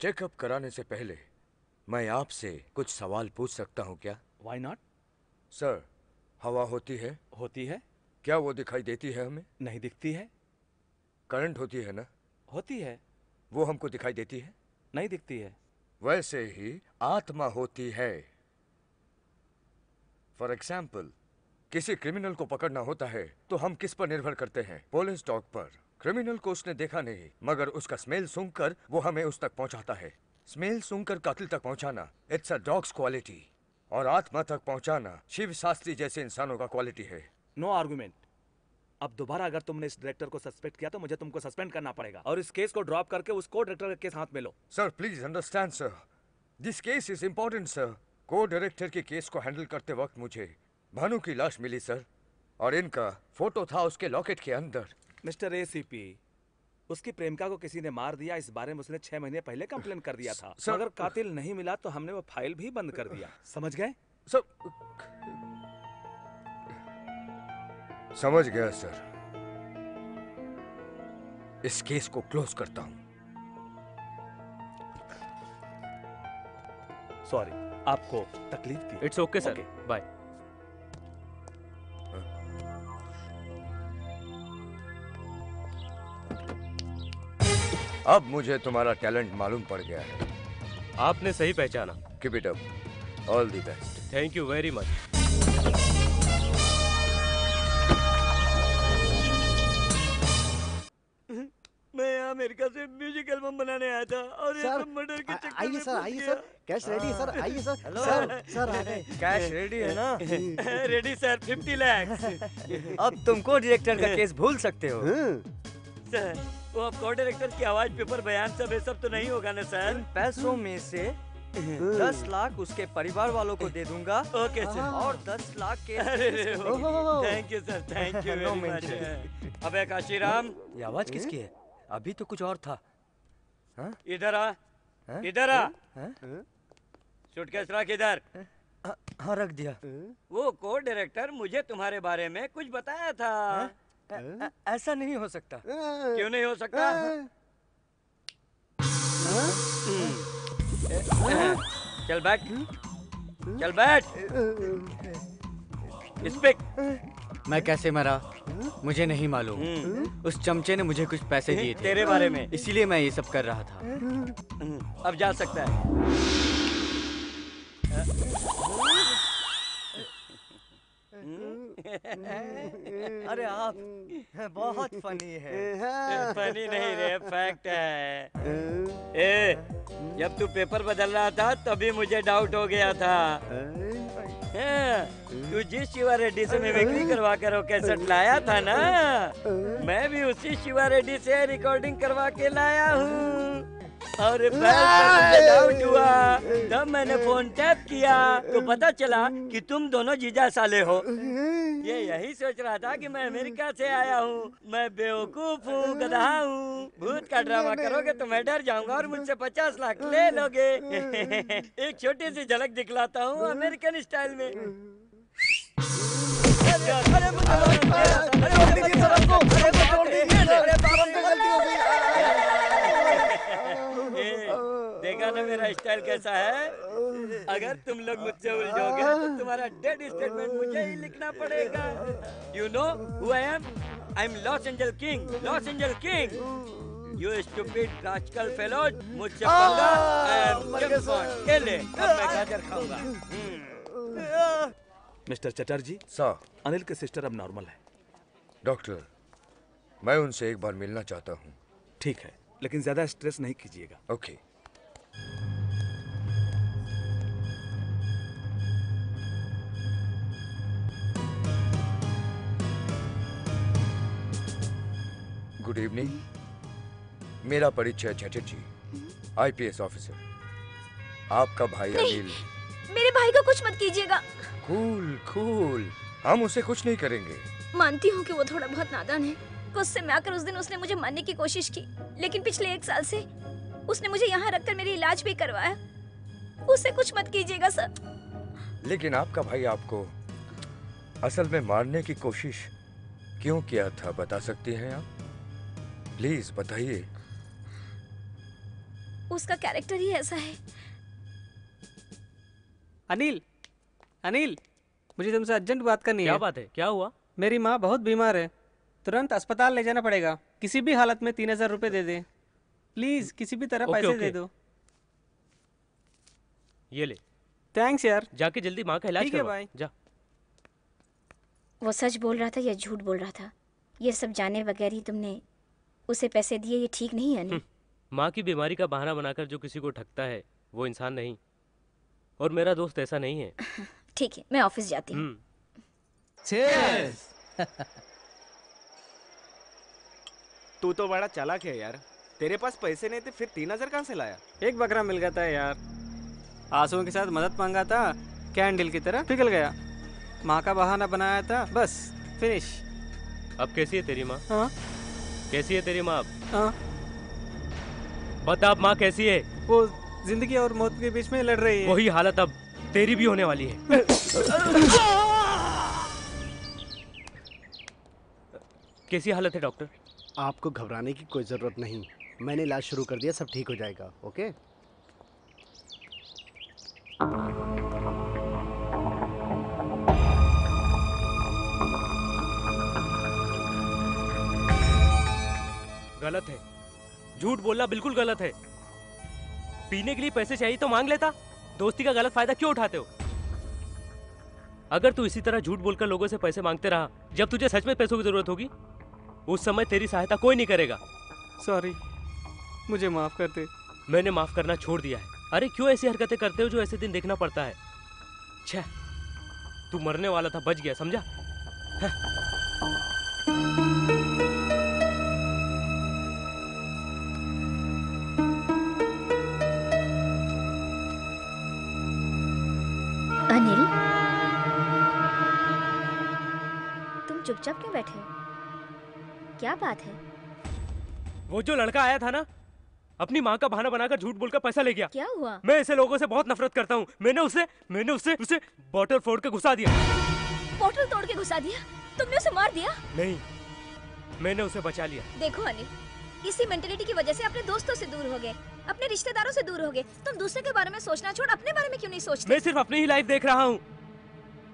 Speaker 4: चेकअप कराने से पहले मैं आपसे कुछ सवाल पूछ सकता हूँ क्या
Speaker 7: वाई नॉट
Speaker 4: सर हवा होती है
Speaker 7: होती है
Speaker 4: क्या वो दिखाई देती है हमें
Speaker 7: नहीं दिखती है
Speaker 4: करंट होती है ना
Speaker 7: होती है
Speaker 4: वो हमको दिखाई देती है
Speaker 7: नहीं दिखती है
Speaker 4: वैसे ही आत्मा होती है फॉर एग्जाम्पल किसी क्रिमिनल को पकड़ना होता है तो हम किस पर निर्भर करते हैं पोलिस डॉग पर क्रिमिनल को उसने देखा नहीं मगर उसका स्मेल सुनकर वो हमें उस तक पहुंचाता है स्मेल सुनकर कातिल तक पहुंचाना इट्स अ डॉग्स क्वालिटी और आत्मा तक पहुंचाना शिव शास्त्री जैसे इंसानों का क्वालिटी है
Speaker 7: नो no आर्गुमेंट अब दोबारा अगर तुमने इस डायरेक्टर को सस्पेंड किया तो मुझे तुमको सस्पेंड करना पड़ेगा और इस केस को ड्रॉप करके उस को डायरेक्टर के केस हाथ में लो
Speaker 4: sir please understand sir this case is important sir co director के केस को हैंडल करते वक्त मुझे भानु की लाश मिली सर और इनका फोटो था उसके लॉकेट के अंदर
Speaker 7: मिस्टर एसीपी उसकी प्रेमिका को किसी ने मार दिया इस बारे में उसने छह महीने पहले कंप्लेन कर दिया था
Speaker 4: सर,
Speaker 7: मगर कातिल नहीं मिला तो हमने वो फाइल भी बंद कर दिया समझ गए
Speaker 4: सर समझ गया सर इस केस को क्लोज करता हूं
Speaker 7: सॉरी आपको तकलीफ दी
Speaker 5: इट्स ओके सर बाय
Speaker 4: अब मुझे तुम्हारा टैलेंट मालूम पड़ गया है
Speaker 5: आपने सही पहचाना
Speaker 4: keep up all the best
Speaker 5: thank you very much
Speaker 2: और मर्डर के चक्कर
Speaker 6: आइए
Speaker 2: हाँ।
Speaker 6: सर आइए सर कैश रेडी सर आइए sir sir sir
Speaker 9: cash ready है ना
Speaker 2: रेडी सर 50 लाख
Speaker 9: अब तुमको डायरेक्टर का केस भूल सकते हो
Speaker 2: सर हाँ। वो अब को डायरेक्टर की आवाज पेपर बयान सब ये सब तो नहीं होगा ना सर
Speaker 9: पैसों में से हाँ। दस लाख उसके परिवार वालों को दे दूंगा
Speaker 2: ओके सर
Speaker 9: और दस लाख के
Speaker 2: thank you sir thank you very अबे काशीराम
Speaker 9: ये आवाज किसकी है अभी तो कुछ और था हाँ?
Speaker 2: इधर आ
Speaker 9: हाँ?
Speaker 2: इधर आ
Speaker 9: हाँ?
Speaker 2: सूटकेस रख इधर
Speaker 9: हाँ रख दिया
Speaker 2: वो को डायरेक्टर मुझे तुम्हारे बारे में कुछ बताया था
Speaker 9: ऐसा नहीं हो सकता
Speaker 2: क्यों नहीं हो सकता चल बैठ चल बैठ स्पीक
Speaker 14: मैं कैसे मरा मुझे नहीं मालूम उस चमचे ने मुझे कुछ पैसे दिए थे
Speaker 2: तेरे बारे में
Speaker 14: इसीलिए मैं ये सब कर रहा था
Speaker 2: अब जा सकता है
Speaker 9: अरे आप बहुत फनी है
Speaker 2: फनी नहीं रे फैक्ट है ए, जब तू पेपर बदल रहा था तभी मुझे डाउट हो गया था हाँ, तू जिस शिवा रेड्डी से मैं बिक्री करवा कर वो कैसेट लाया था ना मैं भी उसी शिवा रेड्डी से रिकॉर्डिंग करवा के लाया हूँ और डाउट हुआ जब मैंने फोन टैप किया तो पता चला कि तुम दोनों जीजा साले हो ये यही सोच रहा था कि मैं अमेरिका से आया हूँ मैं बेवकूफ हूँ गधा हूँ भूत का ड्रामा करोगे तो मैं डर जाऊंगा और मुझसे पचास लाख ले लोगे एक छोटी सी झलक दिखलाता हूँ अमेरिकन स्टाइल में अरे अरे अरे बताना मेरा स्टाइल कैसा है अगर तुम लोग मुझसे उलझोगे तो तुम्हारा डेड स्टेटमेंट मुझे ही लिखना पड़ेगा you know who I am I am Los Angel king Los Angel king you stupid rascal fellow मुझसे पंगा आई एम जेम्स बॉन्ड अब मैं गाजर खाऊंगा hmm.
Speaker 7: Mister Chatterjee
Speaker 4: sir
Speaker 7: Anil के सिस्टर अब नॉर्मल है
Speaker 4: डॉक्टर मैं उनसे एक बार मिलना चाहता हूँ
Speaker 7: ठीक है लेकिन ज्यादा स्ट्रेस नहीं कीजिएगा
Speaker 4: ओके okay. गुड इवनिंग मेरा परिचय चटर्जी हम्म। आईपीएस ऑफिसर आपका भाई अनिल
Speaker 3: मेरे भाई को कुछ मत कीजिएगा
Speaker 4: कूल कूल हम उसे कुछ नहीं करेंगे
Speaker 3: मानती हूँ कि वो थोड़ा बहुत नादान है गुस्से में आकर उस दिन उसने मुझे मारने की कोशिश की लेकिन पिछले एक साल से उसने मुझे यहाँ रखकर मेरी इलाज भी करवाया उसे कुछ मत कीजिएगा सर
Speaker 4: लेकिन आपका भाई आपको असल में मारने की कोशिश क्यों किया था बता सकती हैं आप प्लीज बताइए
Speaker 3: उसका कैरेक्टर ही ऐसा है
Speaker 12: अनिल अनिल मुझे तुमसे अर्जेंट बात करनी
Speaker 5: क्या
Speaker 12: है क्या
Speaker 5: बात है क्या हुआ
Speaker 12: मेरी माँ बहुत बीमार है तुरंत अस्पताल ले जाना पड़ेगा किसी भी हालत में तीन हजार रुपए दे दे प्लीज किसी भी तरह पैसे दे दो
Speaker 5: ये ले
Speaker 12: थैंक्स यार
Speaker 5: जाके जल्दी माँ का इलाज
Speaker 12: ठीक है भाई
Speaker 5: जा
Speaker 3: वो सच बोल रहा था या झूठ बोल रहा था ये सब जाने बगैर ही तुमने उसे पैसे दिए ये ठीक नहीं है अनिल हम्म।
Speaker 5: माँ की बीमारी का बहाना बनाकर जो किसी को ठगता है वो इंसान नहीं और मेरा दोस्त ऐसा नहीं है
Speaker 3: ठीक है मैं ऑफिस जाती हूँ
Speaker 5: हम्म।
Speaker 23: तू तो बड़ा चालाक है यार तेरे पास पैसे नहीं थे फिर तीन हजार कहाँ से लाया
Speaker 12: एक बकरा मिल गया था यार आंसुओं के साथ मदद मांगा था कैंडल की तरह पिघल गया माँ का बहाना बनाया था बस फिनिश
Speaker 5: अब कैसी है तेरी माँ
Speaker 12: हाँ
Speaker 5: कैसी है तेरी माँ
Speaker 12: हाँ।
Speaker 5: बता बता माँ कैसी है
Speaker 12: वो जिंदगी और मौत के बीच में लड़ रही है
Speaker 5: वही हालत अब तेरी भी होने वाली है कैसी हालत है डॉक्टर
Speaker 24: आपको घबराने की कोई ज़रूरत नहीं मैंने इलाज शुरू कर दिया सब ठीक हो जाएगा ओके
Speaker 5: गलत है झूठ बोलना बिल्कुल गलत है पीने के लिए पैसे चाहिए तो मांग लेता दोस्ती का गलत फायदा क्यों उठाते हो अगर तू इसी तरह झूठ बोलकर लोगों से पैसे मांगते रहा जब तुझे सच में पैसों की जरूरत होगी उस समय तेरी सहायता कोई नहीं करेगा
Speaker 12: सॉरी मुझे माफ कर दे
Speaker 5: मैंने माफ करना छोड़ दिया है अरे क्यों ऐसी हरकतें करते हो जो ऐसे दिन देखना पड़ता है छह तू मरने वाला था बच गया समझा
Speaker 3: चुपचाप क्यों बैठे हो क्या बात है
Speaker 5: वो जो लड़का आया था ना अपनी माँ का बहाना बनाकर झूठ बोलकर पैसा ले गया
Speaker 3: क्या हुआ
Speaker 5: मैं ऐसे लोगों से बहुत नफरत करता हूँ मैंने उसे मैंने उसे उसे बॉटल फोड़ के घुसा दिया
Speaker 3: बॉटल तोड़ के घुसा दिया तुमने उसे मार दिया
Speaker 5: नहीं मैंने उसे बचा लिया
Speaker 3: देखो अनिल इसी मेंटेलिटी की वजह से अपने दोस्तों से दूर हो गए अपने रिश्तेदारों से दूर हो गए तुम दूसरे के बारे में सोचना छोड़ अपने बारे में क्यों नहीं सोचते
Speaker 5: मैं सिर्फ अपनी ही लाइफ देख रहा हूँ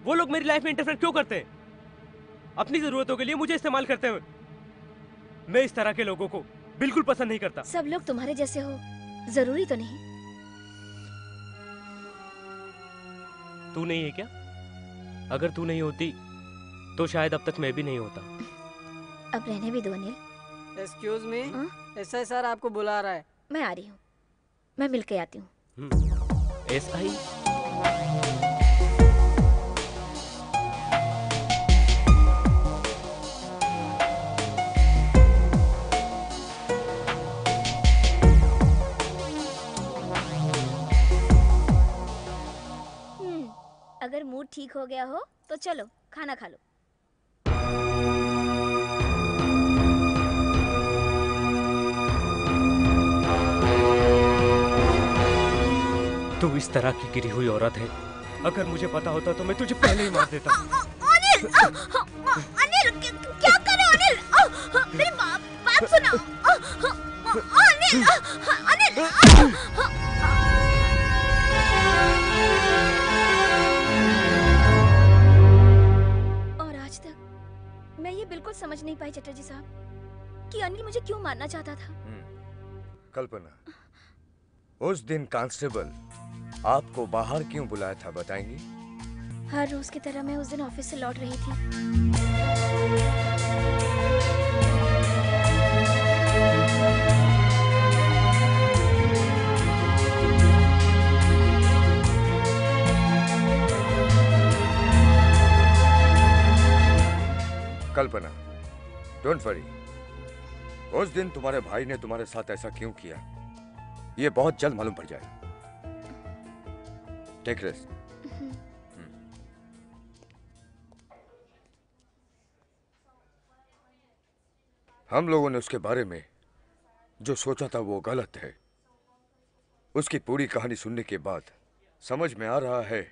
Speaker 5: वो लोग मेरी लाइफ में इंटरफेयर क्यों करते हैं अपनी जरूरतों के लिए मुझे इस्तेमाल करते हुए मैं इस तरह के लोगों को बिल्कुल पसंद नहीं करता
Speaker 3: सब लोग तुम्हारे जैसे हो जरूरी तो नहीं
Speaker 5: तू नहीं है क्या अगर तू नहीं होती तो शायद अब तक मैं भी नहीं होता
Speaker 3: अब रहने भी दो अनिल
Speaker 12: एक्सक्यूज मी आई सर आपको बुला रहा है
Speaker 3: मैं आ रही हूँ मैं मिलकर आती हूँ
Speaker 5: आई
Speaker 3: हम्म। मूड ठीक हो गया हो तो चलो खाना खा लो
Speaker 5: तू इस तरह की गिरी हुई औरत है अगर मुझे पता होता तो मैं तुझे पहले ही मार देता
Speaker 3: अनिल अनिल क्या कर रहे हो अनिल मेरी बात सुना अनिल कुछ समझ नहीं पाई चटर्जी साहब कि अनिल मुझे क्यों मारना चाहता था हम्म,
Speaker 4: कल्पना उस दिन कांस्टेबल आपको बाहर क्यों बुलाया था बताएंगी
Speaker 3: हर रोज की तरह मैं उस दिन ऑफिस से लौट रही थी
Speaker 4: कल्पना डोंट वरी उस दिन तुम्हारे भाई ने तुम्हारे साथ ऐसा क्यों किया ये बहुत जल्द मालूम पड़ जाएगा टेक रेस्ट हम लोगों ने उसके बारे में जो सोचा था वो गलत है उसकी पूरी कहानी सुनने के बाद समझ में आ रहा है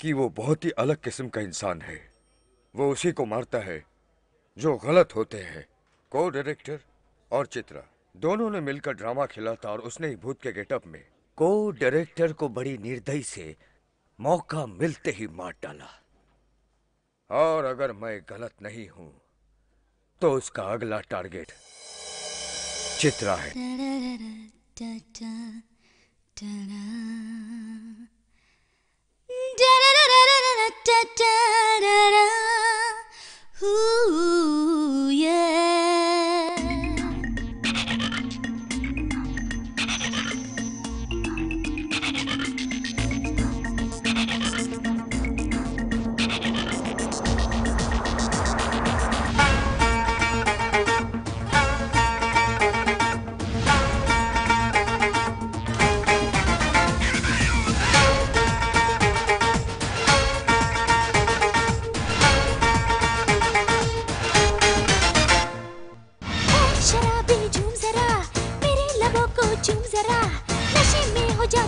Speaker 4: कि वो बहुत ही अलग किस्म का इंसान है वो उसी को मारता है जो गलत होते हैं को डायरेक्टर और चित्रा दोनों ने मिलकर ड्रामा खेला था और उसने ही भूत के गेटअप में को डायरेक्टर को बड़ी निर्दयी से मौका मिलते ही मार डाला और अगर मैं गलत नहीं हूं तो उसका अगला टारगेट चित्रा है
Speaker 15: Ooh, yeah.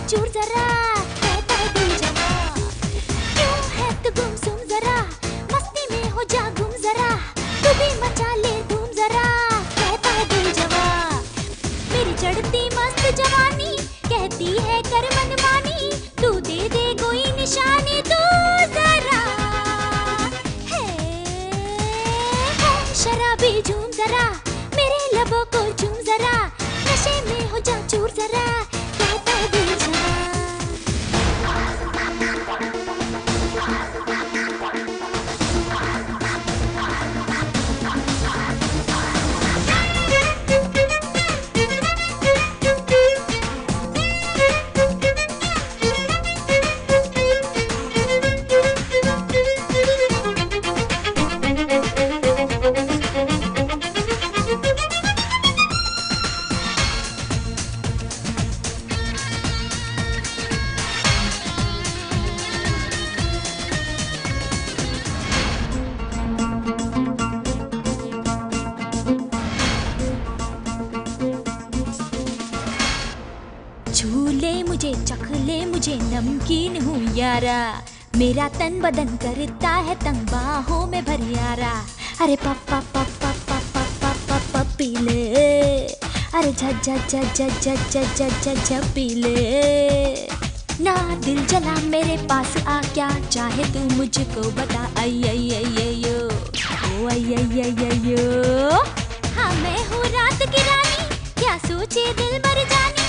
Speaker 15: чур भैया मेरा तन बदन करता है तंग बाहों में भरियारा अरे पप्पा पप्पा पप्पा पप्पा पप्पी ले अरे झज्झा झज्झा झज्झा झज्झा झप्पी ले ना दिल जला मेरे पास आ क्या चाहे तू मुझको बता आई आई आई आई यो ओ आई आई आई आई यो हाँ मैं हूँ रात की रानी क्या सोचे दिल भर जानी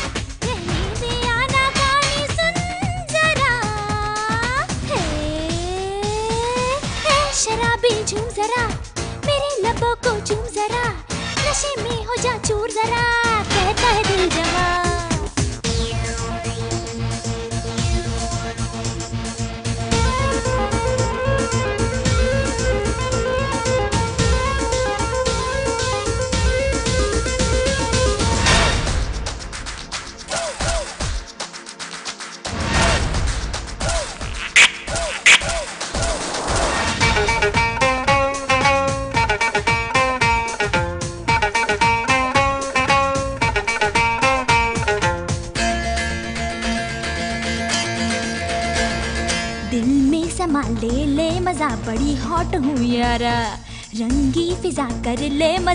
Speaker 15: சுந்தரா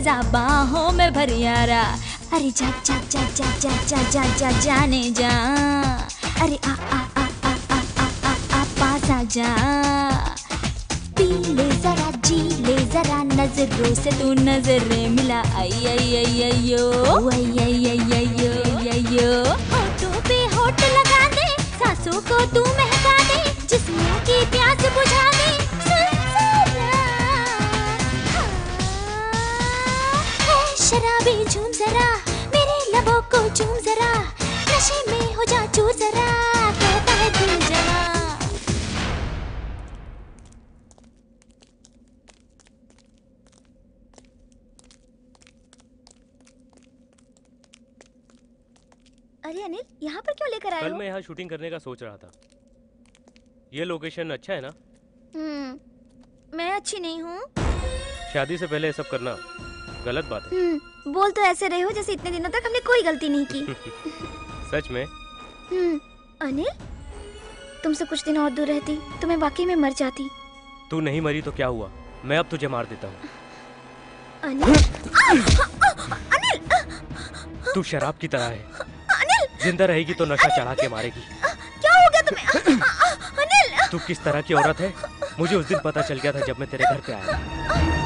Speaker 15: जा बाहों में भरियारा अरे जा जा जा जा जा जा जा जा जाने जा अरे आ आ आ आ आ आ आ आ पास आ जा पी ले जरा जी ले जरा नजरों से तू नजरे मिला आई आई आई आई यो आई आई आई आई यो आई यो होठों पे होठ लगा दे सासों को तू महका दे जिसमें की प्यास बुझा दे भी झूम जरा मेरे लबों को झूम जरा नशे में हो जा चूर जरा कहता है दिल जरा
Speaker 3: अरे अनिल यहाँ पर क्यों लेकर आया
Speaker 5: कल मैं यहाँ शूटिंग करने का सोच रहा था ये लोकेशन अच्छा है ना
Speaker 3: हम्म मैं अच्छी नहीं हूँ
Speaker 5: शादी से पहले ये सब करना गलत बात है
Speaker 3: हम्म, बोल तो ऐसे रहे हो जैसे इतने दिनों तक हमने कोई गलती नहीं की
Speaker 5: सच में
Speaker 3: हम्म अनिल तुमसे कुछ दिन और दूर रहती तो मैं वाकई में मर जाती
Speaker 5: तू नहीं मरी तो क्या हुआ मैं अब तुझे मार देता हूँ
Speaker 3: अनिल
Speaker 5: तू शराब की तरह है जिंदा रहेगी तो नशा चढ़ा के मारेगी
Speaker 3: क्या हो गया तुम्हें अनिल
Speaker 5: तू किस तरह की औरत है मुझे उस दिन पता चल गया था जब मैं तेरे घर पे आया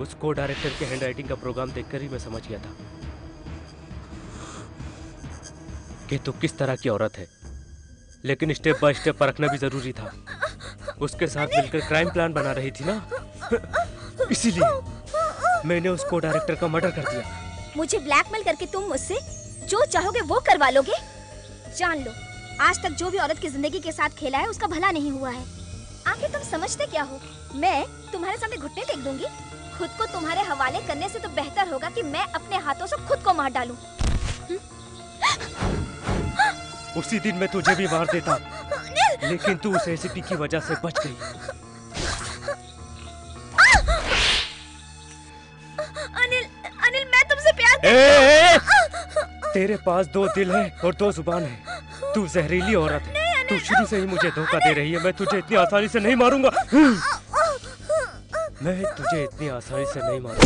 Speaker 5: उस को डायरेक्टर के हैंडराइटिंग का प्रोग्राम देखकर ही मैं समझ गया था कि तो किस तरह की औरत है लेकिन स्टेप बाय स्टेप परखना भी जरूरी था उसके साथ मिलकर क्राइम प्लान बना रही थी ना इसीलिए मैंने उसको डायरेक्टर का मर्डर कर दिया
Speaker 3: मुझे ब्लैकमेल करके तुम मुझसे जो चाहोगे वो करवा लोगे जान लो आज तक जो भी औरत की जिंदगी के साथ खेला है उसका भला नहीं हुआ है आखिर तुम समझते क्या हो मैं तुम्हारे सामने घुटने टेक दूंगी खुद को तुम्हारे हवाले करने से तो बेहतर होगा कि मैं अपने हाथों से खुद को मार डालूं।
Speaker 5: उसी दिन मैं तुझे भी मार देता लेकिन तू उस रेसिपी की वजह से बच गई
Speaker 3: अनिल अनिल मैं तुमसे प्यार
Speaker 5: ए, ए, तेरे पास दो दिल है और दो जुबान है तू जहरीली औरत है तू शुरू से ही मुझे धोखा दे रही है मैं तुझे इतनी आसानी से नहीं मारूंगा मैं तुझे इतनी आसानी से नहीं मार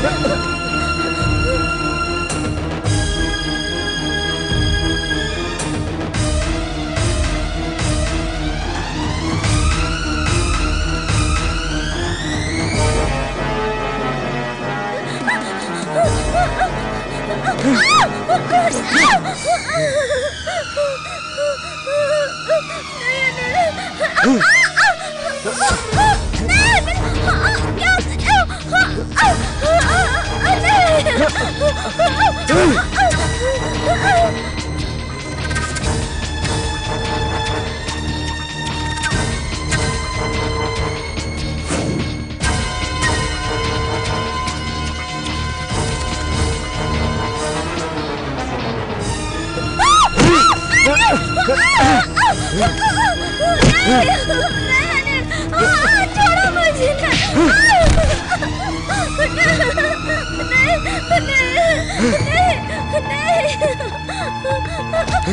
Speaker 15: Ha ha ha!
Speaker 13: Oh!
Speaker 4: 하늘 아 저러무진다 네, 네, 네, 네. 네. 네.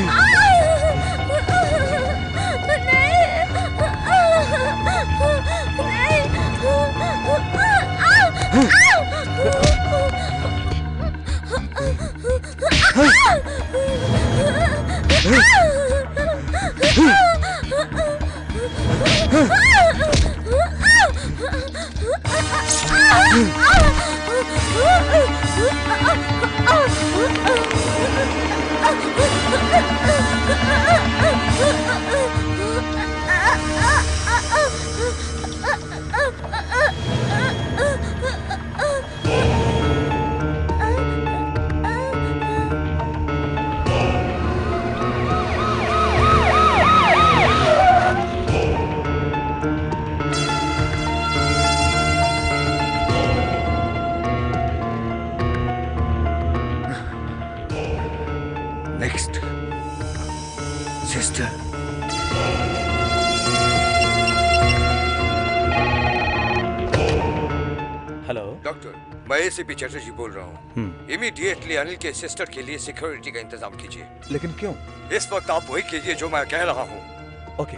Speaker 4: ACP Chatterjee बोल रहा हूँ इमीडिएटली हम्म। अनिल के सिस्टर के लिए सिक्योरिटी का इंतजाम कीजिए
Speaker 7: लेकिन क्यों
Speaker 4: इस वक्त आप वही कीजिए जो मैं कह रहा हूँ
Speaker 7: ओके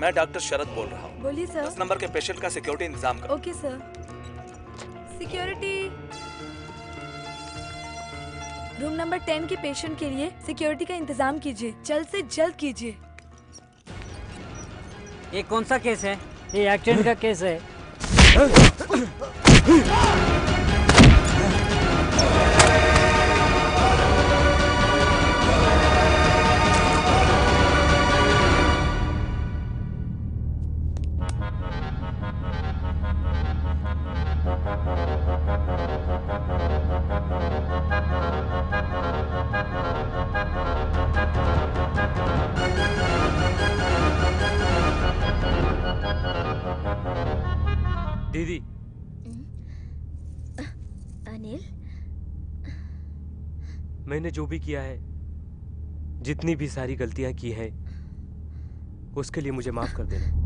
Speaker 7: मैं डॉक्टर शरद बोल रहा हूँ
Speaker 10: बोलिए सर
Speaker 7: दस नंबर के पेशेंट का सिक्योरिटी इंतजाम कर
Speaker 10: okay sir security room number ten के पेशेंट के लिए सिक्योरिटी का इंतजाम कीजिए जल्द से जल्द कीजिए
Speaker 25: ये कौन सा केस है ये एक्सीडेंट का केस है
Speaker 5: दीदी मैंने जो भी किया है जितनी भी सारी गलतियां की हैं उसके लिए मुझे माफ कर देना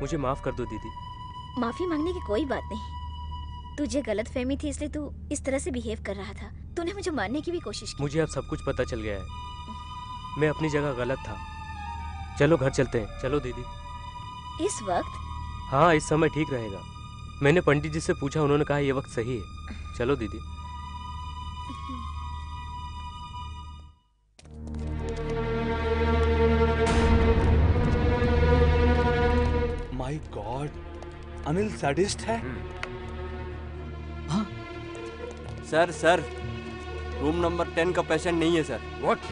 Speaker 5: मुझे माफ कर दो दीदी
Speaker 3: माफी मांगने की कोई बात नहीं तुझे गलत फहमी थी इसलिए तू इस तरह से बिहेव कर रहा था तूने मुझे मारने की भी कोशिश की
Speaker 5: मुझे अब सब कुछ पता चल गया है मैं अपनी जगह गलत था चलो घर चलते हैं चलो दीदी
Speaker 3: इस वक्त
Speaker 5: हाँ इस समय ठीक रहेगा मैंने पंडित जी से पूछा उन्होंने कहा ये वक्त सही है चलो दीदी
Speaker 7: माय गॉड अनिल सैडिस्ट है हम्म। हाँ।
Speaker 11: Sir sir room number ten का पेशेंट नहीं है सर
Speaker 7: व्हाट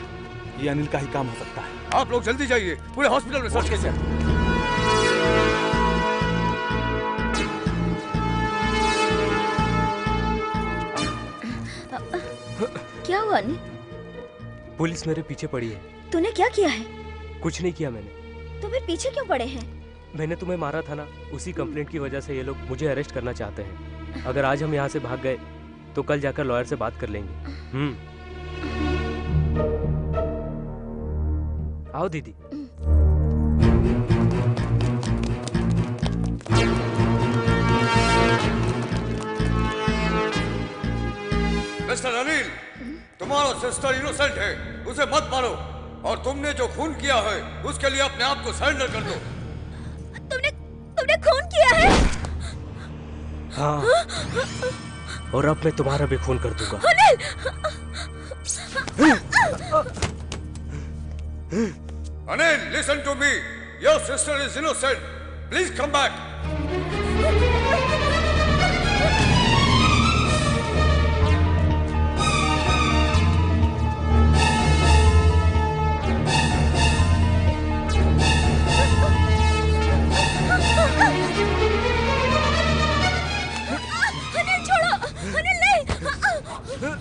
Speaker 7: ये अनिल का ही काम हो सकता है
Speaker 4: आप लोग जल्दी जाइए पूरे हॉस्पिटल में सर्च कीजिए
Speaker 3: क्या हुआ अनी
Speaker 5: पुलिस मेरे पीछे पड़ी है
Speaker 3: तूने क्या किया है
Speaker 5: कुछ नहीं किया मैंने
Speaker 3: तो फिर पीछे क्यों पड़े हैं
Speaker 5: मैंने तुम्हें मारा था ना उसी कंप्लेंट की वजह से ये लोग मुझे अरेस्ट करना चाहते हैं अगर आज हम यहाँ से भाग गए तो कल जाकर लॉयर से बात कर लेंगे हम्म आओ दीदी
Speaker 4: मिस्टर अनिल तुम्हारा सिस्टर इनोसेंट है उसे मत मारो और तुमने जो खून किया है उसके लिए अपने आप को सरेंडर कर दो
Speaker 3: तुमने तुमने खून किया है
Speaker 5: हाँ और अब मैं तुम्हारा भी खून कर दूंगा
Speaker 3: Anil
Speaker 4: listen to me your sister is innocent please come back
Speaker 7: Kalpana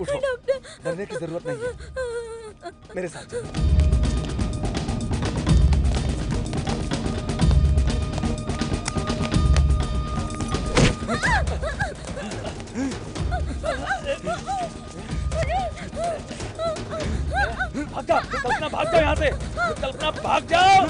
Speaker 7: उठो डरने की जरूरत नहीं है मेरे साथ चलो
Speaker 2: भाग जा कल्पना भाग जाओ यहाँ से कल्पना भाग जाओ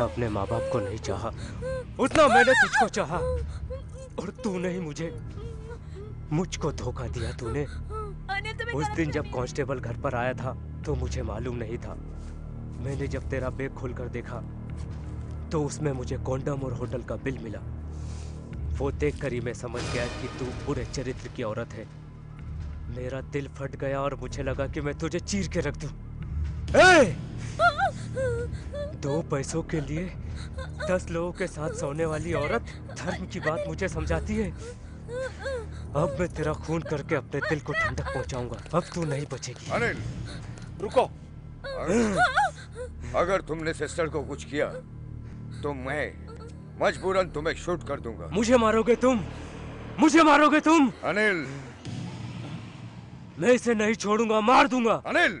Speaker 5: जितना अपने माँ बाप को नहीं चाहा उतना मैंने तुझको चाहा और तू नहीं मुझे मुझको धोखा दिया तूने उस दिन जब कांस्टेबल घर पर आया था तो मुझे मालूम नहीं था मैंने जब तेरा बैग खोलकर देखा तो उसमें मुझे कॉन्डम और होटल का बिल मिला वो देख कर ही मैं समझ गया कि तू बुरे चरित्र की औरत है मेरा दिल फट गया और मुझे लगा कि मैं तुझे चीर के रख दूं। ए! दो पैसों के लिए दस लोगों के साथ सोने वाली औरत धर्म की बात मुझे समझाती है अब मैं तेरा खून करके अपने दिल को ठंडक पहुंचाऊंगा अब तू नहीं बचेगी
Speaker 4: अनिल
Speaker 5: रुको
Speaker 4: अगर तुमने सिस्टर को कुछ किया तो मैं मजबूरन तुम्हें शूट कर दूंगा
Speaker 5: मुझे मारोगे तुम मुझे मारोगे तुम
Speaker 4: अनिल
Speaker 5: मैं इसे नहीं छोड़ूंगा मार दूंगा
Speaker 4: अनिल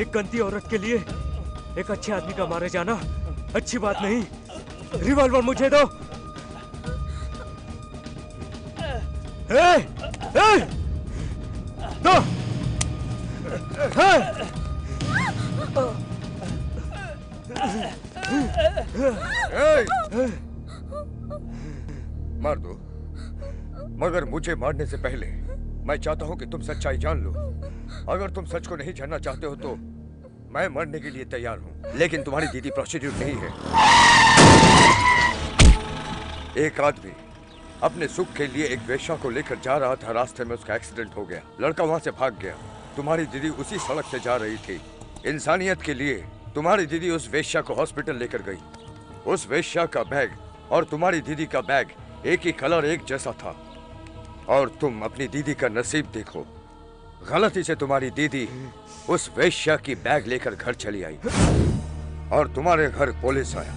Speaker 5: एक गंती औरत के लिए एक अच्छे आदमी का मारे जाना अच्छी बात नहीं रिवॉल्वर मुझे दो ए, ए, दो ए,
Speaker 4: मार दो मगर मुझे मारने से पहले मैं चाहता हूँ कि तुम सच्चाई जान लो अगर तुम सच को नहीं जानना चाहते हो तो मैं मरने के लिए तैयार हूँ लेकिन तुम्हारी दीदी प्रोस्टिट्यूट नहीं है एक आदमी अपने सुख के लिए एक वेश्या को लेकर जा रहा था रास्ते में उसका एक्सीडेंट हो गया लड़का वहाँ से भाग गया तुम्हारी दीदी उसी सड़क से जा रही थी इंसानियत के लिए तुम्हारी दीदी उस वेश्या को हॉस्पिटल लेकर गई उस वेश्या का बैग और तुम्हारी दीदी का बैग एक ही कलर एक जैसा था और तुम अपनी दीदी का नसीब देखो गलती से तुम्हारी दीदी उस वेश्या की बैग लेकर घर चली आई और तुम्हारे घर पुलिस आया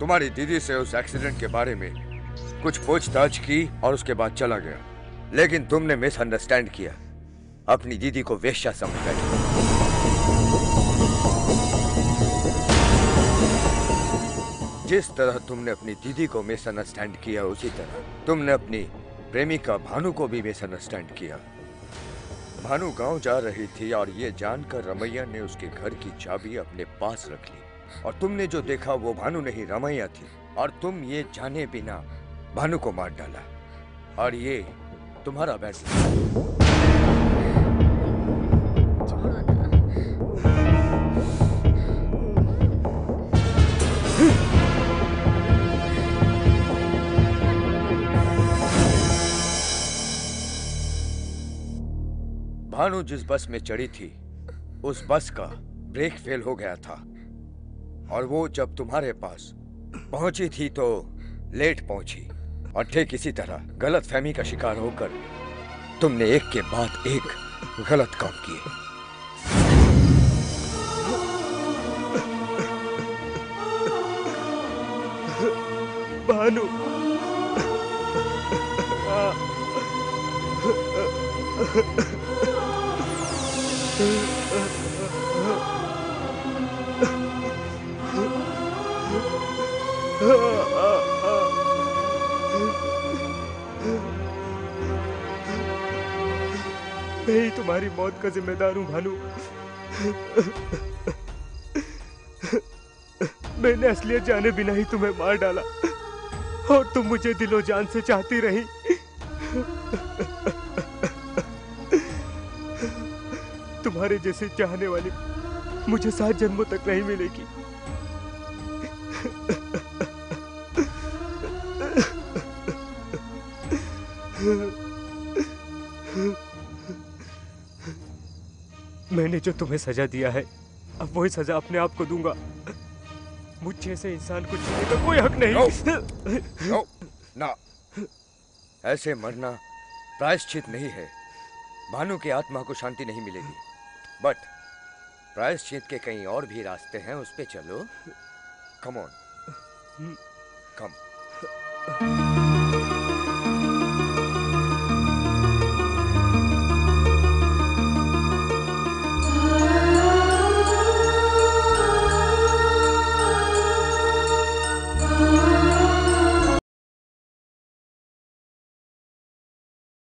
Speaker 4: तुम्हारी दीदी से उस एक्सीडेंट के बारे में कुछ पूछताछ की और उसके बाद चला गया लेकिन तुमने मिसअंडरस्टैंड किया अपनी दीदी को वेश्या समझ बैठे जिस तरह तुमने अपनी दीदी को मिसअंडरस्टैंड किया उसी तरह तुमने अपनी प्रेमिका भानु को भी मिसअंडरस्टैंड किया भानु गांव जा रही थी और ये जानकर रमैया ने उसके घर की चाबी अपने पास रख ली और तुमने जो देखा वो भानु नहीं रमैया थी और तुम ये जाने बिना भानु को मार डाला और ये तुम्हारा बैठ भानु जिस बस में चढ़ी थी उस बस का ब्रेक फेल हो गया था और वो जब तुम्हारे पास पहुंची थी तो लेट पहुंची और ठीक इसी तरह गलत फहमी का शिकार होकर तुमने एक के बाद एक गलत काम किए
Speaker 5: भानु मैं ही तुम्हारी मौत का जिम्मेदार हूं भानु मैंने असलियत जाने बिना ही तुम्हें मार डाला और तुम मुझे दिलो जान से चाहती रही तुम्हारे जैसे चाहने वाले मुझे सात जन्मों तक नहीं मिलेगी मैंने जो तुम्हें सजा दिया है अब वही सजा अपने आप को दूंगा मुझे ऐसे इंसान को जीने का कोई हक नहीं
Speaker 4: no. No. ना ऐसे मरना प्रायश्चित नहीं है भानु की आत्मा को शांति नहीं मिलेगी बट प्रायश्चित के कई और भी रास्ते हैं उस पर चलो कम ऑन कम